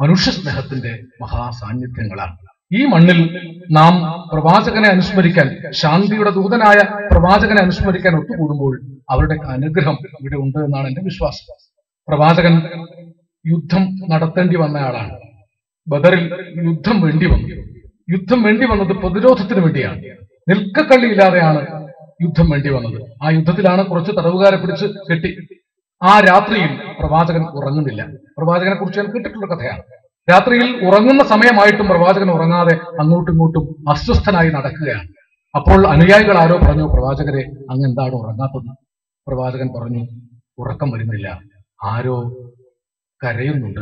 മനുഷ്യ സ്നേഹത്തിന്റെ മഹാസാന്നിധ്യങ്ങളാണ്. ഈ മണ്ണിൽ നാം പ്രവാചകനെ അനുസ്മരിക്കാൻ ശാന്തിയുടെ ദൂതനായ പ്രവാചകനെ അനുസ്മരിക്കാൻ ഒത്തുകൂടുമ്പോൾ അവരുടെ അനുഗ്രഹം ഇവിടെ ഉണ്ട് എന്നാണ് എന്റെ വിശ്വാസം. പ്രവാചകൻ യുദ്ധം നടത്തേണ്ടി വന്നയാളാണ്. ബദറിൽ യുദ്ധം വേണ്ടി വന്നു. യുദ്ധം വേണ്ടി വന്നത് പ്രതിരോധത്തിന് വേണ്ടിയാണ്. നിൽക്കക്കള്ളിയില്ലാതെയാണ് യുദ്ധം വേണ്ടി വന്നത്. ആ യുദ്ധത്തിലാണ് കുറച്ച് തടവുകാരെ പിടിച്ച് കെട്ടി ആ രാത്രിയിൽ പ്രവാചകൻ ഉറങ്ങുന്നില്ല. പ്രവാചകനെ കുറിച്ച് ഞാൻ കേട്ടിട്ടുള്ള കഥയാണ്. രാത്രിയിൽ ഉറങ്ങുന്ന സമയമായിട്ടും പ്രവാചകൻ ഉറങ്ങാതെ അങ്ങോട്ടും ഇങ്ങോട്ടും അസ്വസ്ഥനായി നടക്കുകയാണ്. അപ്പോൾ അനുയായികൾ ആരോ പറഞ്ഞു പ്രവാചകരെ അങ്ങ് എന്താണ് ഉറങ്ങാത്തത്? പ്രവാചകൻ പറഞ്ഞു ഉറക്കം വരുന്നില്ല. ആരോ കരയുന്നുണ്ട്.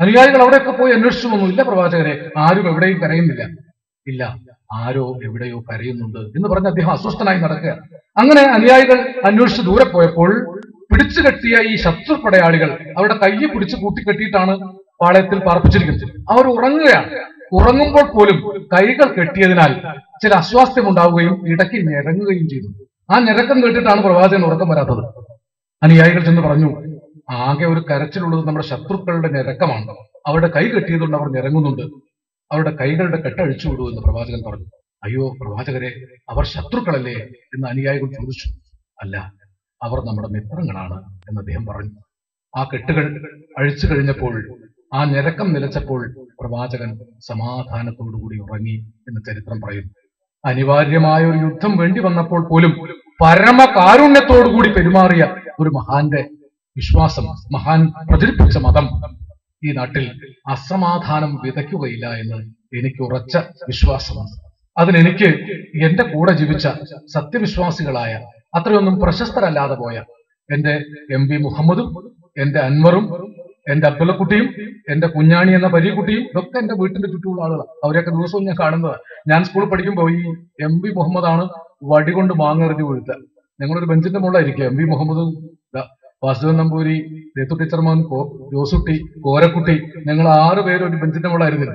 അനുയായികൾ അവിടെയൊക്കെ പോയി അന്വേഷിച്ചു വന്നു ഇല്ല പ്രവാചകരെ ആരും എവിടെയും കരയുന്നില്ല. ഇല്ല ആരോ എവിടെയോ കരയുന്നുണ്ട്. എന്ന് പറഞ്ഞ് അദ്ദേഹം അസ്വസ്ഥനായി നടക്കുകയാണ്. അങ്ങനെ അനുയായികൾ അന്വേഷിച്ച് ദൂരെ പോയപ്പോൾ പിടിച്ചു കെട്ടിയ ഈ ശത്രു പടയാളികൾ അവരുടെ കയ്യെ പിടിച്ച് കൂട്ടിക്കെട്ടിയിട്ടാണ് പാളയത്തിൽ പാർപ്പിച്ചിരിക്കുന്നത്. അവർ ഉറങ്ങുകയാണ്. ഉറങ്ങുമ്പോൾ പോലും കൈകൾ കെട്ടിയതിനാൽ ചില അസ്വാസ്ഥ്യം ഉണ്ടാവുകയും ഇടയ്ക്ക് ഞെരങ്ങുകയും ചെയ്തു. ആ ഞെരക്കം കേട്ടിട്ടാണ് പ്രവാചകൻ ഉറക്കം വരാത്തത്. അനുയായികൾ ചെന്ന് പറഞ്ഞു ആകെ ഒരു കരച്ചിലുള്ളത് നമ്മുടെ ശത്രുക്കളുടെ ഞെരക്കമാണ്. അവരുടെ കൈ കെട്ടിയതുകൊണ്ട് അവർ ഞെരങ്ങുന്നുണ്ട്. അവരുടെ കൈകളുടെ കെട്ടഴിച്ചു വിടൂ എന്ന് പ്രവാചകൻ പറഞ്ഞു. അയ്യോ പ്രവാചകരെ അവർ ശത്രുക്കളല്ലേ? എന്ന് അനുയായികൾ ചോദിച്ചു. അല്ല അവർ നമ്മുടെ മിത്രങ്ങളാണ് എന്ന് അദ്ദേഹം പറഞ്ഞു. ആ കെട്ടുകൾ അഴിച്ചു കഴിഞ്ഞപ്പോൾ ആ നിരക്കം നിലച്ചപ്പോൾ പ്രവാചകൻ സമാധാനത്തോടുകൂടി ഉറങ്ങി എന്ന് ചരിത്രം പറയുന്നു. അനിവാര്യമായ ഒരു യുദ്ധം വേണ്ടി വന്നപ്പോൾ പോലും പരമ പരമകാരുണ്യത്തോടുകൂടി പെരുമാറിയ ഒരു മഹാന്റെ വിശ്വാസം മഹാൻ പ്രചരിപ്പിച്ച മതം ഈ നാട്ടിൽ അസമാധാനം വിതയ്ക്കുകയില്ല എന്ന് എനിക്ക് ഉറച്ച വിശ്വാസമാണ്. അതിനെനിക്ക് എന്റെ കൂടെ ജീവിച്ച സത്യവിശ്വാസികളായ അത്രയൊന്നും പ്രശസ്തരല്ലാതെ പോയ എന്റെ എം വി മുഹമ്മദും എന്റെ അൻവറും എന്റെ അബ്ദുള്ളക്കുട്ടിയും എന്റെ കുഞ്ഞാണി എന്ന പരിയക്കുട്ടിയും ഇതൊക്കെ എന്റെ വീട്ടിന്റെ ചുറ്റുമുള്ള ആളുകളാണ് അവരെയൊക്കെ ദിവസവും ഞാൻ കാണുന്നത്. ഞാൻ സ്കൂളിൽ പഠിക്കുമ്പോൾ ഈ എം വി മുഹമ്മദാണ് വടി കൊണ്ട് മാങ്ങെറിഞ്ഞ് വീഴ്ത്തുക ഞങ്ങളൊരു ബെഞ്ചിന്റെ മുകളിലായിരിക്കും എം വി മുഹമ്മദ് വാസുദേവൻ നമ്പൂരി രേത്തു ടീച്ചർമാൻ ജോസുട്ടി കോരക്കുട്ടി ഞങ്ങൾ ആറ് പേര് ഒരു ബെഞ്ചിന്റെ മുകളിലായിരുന്നില്ല?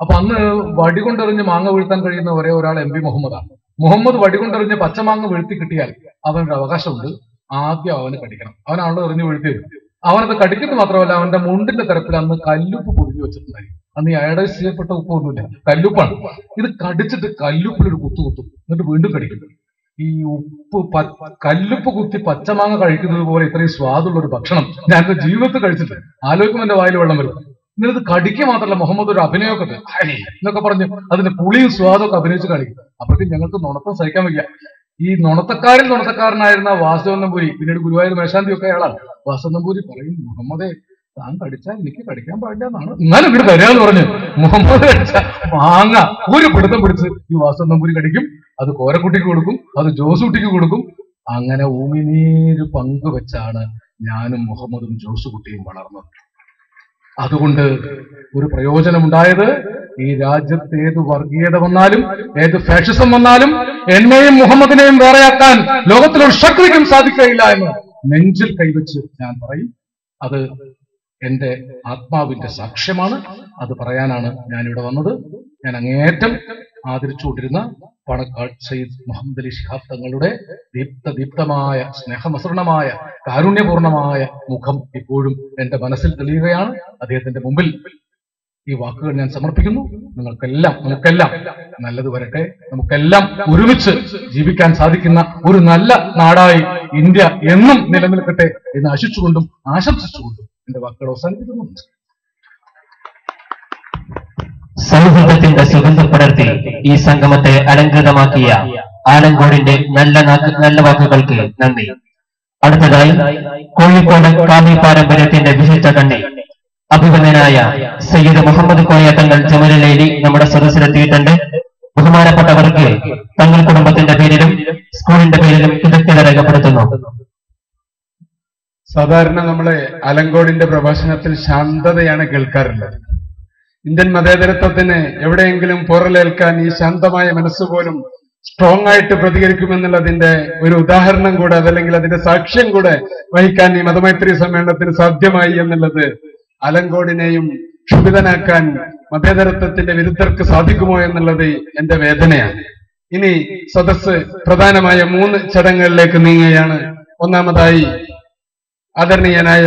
അപ്പൊ അന്ന് വടി കൊണ്ടെറിഞ്ഞ് മാങ്ങ വീഴ്ത്താൻ കഴിയുന്ന ഒരേ ഒരാൾ എം പി മുഹമ്മദാണ് മുഹമ്മദ് വടികൊണ്ടെറിഞ്ഞ് പച്ചമാങ്ങ വീഴ്ത്തി കിട്ടിയാൽ അവനൊരു അവകാശമുണ്ട്. ആദ്യം അവന് കടിക്കണം. അവനാണല്ലോ എറിഞ്ഞ് വീഴ്ത്തിയത് അവനത് കടിക്കുന്നത് മാത്രമല്ല അവന്റെ മുണ്ടിന്റെ തരപ്പിൽ അന്ന് കല്ലുപ്പ് പൊതിഞ്ഞു വെച്ചിട്ടുണ്ടായി. അന്ന് അയഡൈസ് ചെയ്യപ്പെട്ട ഉപ്പൊന്നുമില്ല. കല്ലുപ്പാണ്. ഇത് കടിച്ചിട്ട് കല്ലുപ്പിൽ ഒരു കുത്തു കുത്തും. എന്നിട്ട് വീണ്ടും കടിക്കും. ഈ ഉപ്പ് കല്ലുപ്പ് കുത്തി പച്ചമാങ്ങ കഴിക്കുന്നത് പോലെ ഇത്രയും സ്വാദുള്ള ഒരു ഭക്ഷണം ഞാൻ ജീവിതത്തിൽ കഴിച്ചിട്ട് ആലോചിക്കുമ്പോൾ എന്റെ വായിൽ വെള്ളം വരും. എന്നിട്ട് കടിക്ക് മാത്രമല്ല മുഹമ്മദ് ഒരു അഭിനയമൊക്കെ എന്നൊക്കെ പറഞ്ഞു അതിന്റെ പുളിയും സ്വാദും ഒക്കെ അഭിനയിച്ച് കളിക്കും അപ്പോഴത്തേക്കും ഞങ്ങൾക്ക് നുണത്തം സഹിക്കാൻ വയ്യ. ഈ നുണത്തക്കാരിൽ നുണത്തക്കാരനായിരുന്ന വാസുദേവൻ നമ്പൂരി പിന്നീട് ഗുരുവായൂർ മേശാന്തി ഒക്കെ അയാളാണ്. വാസുദേവൻ നമ്പൂരി പറയും മുഹമ്മദേ താൻ കടിച്ചാൽ എനിക്ക് കടിക്കാൻ പാടില്ല എന്നാണ്. എന്നാലും ഇവിടെ വരികയെന്ന് പറഞ്ഞു മുഹമ്മദ് കടിച്ച മാങ്ങ ഒരു പിടുത്തം പിടിച്ച് ഈ വാസുദേവൻ നമ്പൂരി കടിക്കും അത് കോരക്കുട്ടിക്ക് കൊടുക്കും അത് ജോസൂട്ടിക്ക് കൊടുക്കും. അങ്ങനെ ഊമിനീര് പങ്കുവെച്ചാണ് ഞാനും മുഹമ്മദും ജോസുകുട്ടിയും വളർന്നത്. അതുകൊണ്ട് ഒരു പ്രയോജനമുണ്ടായത് ഈ രാജ്യത്ത് ഏത് വർഗീയത വന്നാലും ഏത് ഫാഷിസം വന്നാലും എന്നെയും മുഹമ്മദിനെയും വേറെയാക്കാൻ ലോകത്തിലൊരു ശക്തിക്കും സാധിക്കുകയില്ല എന്ന് നെഞ്ചിൽ കൈവച്ച് ഞാൻ പറയും. അത് എന്റെ ആത്മാവിന്റെ സാക്ഷ്യമാണ്. അത് പറയാനാണ് ഞാനിവിടെ വന്നത്. ഞാൻ അങ്ങേയറ്റം ആദരിച്ചുകൊണ്ടിരുന്ന പണക്കാട് സയ്യിദ് മുഹമ്മദ് അലി ശിഹാബ് തങ്ങളുടെ ദീപ്ത ദീപ്തമായ സ്നേഹമസൃണമായ കാരുണ്യപൂർണമായ മുഖം ഇപ്പോഴും എന്റെ മനസ്സിൽ തെളിയുകയാണ്. അദ്ദേഹത്തിന്റെ മുമ്പിൽ ഈ വാക്കുകൾ ഞാൻ സമർപ്പിക്കുന്നു. നിങ്ങൾക്കെല്ലാം നമുക്കെല്ലാം നല്ലത് വരട്ടെ. നമുക്കെല്ലാം ഒരുമിച്ച് ജീവിക്കാൻ സാധിക്കുന്ന ഒരു നല്ല നാടായി ഇന്ത്യ എന്നും നിലനിൽക്കട്ടെ എന്ന് ആശിച്ചുകൊണ്ടും ആശംസിച്ചുകൊണ്ടും എന്റെ വാക്കുകൾ അവസാനിപ്പിക്കുന്നു. സൗഹൃദത്തിന്റെ സുഗന്ധം പടർത്തി ഈ സംഗമത്തെ അലങ്കൃതമാക്കിയ ആലങ്കോടിന്റെ നല്ല നല്ല വാക്കുകൾക്ക് നന്ദി. അടുത്തതായി കോഴിക്കോട് കാമി പാരമ്പര്യത്തിന്റെ വിശിഷ്ട കണ്ണി. അഭിമന്യനായ സയ്യിദ് മുഹമ്മദ് കോയ തങ്ങൾ ജമലലേലി നമ്മുടെ സദസ്സിലെത്തിയിട്ടുണ്ട്. ബഹുമാനപ്പെട്ടവർക്ക് തങ്ങൾ കുടുംബത്തിന്റെ പേരിലും സ്കൂളിന്റെ പേരിലും കൃതജ്ഞത രേഖപ്പെടുത്തുന്നു. സാധാരണ നമ്മളെ അലങ്കോടിന്റെ പ്രഭാഷണത്തിൽ ശാന്തതയാണ് കേൾക്കാറുള്ളത്. ഇന്ത്യൻ മതേതരത്വത്തിന് എവിടെയെങ്കിലും പുറലേൽക്കാൻ ഈ ശാന്തമായ മനസ്സുപോലും സ്ട്രോങ് ആയിട്ട് പ്രതികരിക്കുമെന്നുള്ളതിന്റെ ഒരു ഉദാഹരണം കൂടെ അതല്ലെങ്കിൽ അതിന്റെ സാക്ഷ്യം കൂടെ വഹിക്കാൻ ഈ മതമൈത്രി സമ്മേളനത്തിന് സാധ്യമായി എന്നുള്ളത് അലങ്കോടിനെയും ക്ഷുഭിതനാക്കാൻ മതേതരത്വത്തിന്റെ വിരുദ്ധർക്ക് സാധിക്കുമോ എന്നുള്ളത് എന്റെ വേദനയാണ്. ഇനി സദസ് പ്രധാനമായ മൂന്ന് ചടങ്ങുകളിലേക്ക് നീങ്ങുകയാണ്. ഒന്നാമതായി ആദരണീയനായ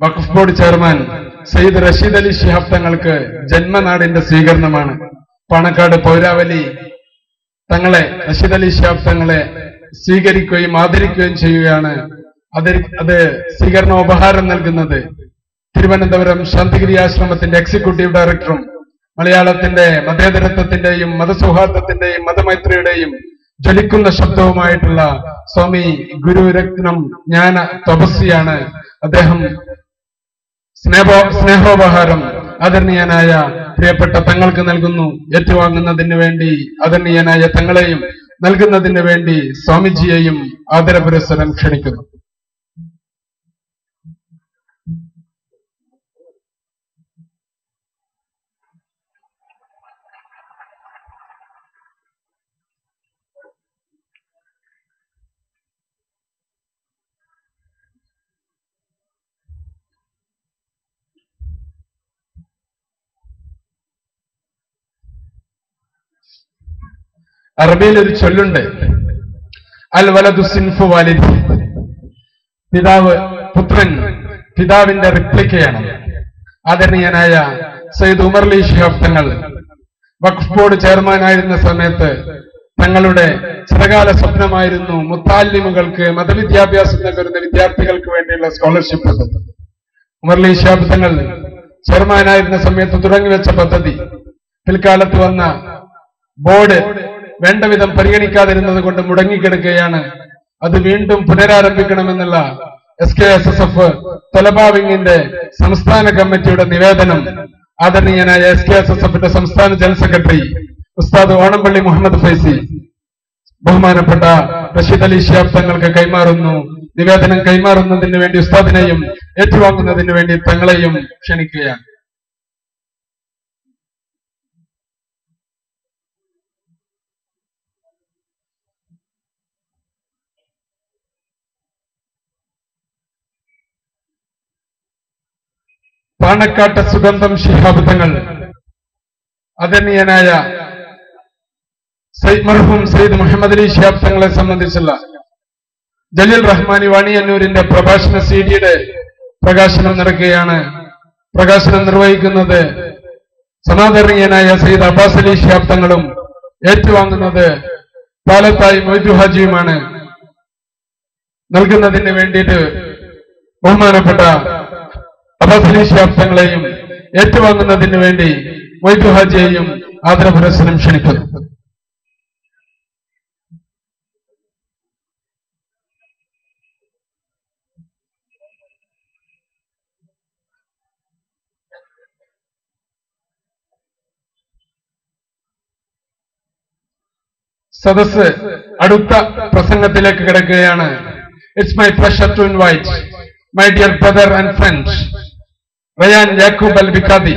വഖഫ് ബോർഡ് ചെയർമാൻ സയ്യിദ് റഷീദ് അലി ശിഹാബ് തങ്ങൾക്ക് ജന്മനാടിന്റെ സ്വീകരണമാണ്. പാണക്കാട് പൗരാവലി തങ്ങളെ റഷീദ് അലി ശിഹാബ് തങ്ങളെ സ്വീകരിക്കുകയും ആദരിക്കുകയും ചെയ്യുകയാണ്. അത് അത് സ്വീകരണ ഉപഹാരം നൽകുന്നത് തിരുവനന്തപുരം ശാന്തിഗിരി ആശ്രമത്തിന്റെ എക്സിക്യൂട്ടീവ് ഡയറക്ടറും മലയാളത്തിന്റെ മതേതരത്വത്തിന്റെയും മതസൗഹാർദ്ദത്തിന്റെയും മതമൈത്രിയുടെയും ജ്വലിക്കുന്ന ശബ്ദവുമായിട്ടുള്ള സ്വാമി ഗുരുരത്നം ജ്ഞാന തപസ്വിയാണ് അദ്ദേഹം സ്നേഹോ സ്നേഹോപഹാരം. ആദരണീയനായ പ്രിയപ്പെട്ട തങ്ങൾക്ക് നൽകുന്നു ഏറ്റുവാങ്ങുന്നതിന് വേണ്ടി ആദരണീയനായ തങ്ങളെയും നൽകുന്നതിന് വേണ്ടി സ്വാമിജിയെയും ആദരപുരസ്സരം ക്ഷണിക്കുന്നു. അറബിയിൽ ഒരു ചൊല്ലുണ്ട്. അൽ വലതു സിൻഫു വാലിദ്. പിതാവ് പുത്രൻ പിതാവിന്റെ റിപ്ലിക്കയാണ്. ആദരണീയനായ സയ്യിദ് ഉമർ അലി ശിഹാബ് തങ്ങൾ വഖഫ് ബോർഡ് ചെയർമാനായിരുന്ന സമയത്ത് തങ്ങളുടെ ചിരകാല സ്വപ്നമായിരുന്നു മുത്താലിമുകൾക്ക് മതവിദ്യാഭ്യാസം നൽകുന്ന വിദ്യാർത്ഥികൾക്ക് വേണ്ടിയുള്ള സ്കോളർഷിപ്പ് ഉമർ അലി ശിഹാബ് തങ്ങൾ ചെയർമാനായിരുന്ന സമയത്ത് തുടങ്ങിവെച്ച പദ്ധതി പിൽക്കാലത്ത് വന്ന ബോർഡ് വേണ്ട വിധം പരിഗണിക്കാതിരുന്നത് കൊണ്ട് മുടങ്ങിക്കിടക്കുകയാണ്. അത് വീണ്ടും പുനരാരംഭിക്കണമെന്നുള്ള S K S S F തലബാവിംഗിന്റെ സംസ്ഥാന കമ്മിറ്റിയുടെ നിവേദനം ആദരണീയനായ എസ് കെ എസ് എസ് എഫിന്റെ സംസ്ഥാന ജനറൽ സെക്രട്ടറി ഉസ്താദ് ഓണംപള്ളി മുഹമ്മദ് ഫൈസി. ബഹുമാനപ്പെട്ട റഷീദ് അലി ഷിയാബ് തങ്ങൾക്ക് കൈമാറുന്നു. നിവേദനം കൈമാറുന്നതിന് വേണ്ടി ഉസ്താദിനെയും ഏറ്റുവാങ്ങുന്നതിന് വേണ്ടി തങ്ങളെയും ക്ഷണിക്കുകയാണ്. പാണക്കാട്ട് സുഗന്ധം ശിഹാബ്ദങ്ങൾ. സയ്യിദ് മർഹൂം സയ്യിദ് മുഹമ്മദ് അലി ശിഹാബ്ദങ്ങളെ സംബന്ധിച്ചുള്ള ജലീൽ റഹ്മാനി വാണിയന്നൂരിന്റെ പ്രഭാഷണ സീഡിയുടെ പ്രകാശനം നടക്കുകയാണ്. പ്രകാശനം നിർവഹിക്കുന്നത് സമാദരണീയനായ സയ്യിദ് അബ്ബാസ് അലി ശിഹാബ്ദങ്ങളും ഏറ്റുവാങ്ങുന്നത് പാലത്തായി മൊയ്തു ഹാജിയുമാണ്. നൽകുന്നതിന് വേണ്ടിയിട്ട് ബഹുമാനപ്പെട്ട അലി ഏറ്റുവാങ്ങുന്നതിന് വേണ്ടി മൊയ്തു ഹാജിയെയും ആദരപുരസ്സരം ക്ഷണിക്കുന്നു. സദസ് അടുത്ത പ്രസംഗത്തിലേക്ക് കിടക്കുകയാണ്. It's my pressure to invite my dear brother and friend Mayan Yakub Al-Bikadi,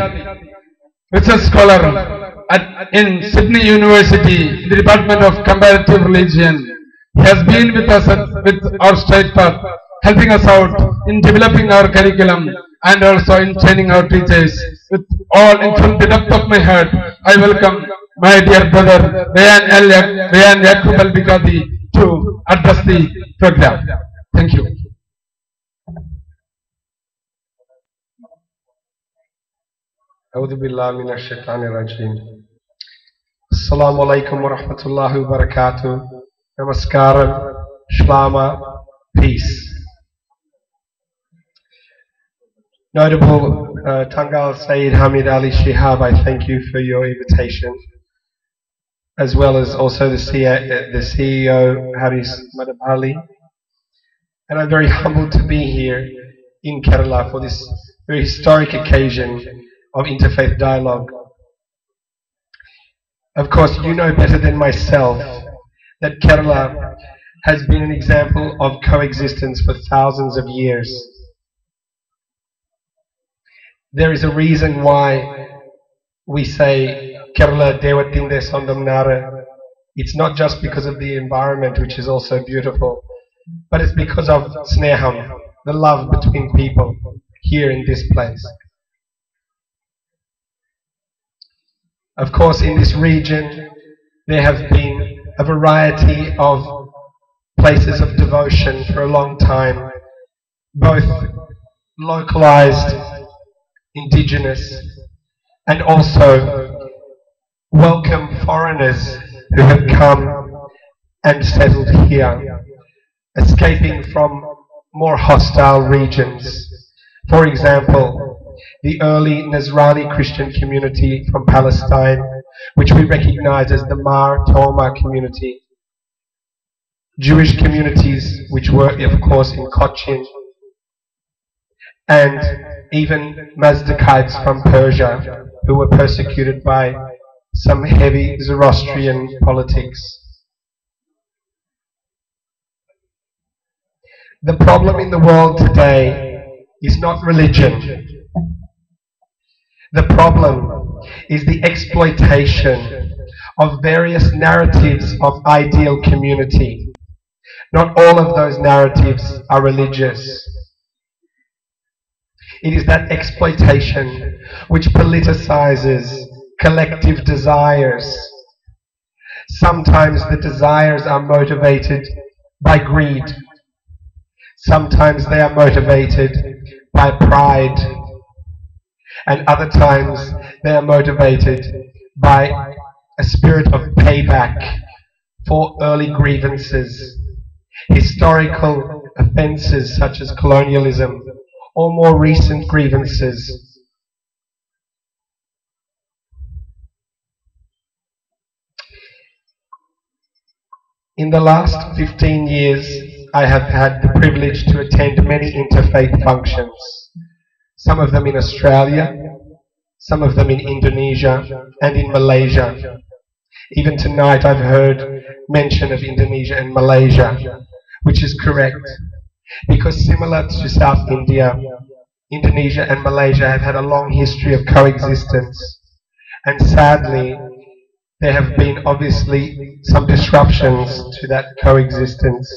research scholar at, in Sydney University, in the Department of Comparative Religion. He has been with us at, with our straight path, helping us out in developing our curriculum and also in training our teachers. With all, in from the depth of my heart, I welcome my dear brother Rayan, Al Yakub Al-Bikadi to address the program. Thank you. أعوذ بالله من الشيطان الرجيم السلام عليكم ورحمة الله وبركاته Namaskaram, Shlama, peace. Notable uh, Tangal Sayyid Hamid Ali Shihab, I thank you for your invitation, as well as also the, C- uh, the CEO Haris Madabali. And I'm very humbled to be here in Kerala for this very historic occasion of interfaith dialogue. Of course, you know better than myself that Kerala has been an example of coexistence for thousands of years. There is a reason why we say Kerala Dewatinde Sondamnara. It's not just because of the environment, which is also beautiful, but it's because of Sneham, the love between people here in this place. Of course, in this region, there have been a variety of places of devotion for a long time, both localized, indigenous, and also welcome foreigners who have come and settled here, escaping from more hostile regions. For example, the early Nazrani Christian community from Palestine, which we recognize as the Mar Thoma community. Jewish communities, which were, of course, in Cochin, and even Mazdakites from Persia, who were persecuted by some heavy Zoroastrian politics. The problem in the world today is not religion. The problem is the exploitation of various narratives of ideal community. Not all of those narratives are religious. It is that exploitation which politicizes collective desires. Sometimes the desires are motivated by greed. Sometimes they are motivated by pride and other times they are motivated by a spirit of payback for early grievances, historical offences such as colonialism, or more recent grievances. In the last 15 years, I have had the privilege to attend many interfaith functions some of them in Australia, some of them in Indonesia and in Malaysia. Even tonight I've heard mention of Indonesia and Malaysia, which is correct. Because similar to South India, Indonesia and Malaysia have had a long history of coexistence. And sadly, there have been obviously some disruptions to that coexistence.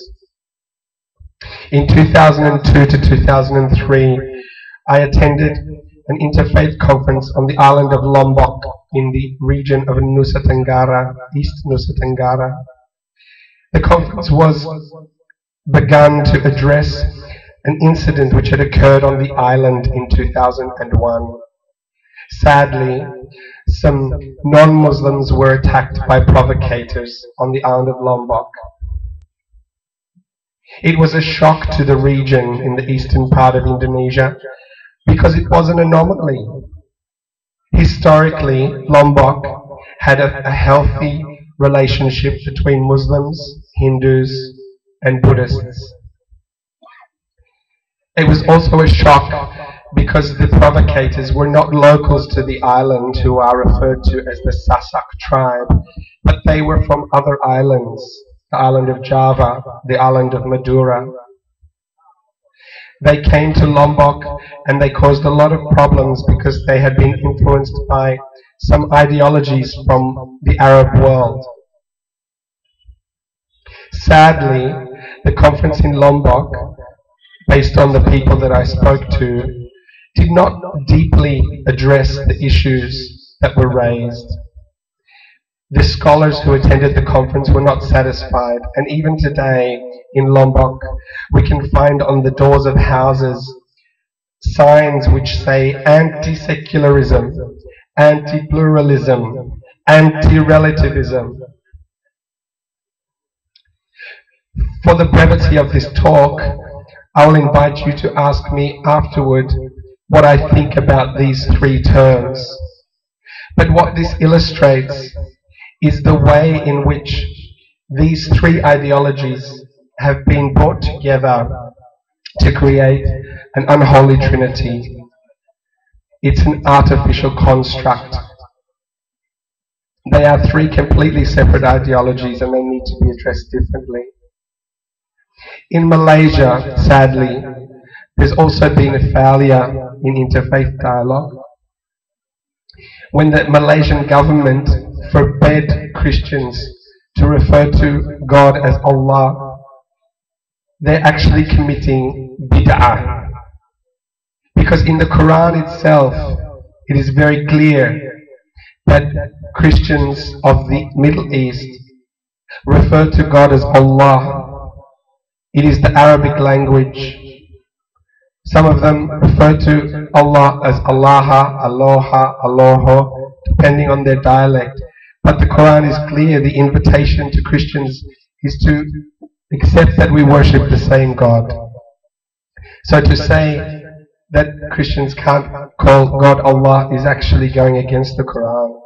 In 2002 to 2003, I attended an interfaith conference on the island of Lombok in the region of Nusa Tenggara, East Nusa Tenggara. The conference was begun to address an incident which had occurred on the island in 2001. Sadly, some non-Muslims were attacked by provocators on the island of Lombok. It was a shock to the region in the eastern part of Indonesia because it was an anomaly. Historically, Lombok had a, a healthy relationship between Muslims, Hindus, and Buddhists. It was also a shock because the provocators were not locals to the island who are referred to as the Sasak tribe, but they were from other islands, the island of Java, the island of Madura. They came to Lombok and they caused a lot of problems because they had been influenced by some ideologies from the Arab world. Sadly, the conference in Lombok, based on the people that I spoke to, did not deeply address the issues that were raised. The scholars who attended the conference were not satisfied, and even today in Lombok, we can find on the doors of houses signs which say anti-secularism, anti-pluralism, anti-relativism. For the brevity of this talk, I will invite you to ask me afterward what I think about these three terms. But what this illustrates is the way in which these three ideologies have been brought together to create an unholy trinity. It's an artificial construct. They are three completely separate ideologies and they need to be addressed differently. In Malaysia, sadly, there's also been a failure in interfaith dialogue. When the Malaysian government forbade Christians to refer to God as Allah, they're actually committing bid'ah. Because in the Quran itself, it is very clear that Christians of the Middle East refer to God as Allah. It is the Arabic language. Some of them refer to Allah as Allaha, Aloha, Aloho, depending on their dialect. But the Quran is clear, the invitation to Christians is to accept that we worship the same God. So to say that Christians can't call God Allah is actually going against the Quran.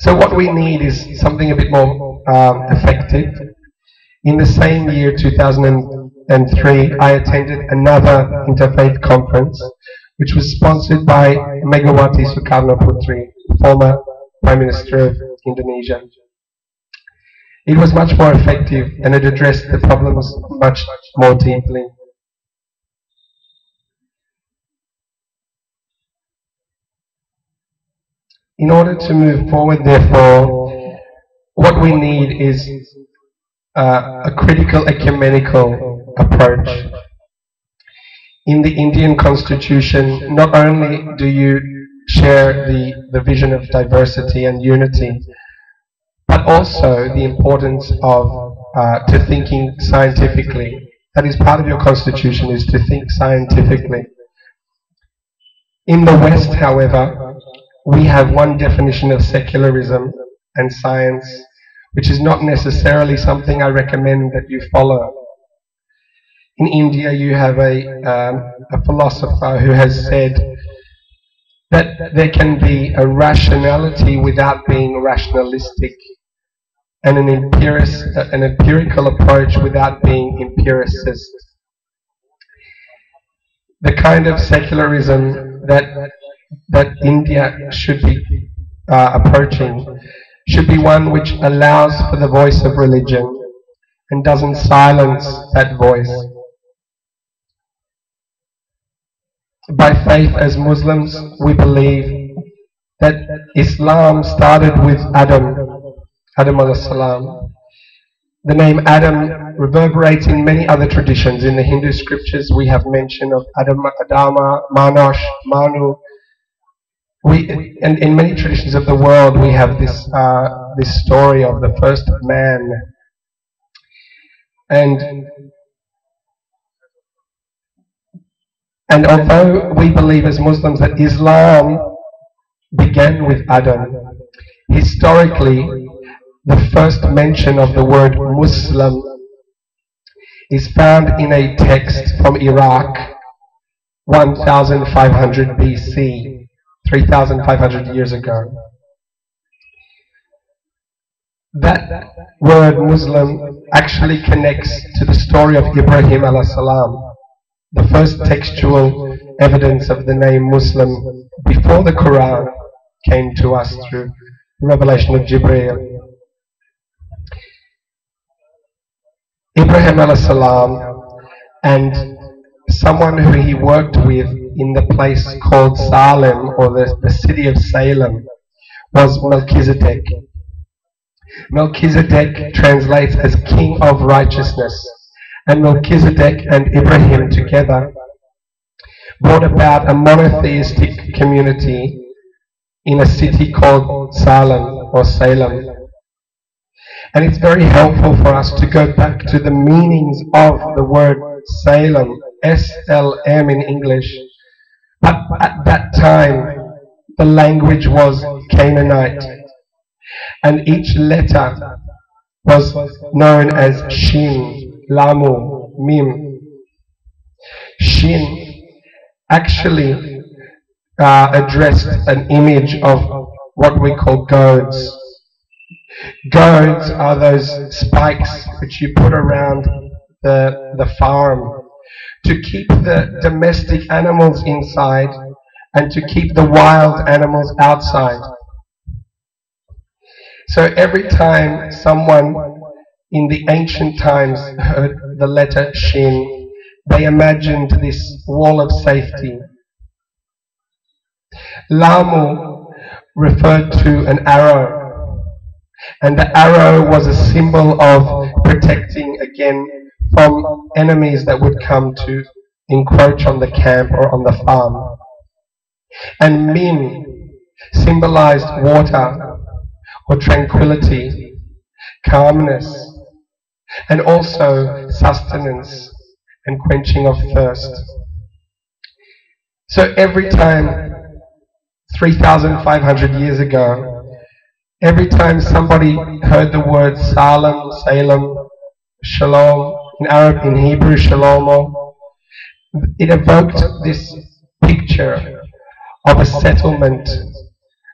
So what we need is something a bit more um, effective. In the same year, 2003, I attended another interfaith conference, which was sponsored by Megawati Sukarno Putri, former Prime Minister of Indonesia. It was much more effective and it addressed the problems much more deeply. In order to move forward, therefore, what we need is uh, a critical ecumenical approach. In the Indian constitution, not only do you share the, the vision of diversity and unity, also the importance of uh, to thinking scientifically. That is part of your constitution, is to think scientifically. In the West, however, we have one definition of secularism and science, which is not necessarily something I recommend that you follow. In India, you have a, um, a philosopher who has said that there can be a rationality without being rationalistic, and an, empiric, an empirical approach without being empiricist. The kind of secularism that that India should be uh, approaching should be one which allows for the voice of religion and doesn't silence that voice. By faith as Muslims, we believe that Islam started with Adam, Adam salam. The name Adam reverberates in many other traditions. In the Hindu scriptures, we have mention of Adam, Adama, Manosh, Manu. We, and in many traditions of the world, we have this uh, this story of the first man. And and although we believe as Muslims that Islam began with Adam, historically, the first mention of the word Muslim is found in a text from Iraq, 1500 BC, 3500 years ago. That word Muslim actually connects to the story of Ibrahim salam, the first textual evidence of the name Muslim before the Quran came to us through the revelation of Jibreel. Ibrahim salam and someone who he worked with in the place called Salem or the, the city of Salem was Melchizedek. Melchizedek translates as king of righteousness and Melchizedek and Ibrahim together brought about a monotheistic community in a city called Salem or Salem. And it's very helpful for us to go back to the meanings of the word Salem, S-L-M in English. But at that time, the language was Canaanite. And each letter was known as Shin, Lamu, Mim. Shin actually uh, addressed an image of what we call goads. Goads are those spikes which you put around the, the farm to keep the domestic animals inside and to keep the wild animals outside. So every time someone in the ancient times heard the letter Shin, they imagined this wall of safety. Lamu referred to an arrow, and the arrow was a symbol of protecting again from enemies that would come to encroach on the camp or on the farm. And Mim symbolized water or tranquility, calmness, and also sustenance and quenching of thirst. So every time, 3,500 years ago, every time somebody heard the word Salem, Salem, Shalom, in Arab, in Hebrew, Shalomo, it evoked this picture of a settlement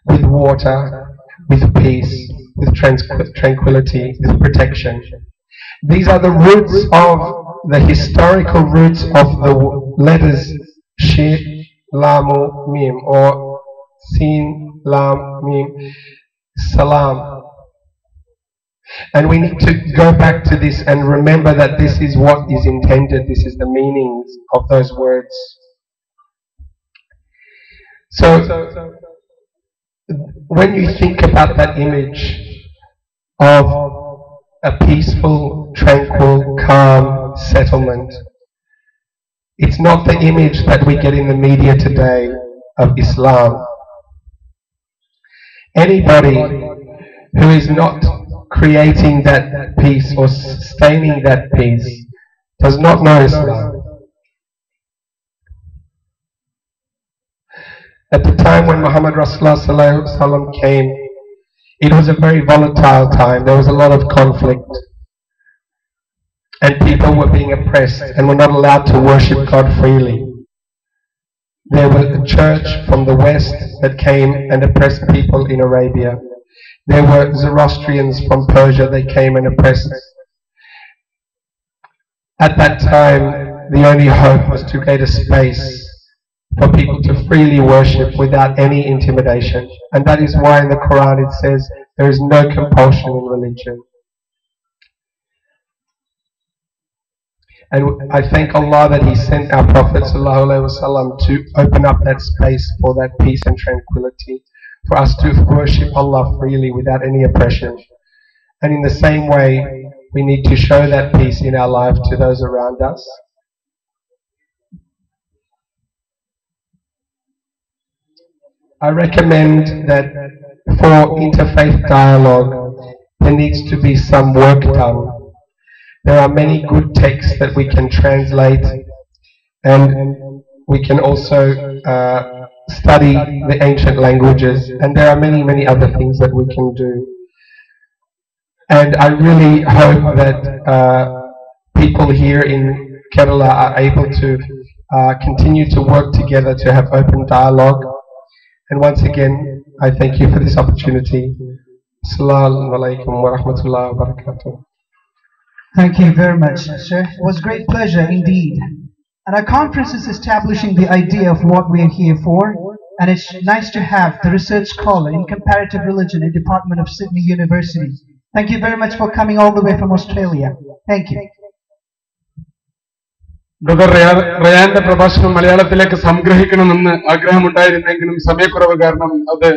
with water, with peace, with tranquility, with protection. These are the roots of the historical roots of the letters Shi, Lamu, Mim, or Sin, Lam, Mim, Salam. And we need to go back to this and remember that this is what is intended, this is the meanings of those words. So, when you think about that image of a peaceful, tranquil, calm settlement, it's not the image that we get in the media today of Islam. Anybody who is not creating that peace or sustaining that peace does not know Islam. At the time when Muhammad Rasulullah came, it was a very volatile time. There was a lot of conflict. And people were being oppressed and were not allowed to worship God freely. There was a church from the west that came and oppressed people in Arabia. There were Zoroastrians from Persia, they came and oppressed. At that time, the only hope was to create a space for people to freely worship without any intimidation. And that is why in the Quran it says there is no compulsion in religion. And I thank Allah that He sent our Prophet ﷺ to open up that space for that peace and tranquility, for us to worship Allah freely without any oppression. And in the same way, we need to show that peace in our life to those around us. I recommend that for interfaith dialogue, there needs to be some work done. There are many good texts that we can translate, and we can also uh, study the ancient languages, and there are many, many other things that we can do. And I really hope that uh, people here in Kerala are able to uh, continue to work together to have open dialogue. And once again, I thank you for this opportunity. Assalamu alaikum wa rahmatullahi wa barakatuh. Thank you very much, sir. It was a great pleasure indeed. And our conference is establishing the idea of what we are here for. And it's nice to have the research scholar in comparative religion in Department of Sydney University. Thank you very much for coming all the way from Australia. Thank you. Brother റയാ- റയാന്റെ പ്രഭാഷണം മലയാളത്തിലേക്ക് സംഗ്രഹിക്കണമെന്ന് ആഗ്രഹമുണ്ടായിരുന്നെങ്കിലും സമയക്കുറവ് കാരണം അത്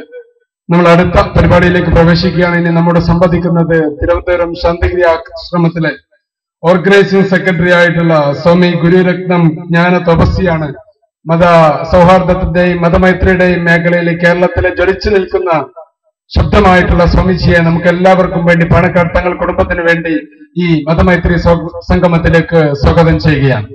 നമ്മൾ അടുത്ത പരിപാടിയിലേക്ക് പ്രവേശിക്കുകയാണ്. ഇനി നമ്മുടെ സംവദിക്കുന്നത് തിരുവനന്തപുരം ശാന്തിഗിരി ആശ്രമത്തിലെ ഓർഗനൈസിംഗ് സെക്രട്ടറി ആയിട്ടുള്ള സ്വാമി ഗുരുരത്നം ജ്ഞാന തപസ്സിയാണ് മത സൗഹാർദ്ദത്തിന്റെയും മതമൈത്രിയുടെയും മേഖലയിൽ കേരളത്തിലെ ജ്വലിച്ചു നിൽക്കുന്ന ശബ്ദമായിട്ടുള്ള സ്വാമിജിയെ നമുക്ക് എല്ലാവർക്കും വേണ്ടി പണക്കാർ തങ്ങൾ കുടുംബത്തിന് വേണ്ടി ഈ മതമൈത്രി സംഗമത്തിലേക്ക് സ്വാഗതം ചെയ്യുകയാണ്.